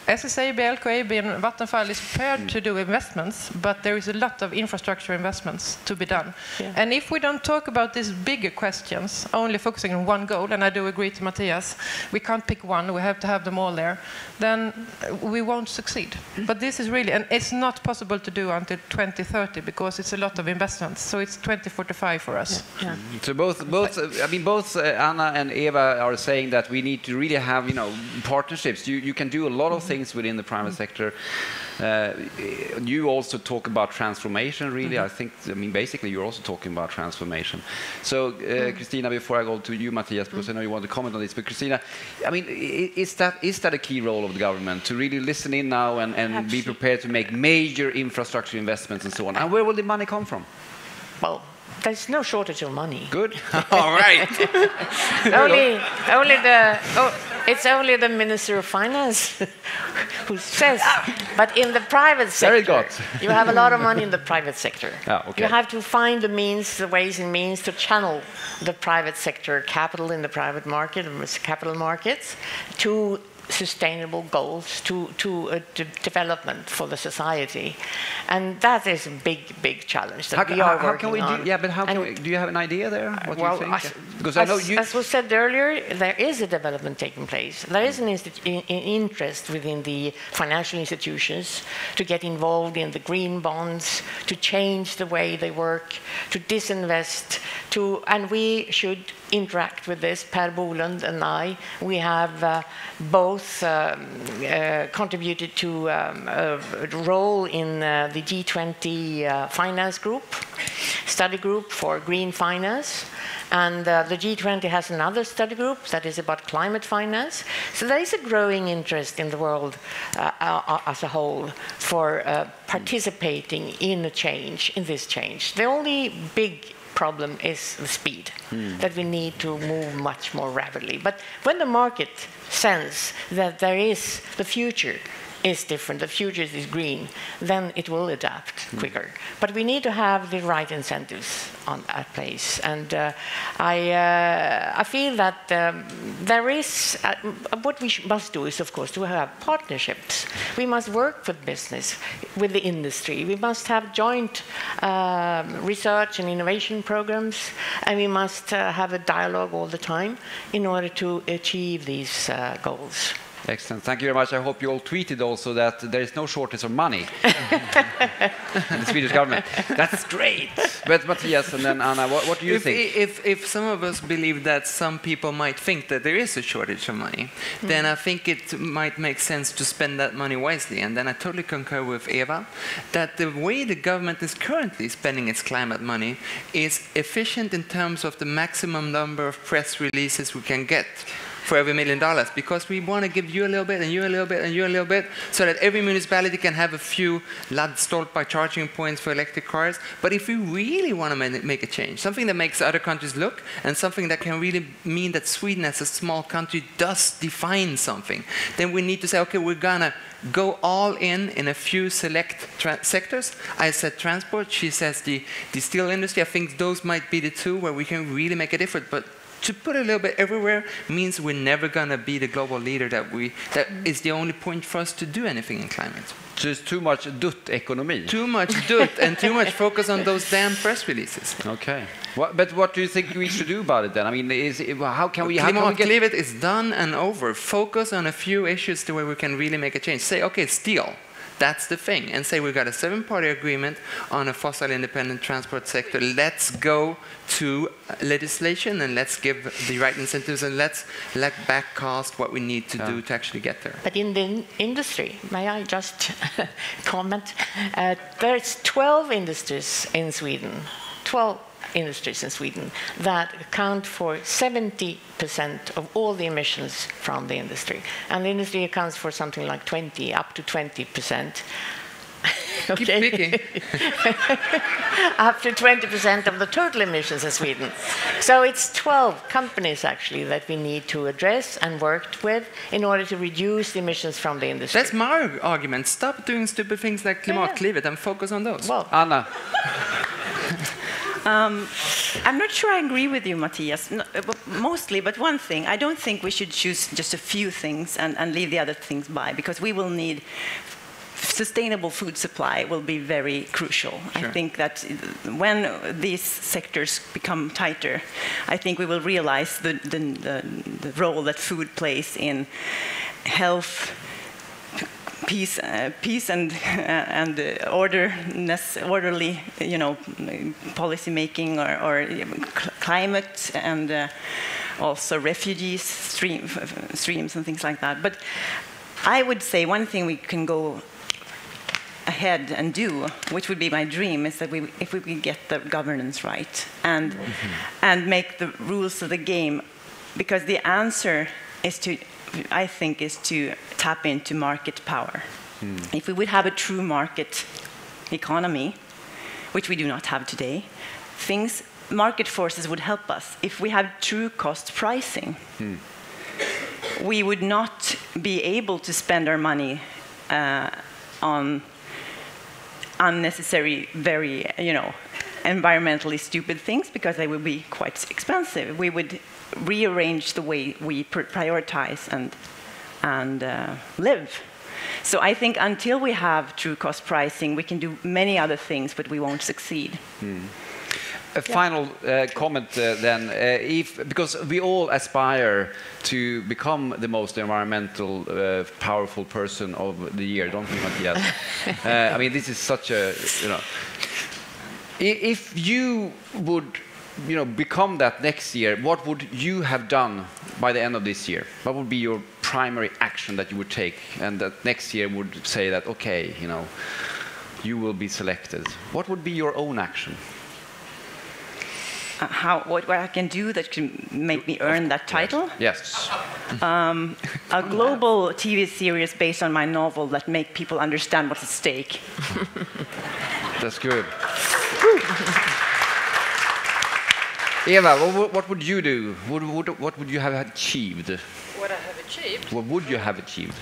SSAB, LKAB, and Vattenfall is prepared to do investments, but there is a lot of infrastructure investments to be done. And if we don't talk about these bigger questions, only focusing on one goal, and I do agree to Mattias, we can't pick one, we have to have them all there, then we won't succeed. But this is really, and it's not possible to do until 2030 because it's a lot of investments. So it's 2045 for us. So both, both, I mean, both uh, Anna and Eva are saying that we need to really have, you know, partnerships. You, you can do a lot of things within the private sector. Uh, you also talk about transformation, really. I think, I mean, basically, you're also talking about transformation. So, uh, Kristina, before I go to you, Mattias, because I know you want to comment on this, but Kristina, I mean, is that is that a key role of the government to really listen in now and, and be prepared to make major infrastructure investments and so on? And where will the money come from? Well, there's no shortage of money. Good. All right. only, only the, oh, it's only the Minister of Finance who says. But in the private Very sector, good. you have a lot of money in the private sector. Ah, okay. You have to find the means, the ways and means to channel the private sector capital in the private market, capital markets, to sustainable goals, to, to uh, de- development for the society. And that is a big, big challenge that How, we are how, how can we working do? on. Yeah, but how can we, do you have an idea there? What well, do you as, think? because I know you. as was said earlier, there is a development taking place. There is an in, in interest within the financial institutions to get involved in the green bonds, to change the way they work, to disinvest, to, and we should interact with this. Per Bolund and I, we have uh, both um, uh, contributed to um, a role in uh, the G20 uh, finance group, study group for green finance. And the G20 has another study group that is about climate finance. So there is a growing interest in the world as a whole for participating in a change, in this change. The only big problem is the speed, that we need to move much more rapidly. But when the market sense that there is the future is different, the future is green, then it will adapt quicker. But we need to have the right incentives on at place. And uh, I, uh, I feel that um, there is, uh, what we sh- must do is, of course, to have partnerships. We must work with business, with the industry. We must have joint um, research and innovation programs, and we must uh, have a dialogue all the time in order to achieve these uh, goals. Excellent. Thank you very much. I hope you all tweeted also that there is no shortage of money in the Swedish government. That's great. But Mattias and then Anna, what, what do you if, think? If, if some of us believe that some people might think that there is a shortage of money, mm. then I think it might make sense to spend that money wisely. And then I totally concur with Eva that the way the government is currently spending its climate money is efficient in terms of the maximum number of press releases we can get for every million dollars because we want to give you a little bit and you a little bit and you a little bit so that every municipality can have a few lads stored by charging points for electric cars. But if we really want to make a change, something that makes other countries look and something that can really mean that Sweden as a small country does define something, then we need to say, okay, we're going to go all in in a few select sectors. I said transport, she says the, the steel industry. I think those might be the two where we can really make a difference. But to put a little bit everywhere means we're never going to be the global leader that we that mm. is the only point for us to do anything in climate. So it's too much dutt economy too much dutt and too much focus on those damn press releases. Okay. What, but what do you think we should do about it then? I mean is it, how can we how can we get... it is done and over. Focus on a few issues to where we can really make a change. Say okay steel that's the thing. And say we've got a seven party agreement on a fossil independent transport sector. Let's go to legislation and let's give the right incentives and let's let backcast what we need to yeah. do to actually get there. But in the industry, may I just comment? Uh, there's 12 industries in Sweden. 12 industries in Sweden that account for 70% of all the emissions from the industry. And the industry accounts for something like 20, up to 20%. okay. up to 20% of the total emissions in Sweden. So it's 12 companies actually that we need to address and work with in order to reduce the emissions from the industry. That's my argument. Stop doing stupid things like Klimatklivet yeah. and focus on those. Well, Anna. Um, I'm not sure I agree with you, Mattias, no, uh, mostly, but one thing, I don't think we should choose just a few things and, and leave the other things by, because we will need sustainable food supply will be very crucial. Sure. I think that when these sectors become tighter, I think we will realize the, the, the, the role that food plays in health, peace, uh, peace and uh, and orderness, orderly, you know, policy making or, or climate and uh, also refugees stream, streams and things like that. But I would say one thing we can go ahead and do, which would be my dream, is that we, if we could get the governance right and mm -hmm. and make the rules of the game, because the answer is to I think, is to tap into market power. Hmm. If we would have a true market economy, which we do not have today, things, market forces would help us. If we have true cost pricing, hmm. we would not be able to spend our money uh, on unnecessary, very, you know, environmentally stupid things because they would be quite expensive. We would rearrange the way we prioritize and, and uh, live. So I think until we have true cost pricing, we can do many other things, but we won't succeed. Hmm. A final uh, comment uh, then, uh, if, because we all aspire to become the most environmental, uh, powerful person of the year, don't we, Mattias? Uh, I mean, this is such a, you know. If you would you know, become that next year, what would you have done by the end of this year? What would be your primary action that you would take, and that next year would say that, okay, you know, you will be selected? What would be your own action? Uh, how, what, what I can do that can make me earn that title? Yes. Um, a global TV series based on my novel that make people understand what's at stake. That's good. Eva, what, what, would you do? What, what, what would you have achieved? What I have achieved? What would you have achieved?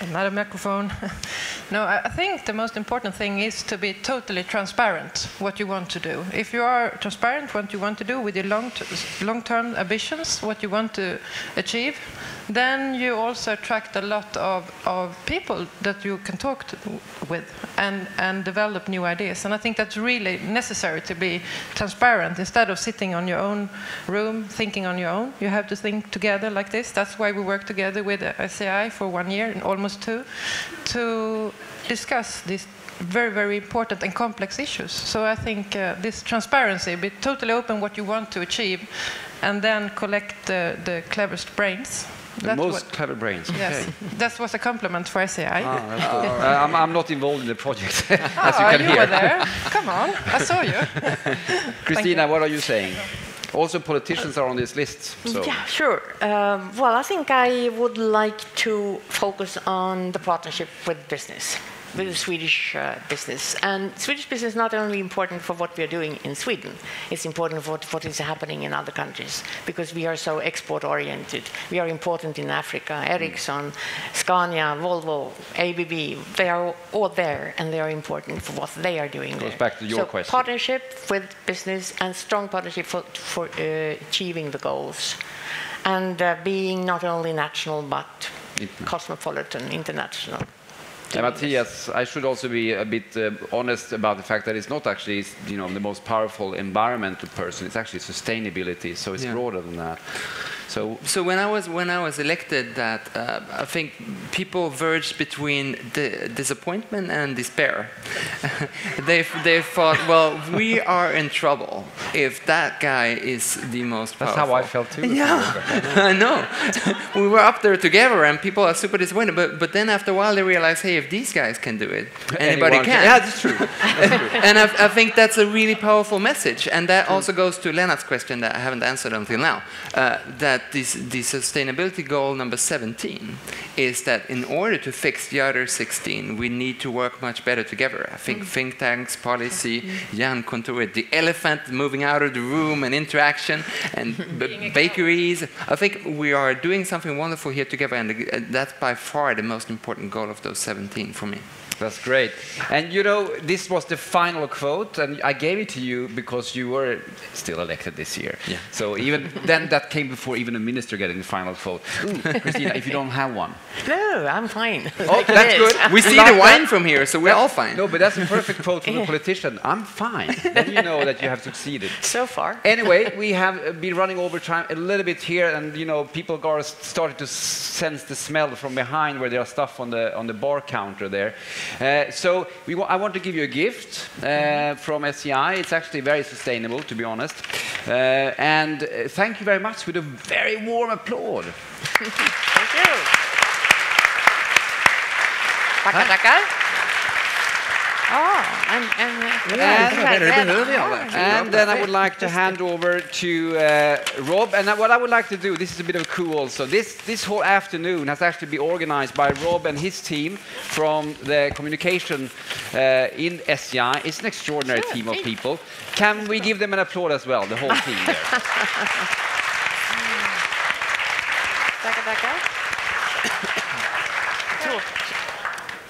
Another microphone. no, I think the most important thing is to be totally transparent what you want to do. If you are transparent what you want to do with your long long-term ambitions, what you want to achieve, then you also attract a lot of, of people that you can talk to, with and, and develop new ideas. And I think that's really necessary to be transparent. Instead of sitting on your own room, thinking on your own, you have to think together like this. That's why we work together with SEI for one year and almost two to discuss these very, very important and complex issues. So I think uh, this transparency, be totally open what you want to achieve, and then collect the, the cleverest brains the most what, clever brains. Yes, that was a compliment for SEI. Ah, uh, I'm, I'm, not involved in the project, as oh, you can you hear. were there. Come on, I saw you. Kristina, you. what are you saying? Also, politicians are on this list. So. Yeah, sure. Um, well, I think I would like to focus on the partnership with business with the Swedish uh, business. And Swedish business is not only important for what we are doing in Sweden, it's important for what, is happening in other countries because we are so export oriented. We are important in Africa. Ericsson, Scania, Volvo, ABB, they are all there and they are important for what they are doing. Goes there. back to your so question. Partnership with business and strong partnership for, for uh, achieving the goals and uh, being not only national but cosmopolitan, international. And Mattias, I should also be a bit uh, honest about the fact that it's not actually you know, the most powerful environmental person, it's actually sustainability, so it's yeah. broader than that. So, so when I was when I was elected, that uh, I think people verged between the disappointment and despair. they they thought, well, we are in trouble if that guy is the most powerful. That's how I felt too. Yeah, I know. we were up there together, and people are super disappointed. But but then after a while, they realize, hey, if these guys can do it, anybody can. Yeah, that's true. That's true. and I, I, think that's a really powerful message, and that also goes to Lennart's question that I haven't answered until now. Uh, that that this, the sustainability goal number 17 is that in order to fix the other 16, we need to work much better together. I think mm. think tanks, policy, mm. Jan the elephant moving out of the room and interaction, and bakeries. I think we are doing something wonderful here together, and that's by far the most important goal of those 17 for me. That's great. And you know, this was the final quote, and I gave it to you because you were still elected this year. Yeah. So even then, that came before even a minister getting the final quote. Ooh, Kristina, if you don't have one. No, I'm fine. Oh, that's good. We see like the wine that. from here, so we're all fine. No, but that's a perfect quote from a politician. I'm fine. Then you know that you have succeeded. So far. Anyway, we have uh, been running over time a little bit here, and you know, people are starting to sense the smell from behind where there are stuff on the on the bar counter there. Uh, so I want to give you a gift uh, from SEI. It's actually very sustainable, to be honest. Uh, and uh, thank you very much with a very warm applause. thank you. Tackar, Oh, and, and, and, and then I would like to hand over to uh, Rob. And what I would like to do, this is a bit of a coup also. This, this whole afternoon has actually been organized by Rob and his team from the communication uh, in SEI. It's an extraordinary sure. team of people. Can we give them an applause as well, the whole team there?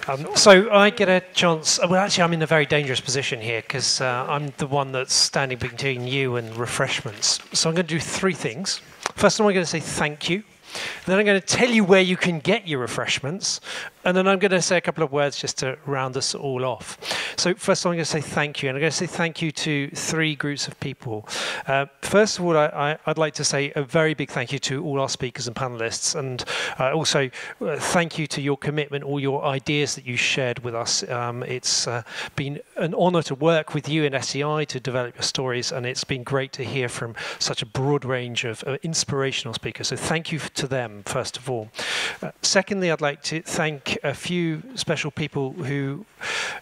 Um, so I get a chance. Well, actually, I'm in a very dangerous position here because uh, I'm the one that's standing between you and refreshments. So I'm going to do three things. First of all, I'm going to say thank you. Then I'm going to tell you where you can get your refreshments. And then I'm going to say a couple of words just to round us all off. So, first of all, I'm going to say thank you. And I'm going to say thank you to three groups of people. Uh, first of all, I, would like to say a very big thank you to all our speakers and panelists. And uh, also, uh, thank you to your commitment, all your ideas that you shared with us. Um, it's uh, been an honor to work with you in SEI to develop your stories, and it's been great to hear from such a broad range of uh, inspirational speakers. So thank you to them, first of all. Uh, secondly, I'd like to thank a few special people who,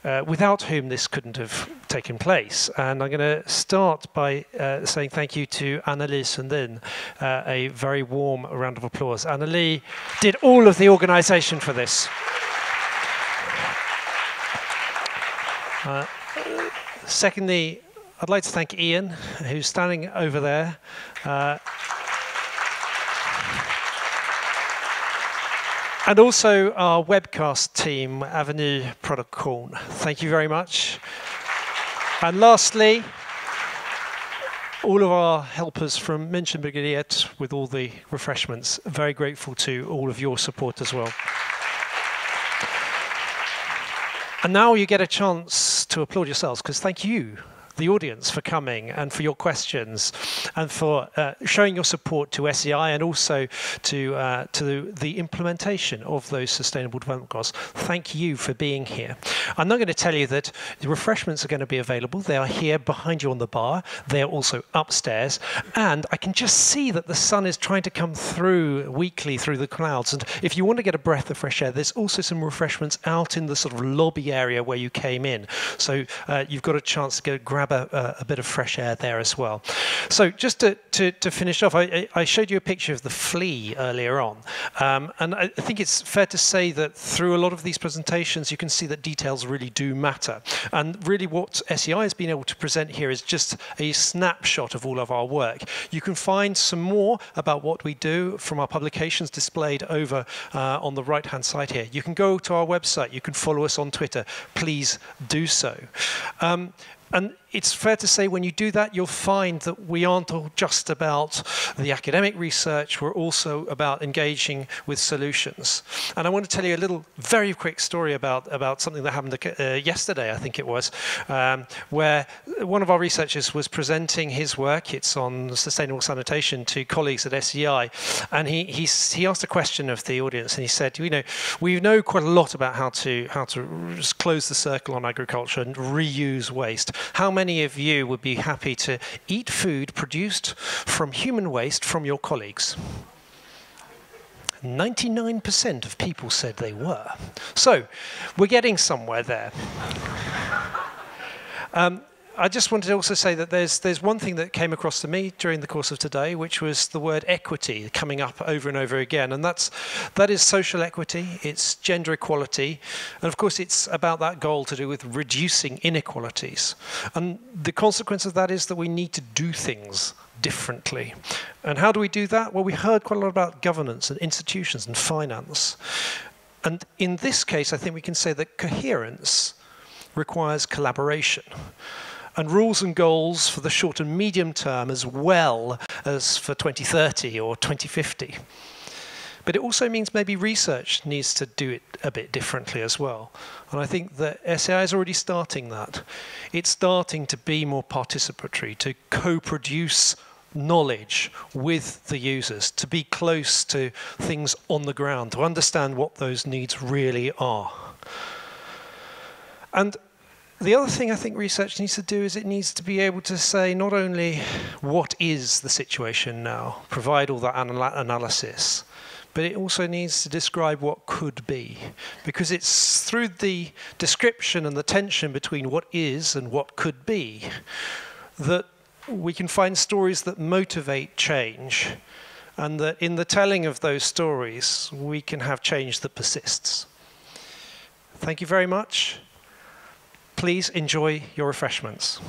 uh, without whom this couldn't have taken place. And I'm going to start by uh, saying thank you to Annalie Sundin. Uh, a very warm round of applause. Annalie did all of the organization for this. Uh, secondly, I'd like to thank Ian, who's standing over there. And also our webcast team, Avenue Product Corn. Thank you very much. And lastly, all of our helpers from Münchenbryggeriet with all the refreshments. Very grateful to all of your support as well. And now you get a chance to applaud yourselves because thank you the audience for coming and for your questions and for uh, showing your support to SEI and also to, uh, to the implementation of those sustainable development goals. Thank you for being here. I'm not going to tell you that the refreshments are going to be available. They are here behind you on the bar. They're also upstairs. And I can just see that the sun is trying to come through weakly through the clouds. And if you want to get a breath of fresh air, there's also some refreshments out in the sort of lobby area where you came in. So uh, you've got a chance to go grab grab a, a, bit of fresh air there as well. So just to, to, to finish off, I, I, showed you a picture of the flea earlier on. Um, and I think it's fair to say that through a lot of these presentations, you can see that details really do matter. And really what SEI has been able to present here is just a snapshot of all of our work. You can find some more about what we do from our publications displayed over uh, on the right-hand side here. You can go to our website. You can follow us on Twitter. Please do so. Um, and it's fair to say when you do that, you'll find that we aren't all just about the academic research, we're also about engaging with solutions. And I want to tell you a little very quick story about, about something that happened uh, yesterday, I think it was, um, where one of our researchers was presenting his work, it's on sustainable sanitation, to colleagues at SEI. And he, he, he asked a question of the audience and he said, you know, we know quite a lot about how to, how to close the circle on agriculture and reuse waste. How many many of you would be happy to eat food produced from human waste from your colleagues? 99% of people said they were. So we're getting somewhere there. Um, I just wanted to also say that there's, there's one thing that came across to me during the course of today, which was the word equity coming up over and over again. And that's, that is social equity, it's gender equality, and of course it's about that goal to do with reducing inequalities. And the consequence of that is that we need to do things differently. And how do we do that? Well, we heard quite a lot about governance and institutions and finance. And in this case, I think we can say that coherence requires collaboration and rules and goals for the short and medium term as well as for 2030 or 2050. But it also means maybe research needs to do it a bit differently as well. And I think that SEI is already starting that. It's starting to be more participatory, to co-produce knowledge with the users, to be close to things on the ground, to understand what those needs really are. And the other thing I think research needs to do is it needs to be able to say not only what is the situation now, provide all that anal analysis, but it also needs to describe what could be. Because it's through the description and the tension between what is and what could be that we can find stories that motivate change, and that in the telling of those stories, we can have change that persists. Thank you very much. Please enjoy your refreshments.